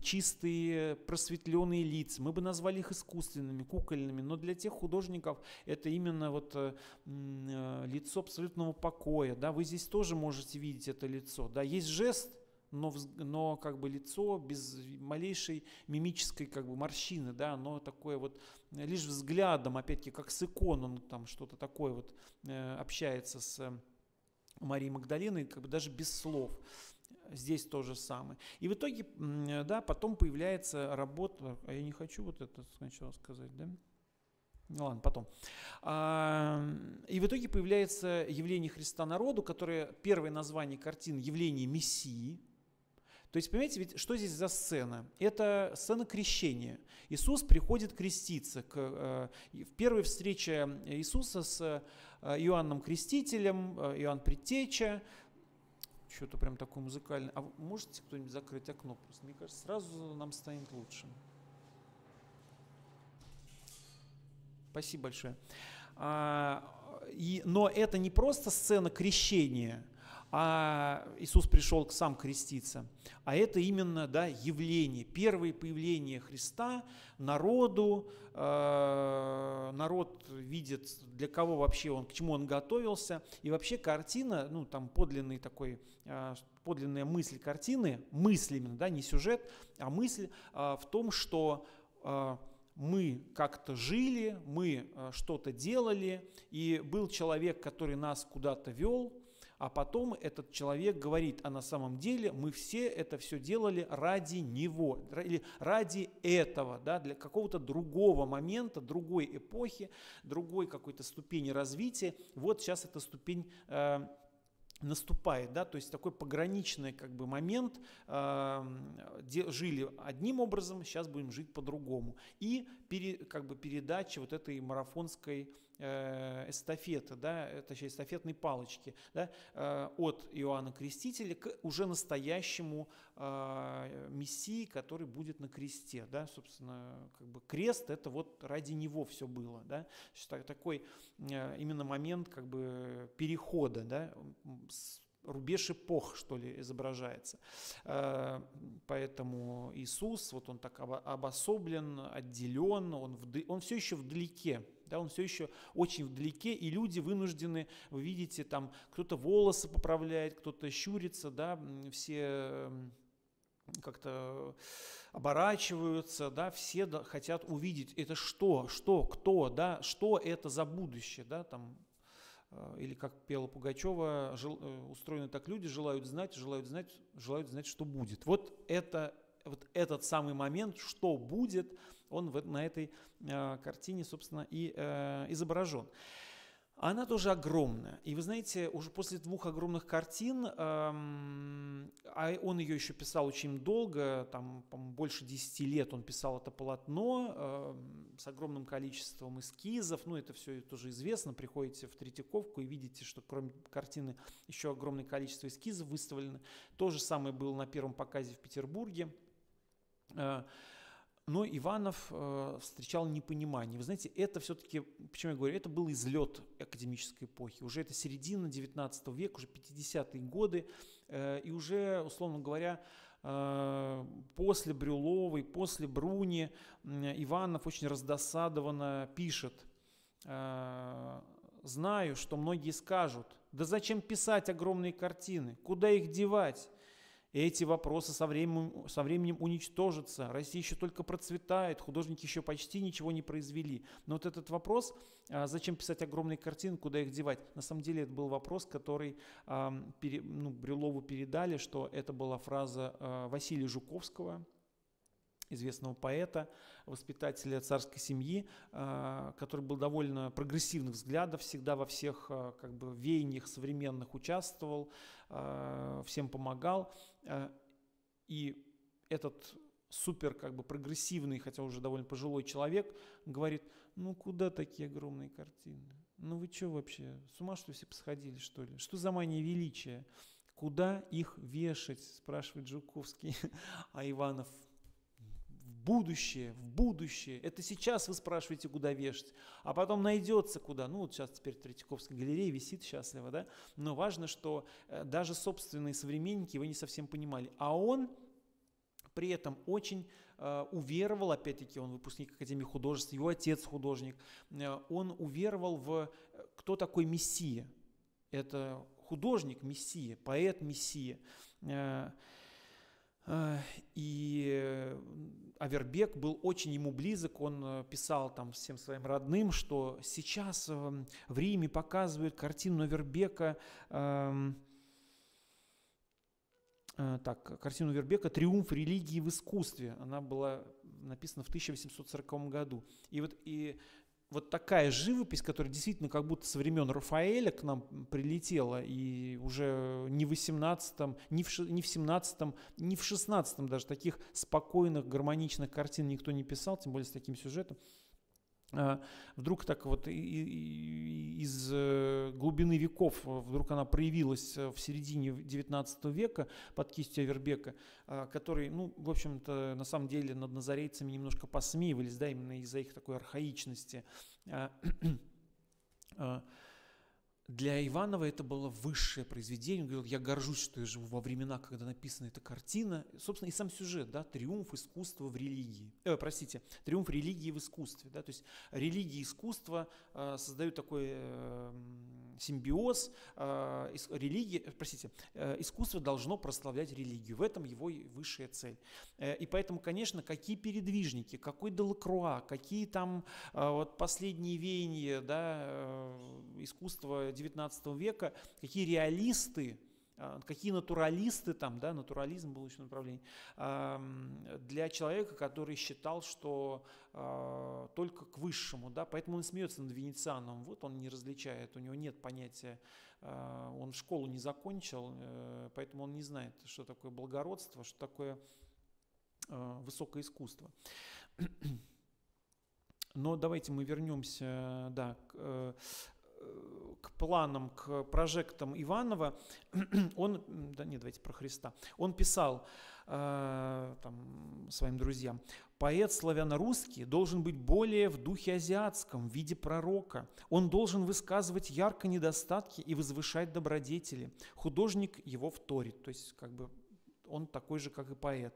чистые, просветленные лица. Мы бы назвали их искусственными, кукольными, но для тех художников это именно вот э, э, лицо абсолютного покоя. Да? Вы здесь тоже можете видеть это лицо. Да? Есть жест, но, но как бы лицо без малейшей мимической как бы морщины, да, оно такое вот лишь взглядом, опять-таки, как с икон, он там что-то такое вот э, общается с Марии Магдалины, как бы даже без слов. Здесь то же самое. И в итоге, да, потом появляется работа, а я не хочу вот это сначала сказать, да? Ну ладно, потом. А, и в итоге появляется явление Христа народу, которое первое название картины «Явление Мессии», то есть, понимаете, ведь что здесь за сцена? Это сцена крещения. Иисус приходит креститься. К, э, в первой встрече Иисуса с э, Иоанном Крестителем, э, Иоанн Предтеча, что-то прям такое музыкальное. А можете кто-нибудь закрыть окно? Просто, мне кажется, сразу нам станет лучше. Спасибо большое. А, и, но это не просто сцена крещения – а Иисус пришел к сам креститься, а это именно да, явление, первое появление Христа народу, э, народ видит, для кого вообще он, к чему он готовился, и вообще картина, ну там подлинный такой, э, подлинная мысль картины, мысль именно, да, не сюжет, а мысль э, в том, что э, мы как-то жили, мы что-то делали, и был человек, который нас куда-то вел, а потом этот человек говорит, а на самом деле мы все это все делали ради него, или ради этого, да, для какого-то другого момента, другой эпохи, другой какой-то ступени развития. Вот сейчас эта ступень э, наступает, да, то есть такой пограничный как бы момент, э, жили одним образом, сейчас будем жить по-другому. И пере, как бы передача вот этой марафонской эстафеты, да, э, точнее эстафетной палочки да, э, от Иоанна Крестителя к уже настоящему э, Мессии, который будет на кресте. Да, собственно, как бы крест это вот ради него все было. Да, такой именно момент как бы перехода да, с рубеж эпох, что ли, изображается. Э, поэтому Иисус, вот он так обособлен, отделен, он, в, он все еще вдалеке, да, он все еще очень вдалеке, и люди вынуждены, вы видите, там кто-то волосы поправляет, кто-то щурится, да, все как-то оборачиваются, да, все хотят увидеть, это что, что, кто, да, что это за будущее, да, там Э, или как пела Пугачева, жил, э, устроены так люди, желают знать, желают знать, желают знать, что будет. Вот, это, вот этот самый момент, что будет, он в, на этой э, картине, собственно, и э, изображен. Она тоже огромная. И вы знаете, уже после двух огромных картин, эм, а он ее еще писал очень долго, там, больше 10 лет он писал это полотно э, с огромным количеством эскизов. Ну, это все тоже известно. Приходите в Третьяковку и видите, что кроме картины еще огромное количество эскизов выставлено. То же самое было на первом показе в Петербурге. Э, но Иванов э, встречал непонимание. Вы знаете, это все-таки, почему я говорю, это был излет академической эпохи. Уже это середина 19 века, уже 50-е годы, э, и уже, условно говоря, э, после Брюловой, после Бруни Иванов очень раздосадованно пишет, э, знаю, что многие скажут, да зачем писать огромные картины, куда их девать? Эти вопросы со временем, со временем уничтожатся. Россия еще только процветает, художники еще почти ничего не произвели. Но вот этот вопрос, а, зачем писать огромные картины, куда их девать, на самом деле это был вопрос, который ну, Брюлову передали, что это была фраза а, Василия Жуковского, известного поэта, воспитателя царской семьи, а, который был довольно прогрессивных взглядов, всегда во всех как бы, веяниях современных участвовал, всем помогал. Э, и этот супер как бы прогрессивный, хотя уже довольно пожилой человек, говорит, ну куда такие огромные картины? Ну вы что вообще, с ума что все посходили что ли? Что за мания величия? Куда их вешать, спрашивает Жуковский, а Иванов будущее, в будущее. Это сейчас вы спрашиваете, куда вешать, а потом найдется куда. Ну вот сейчас теперь Третьяковская галерея висит счастливо, да? Но важно, что э, даже собственные современники его не совсем понимали. А он при этом очень э, уверовал, опять-таки, он выпускник Академии художеств, его отец художник, э, он уверовал в э, кто такой Мессия. Это художник Мессия, поэт Мессия. Э, и Авербек был очень ему близок, он э, писал там всем своим родным, что сейчас эм, в Риме показывают картину Авербека, эм, э, так, картину Вербека «Триумф религии в искусстве». Она была написана в 1840 году. И вот и вот такая живопись, которая действительно как будто со времен Рафаэля к нам прилетела, и уже не в 18 не в, не в 17 не в 16 даже таких спокойных, гармоничных картин никто не писал, тем более с таким сюжетом. А, вдруг так вот из э, глубины веков вдруг она проявилась в середине 19 века под кистью Авербека, а, который, ну, в общем-то, на самом деле над назарейцами немножко посмеивались, да, именно из-за их такой архаичности. для Иванова это было высшее произведение. Он говорил, я горжусь, что я живу во времена, когда написана эта картина. Собственно, и сам сюжет, да, триумф искусства в религии. Э, простите, триумф религии в искусстве, да, то есть религия и искусство э, создают такой э, симбиоз. Э, ис, религия, э, простите, э, искусство должно прославлять религию. В этом его высшая цель. Э, и поэтому, конечно, какие передвижники, какой Делакруа, какие там э, вот последние веяния, да, э, искусство 19 века, какие реалисты, а, какие натуралисты там, да, натурализм был еще направление, а, для человека, который считал, что а, только к высшему, да, поэтому он смеется над венецианом, вот он не различает, у него нет понятия, он школу не закончил, э, поэтому он не знает, что такое благородство, что такое высокое искусство. Но давайте мы вернемся, да, к, э, к планам, к прожектам Иванова. Он, да нет, давайте про Христа. Он писал э, там, своим друзьям, поэт славяно-русский должен быть более в духе азиатском, в виде пророка. Он должен высказывать ярко недостатки и возвышать добродетели. Художник его вторит, то есть как бы он такой же, как и поэт.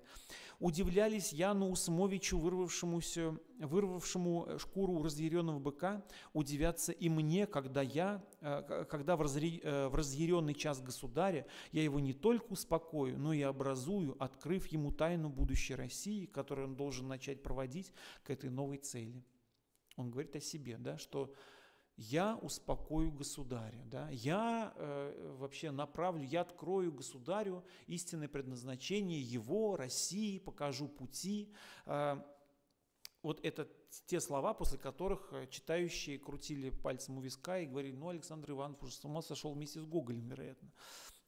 Удивлялись Яну Усмовичу, вырвавшемуся, вырвавшему шкуру разъяренного быка, удивятся и мне, когда я, э, когда в, разъя, э, в разъяренный час государя я его не только успокою, но и образую, открыв ему тайну будущей России, которую он должен начать проводить к этой новой цели. Он говорит о себе, да, что я успокою государя, да, я э, вообще направлю, я открою государю истинное предназначение его, России, покажу пути. Э, вот это те слова, после которых э, читающие крутили пальцем у виска и говорили, ну, Александр Иванов уже с ума сошел вместе с Гоголем, вероятно.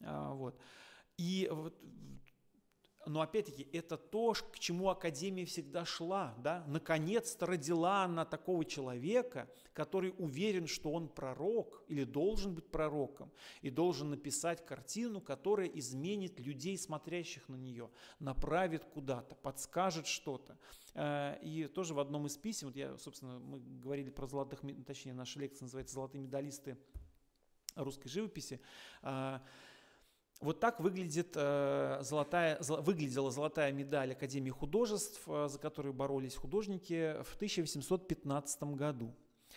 А, вот. И вот но опять-таки это то, к чему Академия всегда шла. Да? Наконец-то родила она такого человека, который уверен, что он пророк или должен быть пророком, и должен написать картину, которая изменит людей, смотрящих на нее, направит куда-то, подскажет что-то. Э, и тоже в одном из писем, вот я, собственно, мы говорили про золотых, точнее, наша лекция называется «Золотые медалисты русской живописи», э, вот так выглядит, э, золотая, зо, выглядела золотая медаль Академии художеств, э, за которую боролись художники в 1815 году.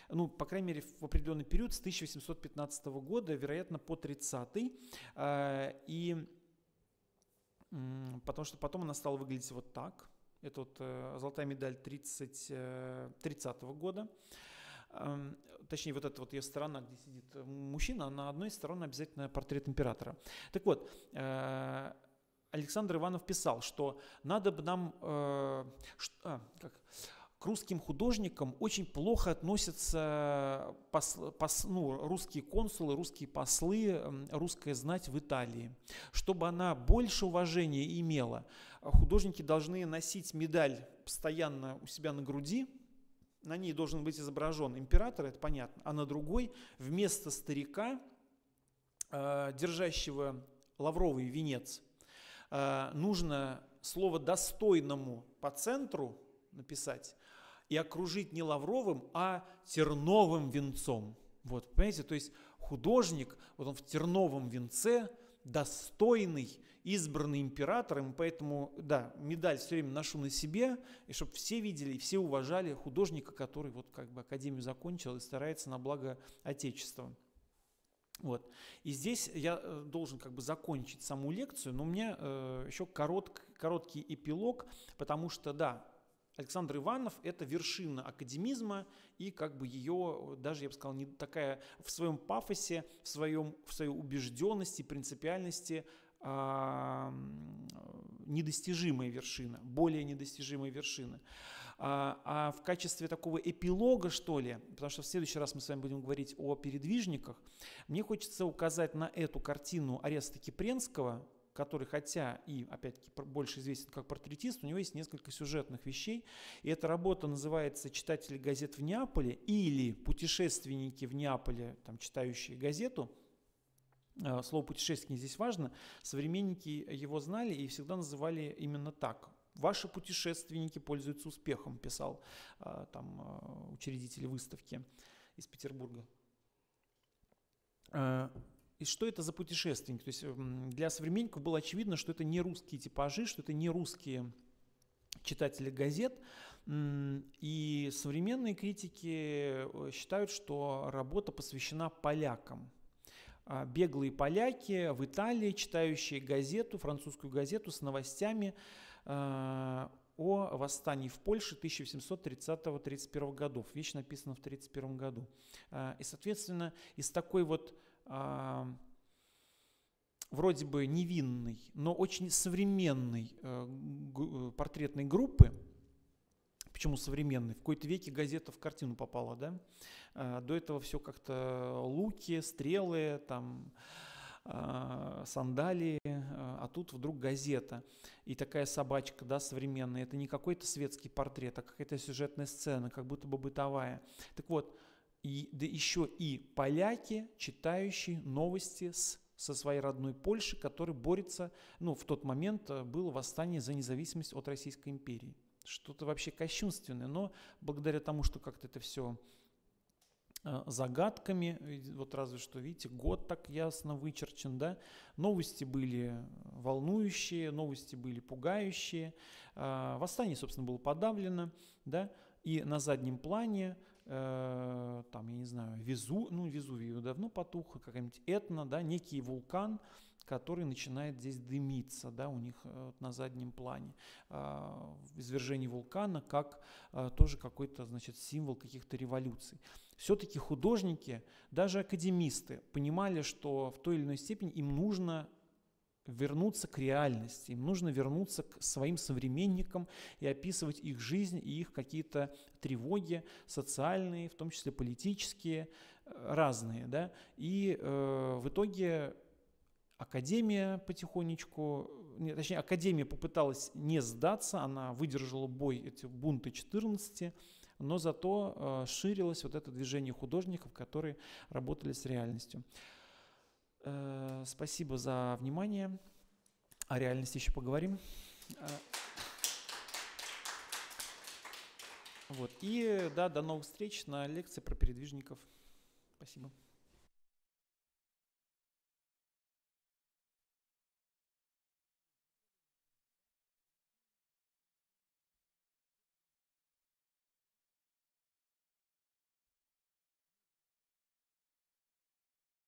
Ну, по крайней мере, в определенный период с 1815 года, вероятно, по 30 э, И потому что потом она стала выглядеть вот так. Это вот э, золотая медаль 30, 30 -го года точнее вот эта вот ее сторона, где сидит мужчина, а на одной из сторон обязательно портрет императора. Так вот, э, Александр Иванов писал, что надо бы нам, э, а, как, к русским художникам очень плохо относятся пос, пос, ну, русские консулы, русские послы, русская знать в Италии. Чтобы она больше уважения имела, художники должны носить медаль постоянно у себя на груди, на ней должен быть изображен император, это понятно, а на другой вместо старика, э, держащего лавровый венец, э, нужно слово «достойному» по центру написать и окружить не лавровым, а терновым венцом. Вот, понимаете, то есть художник, вот он в терновом венце, достойный избранный императором, поэтому, да, медаль все время ношу на себе, и чтобы все видели, все уважали художника, который вот как бы академию закончил и старается на благо Отечества. Вот. И здесь я э, должен как бы закончить саму лекцию, но у меня э, еще коротк, короткий эпилог, потому что, да, Александр Иванов – это вершина академизма, и как бы ее, даже, я бы сказал, не такая в своем пафосе, в, своем, в своей убежденности, принципиальности а, недостижимая вершина, более недостижимая вершина. А, а в качестве такого эпилога, что ли, потому что в следующий раз мы с вами будем говорить о передвижниках, мне хочется указать на эту картину Ареста Кипренского, который, хотя и, опять-таки, больше известен как портретист, у него есть несколько сюжетных вещей. И эта работа называется «Читатели газет в Неаполе» или «Путешественники в Неаполе», там, читающие газету – Э, слово «путешественник» здесь важно. Современники его знали и всегда называли именно так. Ваши путешественники пользуются успехом, писал э, там э, учредитель выставки из Петербурга. И что это за путешественники? То есть для современников было очевидно, что это не русские типажи, что это не русские читатели газет. И современные критики считают, что работа посвящена полякам. А, беглые поляки в Италии, читающие газету, французскую газету с новостями а, о восстании в Польше 1730-31 годов. Вещь написана в 1931 году. А, и, соответственно, из такой вот вроде бы невинной, но очень современной э, портретной группы, Почему современный? В какой-то веке газета в картину попала, да? А, до этого все как-то луки, стрелы, там, а, сандалии, а тут вдруг газета. И такая собачка, да, современная. Это не какой-то светский портрет, а какая-то сюжетная сцена, как будто бы бытовая. Так вот, и, да еще и поляки, читающие новости с со своей родной Польши, который борется, ну, в тот момент э, было восстание за независимость от Российской империи. Что-то вообще кощунственное, но благодаря тому, что как-то это все э, загадками, вот разве что, видите, год так ясно вычерчен, да, новости были волнующие, новости были пугающие, а, восстание, собственно, было подавлено, да, и на заднем плане э, там, я не знаю, Везу, ну, Везувий давно потух, какая-нибудь Этна, да, некий вулкан, который начинает здесь дымиться да, у них э, на заднем плане. А, извержение вулкана как а, тоже какой-то значит, символ каких-то революций. Все-таки художники, даже академисты, понимали, что в той или иной степени им нужно вернуться к реальности, им нужно вернуться к своим современникам и описывать их жизнь и их какие-то тревоги социальные, в том числе политические, э, разные. Да? И э, в итоге Академия потихонечку, не, точнее, Академия попыталась не сдаться, она выдержала бой эти бунты 14, но зато э, ширилось вот это движение художников, которые работали с реальностью. Э, спасибо за внимание. О реальности еще поговорим. Э, вот. И да, до новых встреч на лекции про передвижников. Спасибо.